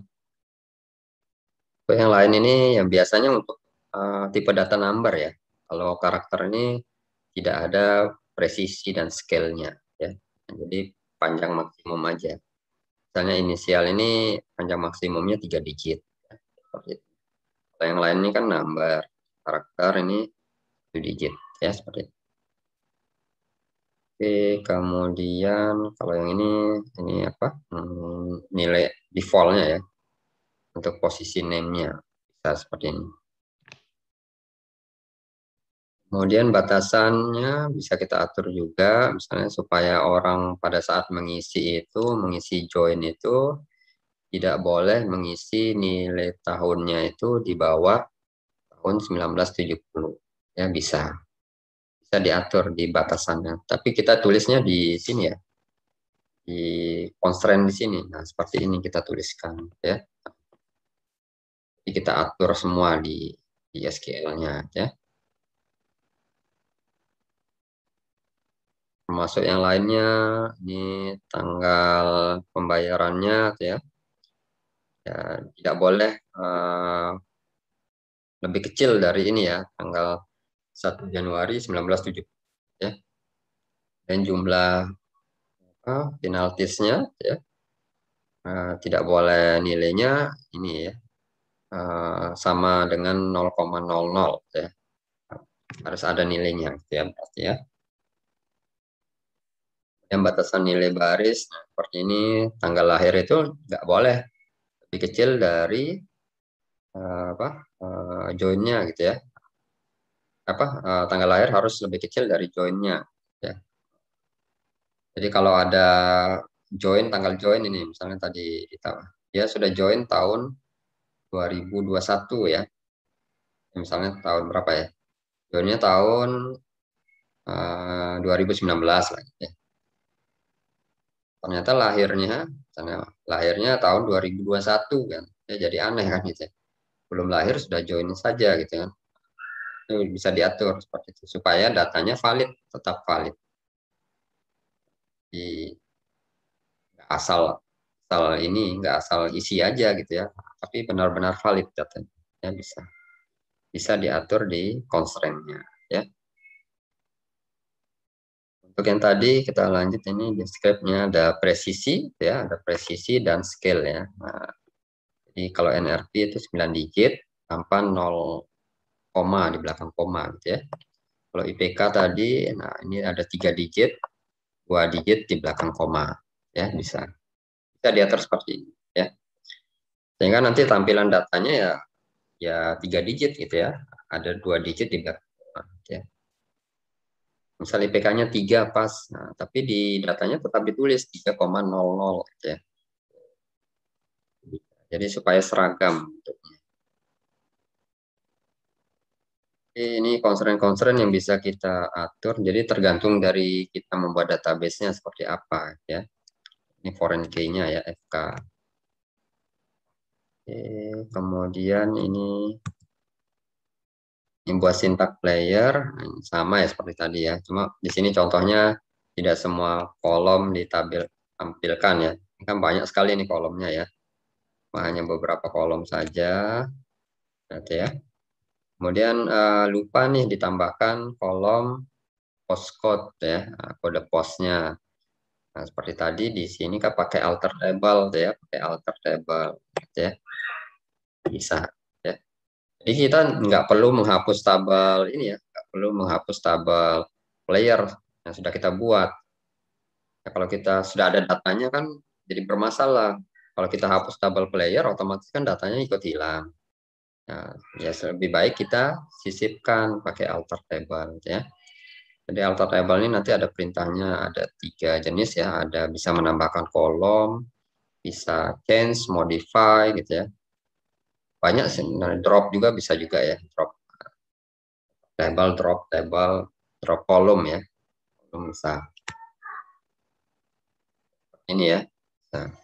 yang lain ini yang biasanya untuk uh, tipe data number ya. Kalau karakter ini tidak ada presisi dan scale-nya ya. Jadi panjang maksimum aja. Misalnya inisial ini panjang maksimumnya tiga digit. Ya. Kalau yang lain ini kan number karakter ini digit ya seperti itu. Oke, kemudian kalau yang ini ini apa? Hmm, nilai defaultnya ya untuk posisi name-nya bisa seperti ini. Kemudian batasannya bisa kita atur juga, misalnya supaya orang pada saat mengisi itu, mengisi join itu tidak boleh mengisi nilai tahunnya itu di bawah tahun 1970 ya bisa bisa diatur di batasannya. Tapi kita tulisnya di sini ya. Di constraint di sini. Nah seperti ini kita tuliskan ya. Jadi kita atur semua di, di SQL-nya ya termasuk yang lainnya ini tanggal pembayarannya ya. Ya tidak boleh uh, lebih kecil dari ini ya tanggal 1 Januari 1970 ya. Dan jumlah uh, penaltisnya ya uh, tidak boleh nilainya ini ya uh, sama dengan 0,00 ya. Harus ada nilainya ya berarti ya. Yang batasan nilai baris nah, seperti ini tanggal lahir itu nggak boleh. Lebih kecil dari uh, apa uh, joinnya gitu ya apa uh, tanggal lahir harus lebih kecil dari joinnya ya. Jadi kalau ada join tanggal join ini misalnya tadi kita dia sudah join tahun 2021 ya. Misalnya tahun berapa ya? Joinnya tahun uh, 2019 lah ya. Ternyata lahirnya misalnya lahirnya tahun 2021 kan. Ya jadi aneh kan gitu ya. belum lahir sudah join saja gitu kan itu bisa diatur seperti itu supaya datanya valid tetap valid. Di asal asal ini nggak asal isi aja gitu ya tapi benar-benar valid datanya ya bisa. Bisa diatur di constraint-nya ya. Untuk yang tadi kita lanjut ini di script-nya ada presisi ya, ada presisi dan scale ya. Nah, jadi kalau NRP itu 9 digit tanpa 0 koma di belakang koma gitu ya. Kalau IPK tadi nah ini ada tiga digit, dua digit di belakang koma ya bisa. Bisa diatur seperti ini ya. Sehingga nanti tampilan datanya ya ya tiga digit gitu ya. Ada dua digit di belakang koma ya misalnya IPK-nya 3 pas, nah, tapi di datanya tetap ditulis 3,00 gitu ya. Jadi supaya seragam bentuknya. Ini concern-concern yang bisa kita atur, jadi tergantung dari kita membuat database-nya seperti apa ya. Ini foreign key-nya ya FK. Oke, kemudian ini buat sintak player sama ya seperti tadi ya. Cuma di sini contohnya tidak semua kolom ditampilkan ya. Ini kan banyak sekali nih kolomnya ya. Hanya beberapa kolom saja. Nanti ya. Kemudian uh, lupa nih ditambahkan kolom postcode ya, nah, kode posnya. Nah, seperti tadi di sini kan pakai alter table ya, pakai alter table ya. Bisa jadi kita nggak perlu menghapus tabel ini ya, nggak perlu menghapus tabel player yang sudah kita buat. Ya, kalau kita sudah ada datanya kan jadi bermasalah. Kalau kita hapus tabel player, otomatis kan datanya ikut hilang. Nah, ya lebih baik kita sisipkan pakai alter table ya. Jadi alter table ini nanti ada perintahnya ada tiga jenis ya, ada bisa menambahkan kolom, bisa change, modify gitu ya. Banyak nah, drop juga bisa juga ya drop. Table drop table drop kolom ya. Kolom bisa ini ya. Nah.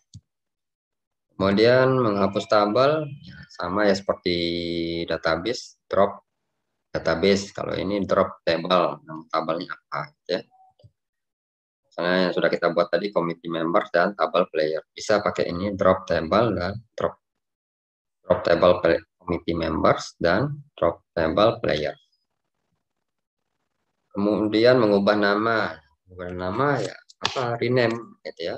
Kemudian menghapus tabel ya, sama ya seperti database drop database kalau ini drop table nama tabelnya apa ya misalnya yang sudah kita buat tadi committee members dan table player bisa pakai ini drop table dan drop drop table committee members, dan drop table player. Kemudian mengubah nama, mengubah nama ya apa rename gitu ya.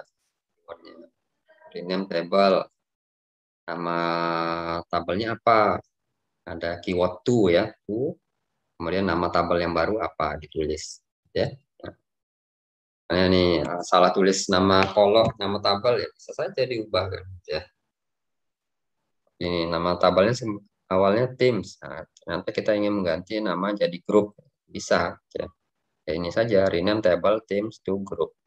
Rename table. Nama tabelnya apa? Ada keyword to ya, to. Kemudian nama tabel yang baru apa ditulis ya. Nah, ini salah tulis nama kolom, nama tabel ya bisa saja diubah kan ya ini nama tabelnya awalnya Teams. Nah, ternyata kita ingin mengganti nama jadi grup. Bisa. Ya. ya ini saja, rename table Teams to group.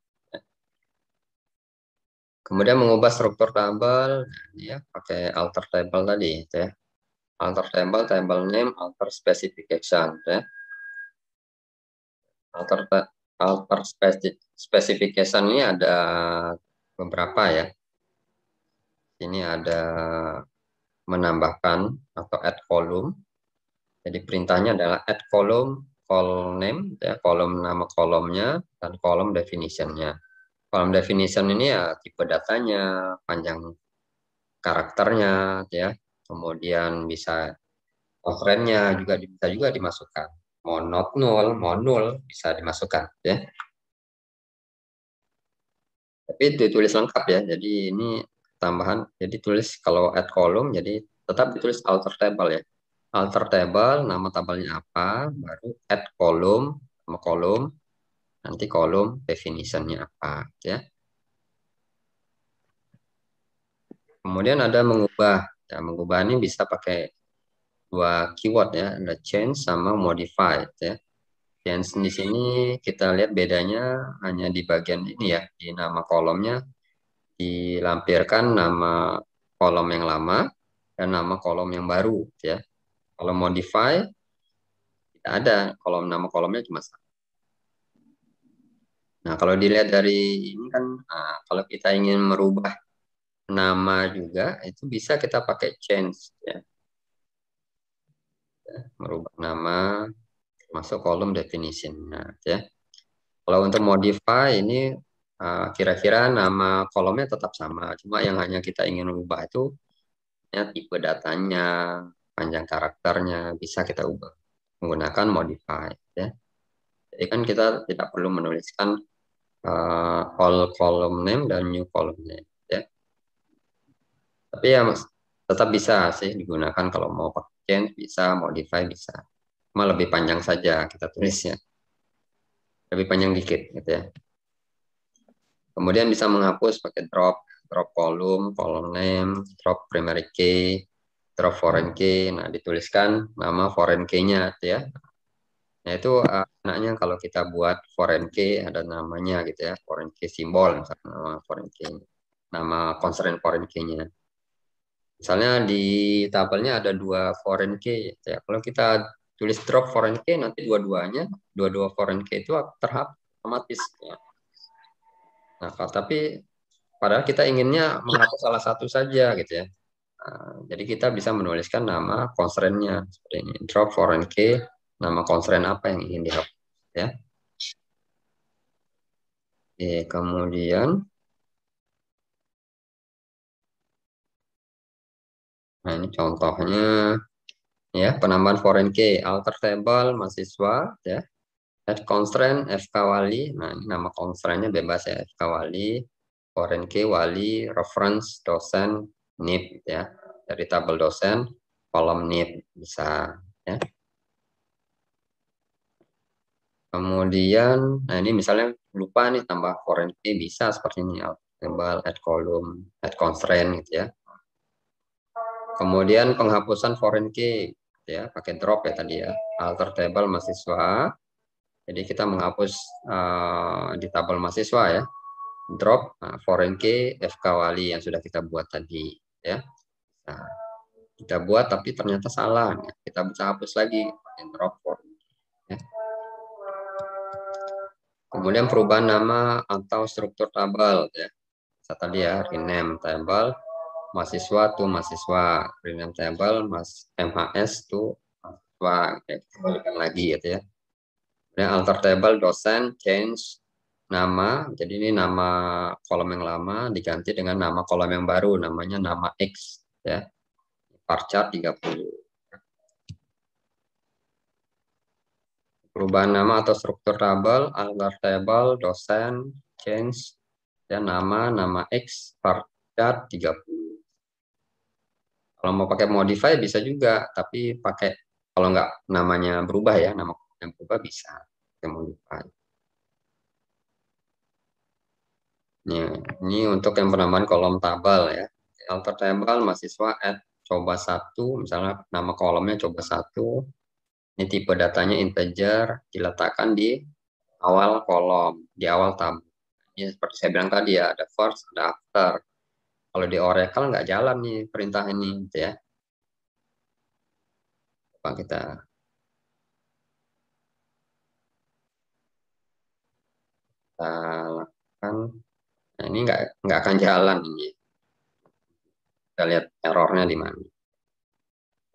Kemudian mengubah struktur tabel, ya pakai alter table tadi, ya. Alter table, table name, alter specification, ya. Alter alter specification ini ada beberapa ya. Ini ada menambahkan atau add column. Jadi perintahnya adalah add column call name, ya, kolom nama kolomnya, dan kolom definitionnya. Kolom definition ini ya tipe datanya, panjang karakternya, ya, kemudian bisa offline juga bisa juga dimasukkan. Mau not null, mau null bisa dimasukkan, ya. Tapi ditulis lengkap ya. Jadi ini tambahan. Jadi tulis kalau add column, jadi tetap ditulis alter table ya alter table, nama tabelnya apa, baru add kolom, nama kolom, nanti kolom definitionnya apa, ya. Kemudian ada mengubah. Ya, mengubah ini bisa pakai dua keyword ya, ada change sama modify, ya. Change di sini kita lihat bedanya hanya di bagian ini ya, di nama kolomnya dilampirkan nama kolom yang lama dan nama kolom yang baru, ya. Kalau modify, tidak ada kolom nama kolomnya cuma satu. Nah, kalau dilihat dari ini kan, nah, kalau kita ingin merubah nama juga, itu bisa kita pakai change. Ya. ya merubah nama, masuk kolom definition. Nah, ya. Kalau untuk modify ini ah, kira-kira uh, nama kolomnya tetap sama, cuma yang hanya kita ingin ubah itu ya, tipe datanya, panjang karakternya bisa kita ubah menggunakan modify ya. Jadi kan kita tidak perlu menuliskan uh, all column name dan new column name ya. Tapi ya tetap bisa sih digunakan kalau mau pakai change bisa, modify bisa. Cuma lebih panjang saja kita tulisnya. Lebih panjang dikit gitu ya. Kemudian bisa menghapus pakai drop, drop column, column name, drop primary key, drop foreign key. Nah, dituliskan nama foreign key-nya ya. Nah, itu uh, anaknya kalau kita buat foreign key ada namanya gitu ya, foreign key simbol misalnya nama foreign key. Nama constraint foreign key-nya. Misalnya di tabelnya ada dua foreign key gitu ya. Kalau kita tulis drop foreign key nanti dua-duanya, dua-dua foreign key itu terhapus otomatis ya. Nah, tapi padahal kita inginnya menghapus salah satu saja gitu ya. Nah, jadi kita bisa menuliskan nama constraint-nya seperti ini. Drop foreign key, nama constraint apa yang ingin dihapus ya. Oke, kemudian Nah, ini contohnya ya, penambahan foreign key, alter table mahasiswa ya. Add constraint FK wali. Nah, ini nama constraint-nya bebas ya, FK wali, foreign key wali, reference dosen NIP ya dari tabel dosen kolom NIP bisa ya kemudian nah ini misalnya lupa nih tambah foreign key bisa seperti ini table add column add constraint gitu ya. Kemudian penghapusan foreign key ya pakai drop ya tadi ya. Alter table mahasiswa. Jadi kita menghapus uh, di tabel mahasiswa ya. Drop uh, foreign key FK wali yang sudah kita buat tadi ya. Nah, kita buat tapi ternyata salah. Kita bisa hapus lagi drop form ya. Kemudian perubahan nama atau struktur tabel ya saya tadi ya rename table mahasiswa to mahasiswa rename table mas MHS to mahasiswa ya, kembalikan lagi gitu ya kemudian alter table dosen change nama. Jadi ini nama kolom yang lama diganti dengan nama kolom yang baru, namanya nama X. Ya. Parchart 30. Perubahan nama atau struktur tabel, alter table, dosen, change, dan nama, nama X, parchart 30. Kalau mau pakai modify bisa juga, tapi pakai kalau nggak namanya berubah ya, nama yang berubah bisa pakai modify. Ini, ini untuk yang penambahan kolom tabel ya. Alter table mahasiswa add coba satu, misalnya nama kolomnya coba satu. Ini tipe datanya integer, diletakkan di awal kolom, di awal tabel. Ini seperti saya bilang tadi ya, ada first, ada after. Kalau di Oracle nggak jalan nih perintah ini, gitu ya. Coba kita kita lakukan Nah, ini nggak nggak akan jalan ini. Kita lihat errornya di mana.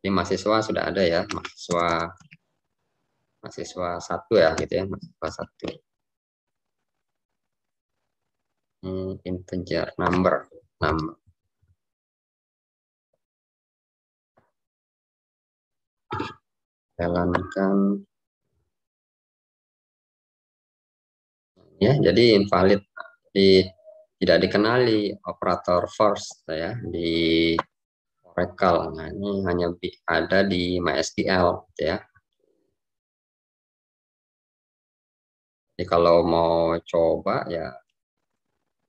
Jadi mahasiswa sudah ada ya, mahasiswa mahasiswa satu ya gitu ya mahasiswa satu. Ini integer number number. Jalankan. Ya jadi invalid di tidak dikenali operator first ya di Oracle. Nah ini hanya ada di MySQL ya jadi kalau mau coba ya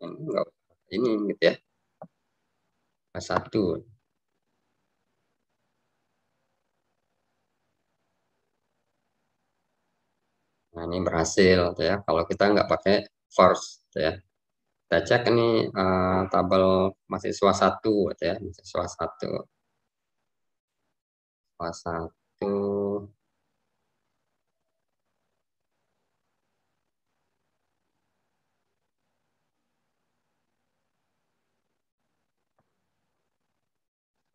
enggak ini gitu ya satu Nah, ini berhasil ya. Kalau kita nggak pakai force ya. Kita cek ini uh, tabel mahasiswa satu ya, mahasiswa satu. Mahasiswa satu.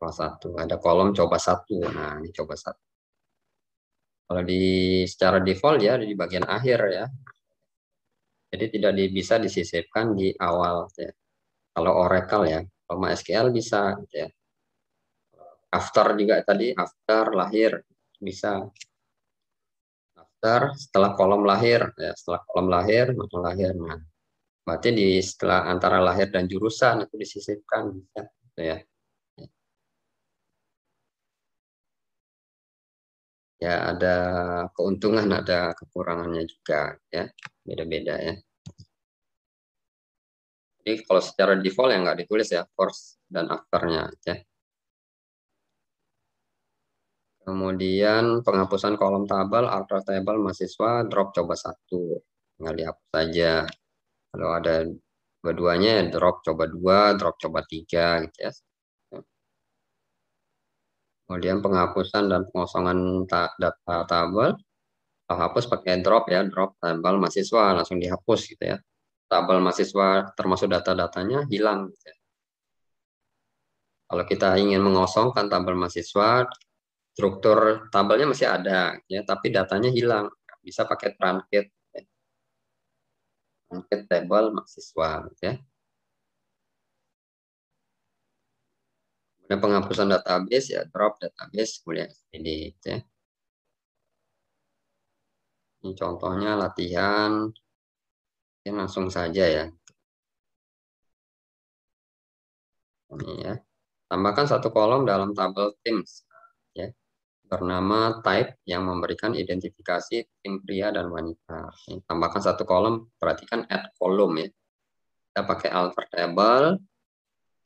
Kelas satu ada kolom coba satu. Nah, ini coba satu. Kalau di secara default ya di bagian akhir ya. Jadi tidak di, bisa disisipkan di awal ya. Kalau Oracle ya, kalau MySQL bisa ya. After juga tadi after lahir bisa. After setelah kolom lahir ya, setelah kolom lahir maka lahir. Nah, berarti di setelah antara lahir dan jurusan itu disisipkan bisa gitu ya. Ya ada keuntungan ada kekurangannya juga ya. Beda-beda ya. Jadi kalau secara default yang nggak ditulis ya first dan afternya ya. Kemudian penghapusan kolom tabel alter table mahasiswa drop coba satu. Tinggal dihapus saja. Kalau ada dua-duanya drop coba dua drop coba tiga gitu ya Kemudian penghapusan dan pengosongan data tabel. Hapus pakai drop ya, drop tabel mahasiswa langsung dihapus gitu ya. Tabel mahasiswa termasuk data-datanya hilang gitu ya. Kalau kita ingin mengosongkan tabel mahasiswa, struktur tabelnya masih ada ya, tapi datanya hilang. Bisa pakai truncate ya. Truncate table mahasiswa gitu ya. Kemudian penghapusan database ya drop database kemudian ini ya. Ini contohnya latihan. Ini langsung saja ya. Ini ya. Tambahkan satu kolom dalam tabel Teams ya. Bernama type yang memberikan identifikasi tim pria dan wanita. Ini, tambahkan satu kolom, perhatikan add kolom ya. Kita pakai alter table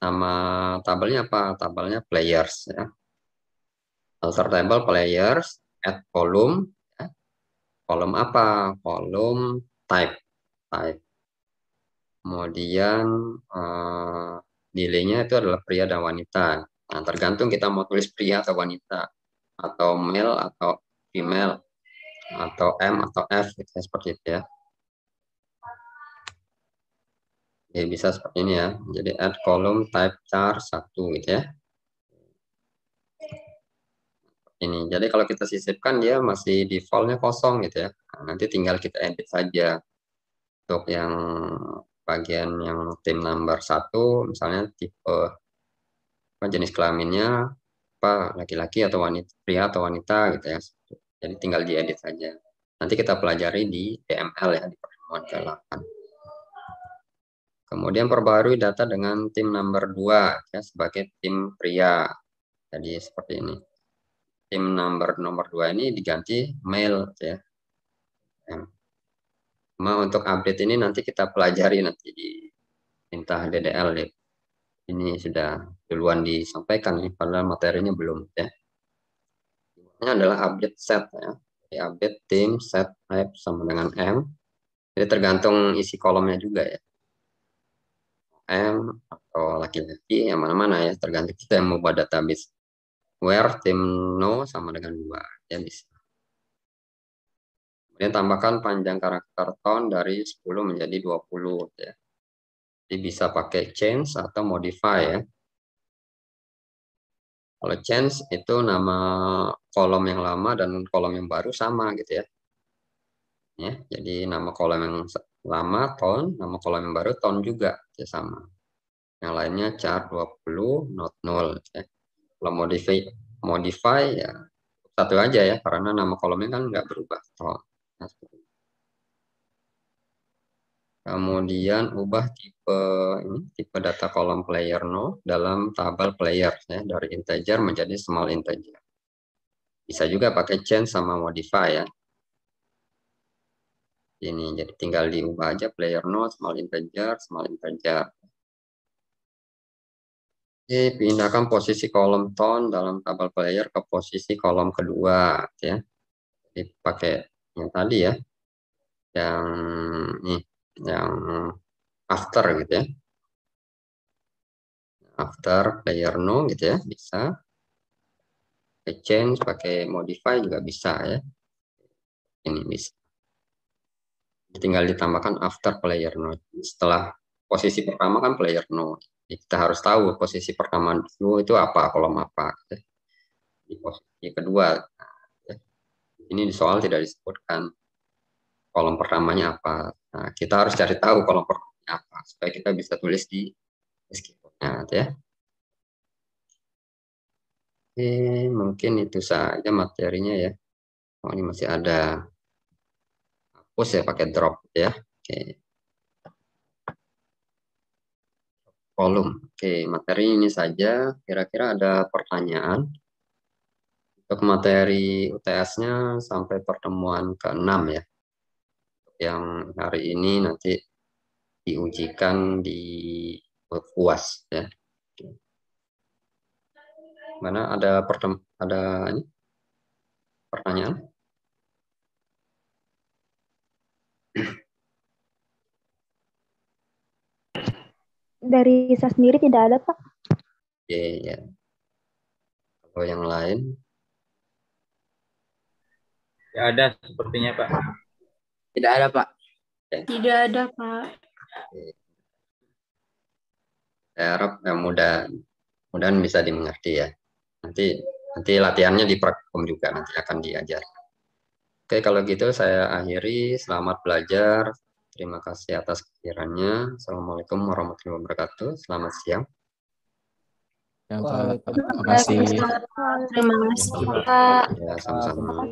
Nama tabelnya apa? Tabelnya players ya. Alter table players, add column. Ya. Kolom apa? Kolom type. Type. Kemudian uh, nilainya itu adalah pria dan wanita. Nah, tergantung kita mau tulis pria atau wanita, atau male atau female, atau M atau F, gitu, seperti itu ya. Ya, bisa seperti ini ya. Jadi add column type char satu gitu ya. Ini. Jadi kalau kita sisipkan dia masih defaultnya kosong gitu ya. Nah, nanti tinggal kita edit saja. Untuk yang bagian yang tim number satu, misalnya tipe apa, jenis kelaminnya apa laki-laki atau wanita, pria atau wanita gitu ya. Jadi tinggal diedit saja. Nanti kita pelajari di DML ya di pertemuan ke-8. Kemudian perbarui data dengan tim number 2 ya sebagai tim pria. Jadi seperti ini. Tim number nomor 2 ini diganti male ya. Cuma untuk update ini nanti kita pelajari nanti di minta DDL ya. Ini sudah duluan disampaikan nih padahal materinya belum ya. Ini adalah update set ya. Jadi update tim set type sama dengan M. Jadi tergantung isi kolomnya juga ya. M atau laki-laki yang mana-mana ya tergantung kita yang mau database where tim no sama dengan dua ya bisa. Kemudian tambahkan panjang karakter tone dari 10 menjadi 20 ya. Jadi bisa pakai change atau modify ya. Kalau change itu nama kolom yang lama dan kolom yang baru sama gitu ya. Ya, jadi nama kolom yang lama tone, nama kolom yang baru tone juga ya sama. Yang lainnya char 20, not 0 ya. Kalau modify modify ya satu aja ya karena nama kolomnya kan nggak berubah tone. Nah, Kemudian ubah tipe ini tipe data kolom player no dalam tabel player ya dari integer menjadi small integer. Bisa juga pakai change sama modify ya. Ini jadi tinggal diubah aja player no small integer small integer. Oke, pindahkan posisi kolom tone dalam tabel player ke posisi kolom kedua ya. Jadi pakai yang tadi ya. Yang nih yang after gitu ya. After player no gitu ya, bisa. Pakai change, pakai modify juga bisa ya. Ini bisa. Tinggal ditambahkan after player no. Setelah posisi pertama kan player no. kita harus tahu posisi pertama dulu itu apa, kolom apa. Gitu. Di posisi kedua. Ya. Ini di soal tidak disebutkan kolom pertamanya apa. Nah, kita harus cari tahu kolom pertamanya apa supaya kita bisa tulis di meskipun ya. Oke, mungkin itu saja materinya ya. Oh, ini masih ada hapus ya pakai drop ya. Oke. Kolom. Oke, materi ini saja. Kira-kira ada pertanyaan? Untuk materi UTS-nya sampai pertemuan ke-6 ya yang hari ini nanti diujikan di UAS ya. Mana ada pertem ada ini pertanyaan? Dari saya sendiri tidak ada, Pak. Oke, ya. Kalau yang lain? Ya ada sepertinya, Pak. Tidak ada, Pak. Tidak ada, Pak. Saya harap ya, mudah mudahan bisa dimengerti ya. Nanti nanti latihannya di praktikum juga nanti akan diajar. Oke, kalau gitu saya akhiri. Selamat belajar. Terima kasih atas kehadirannya. Assalamualaikum warahmatullahi wabarakatuh. Selamat siang. Ya. Terima kasih. Terima kasih, Pak. Ya, sama-sama.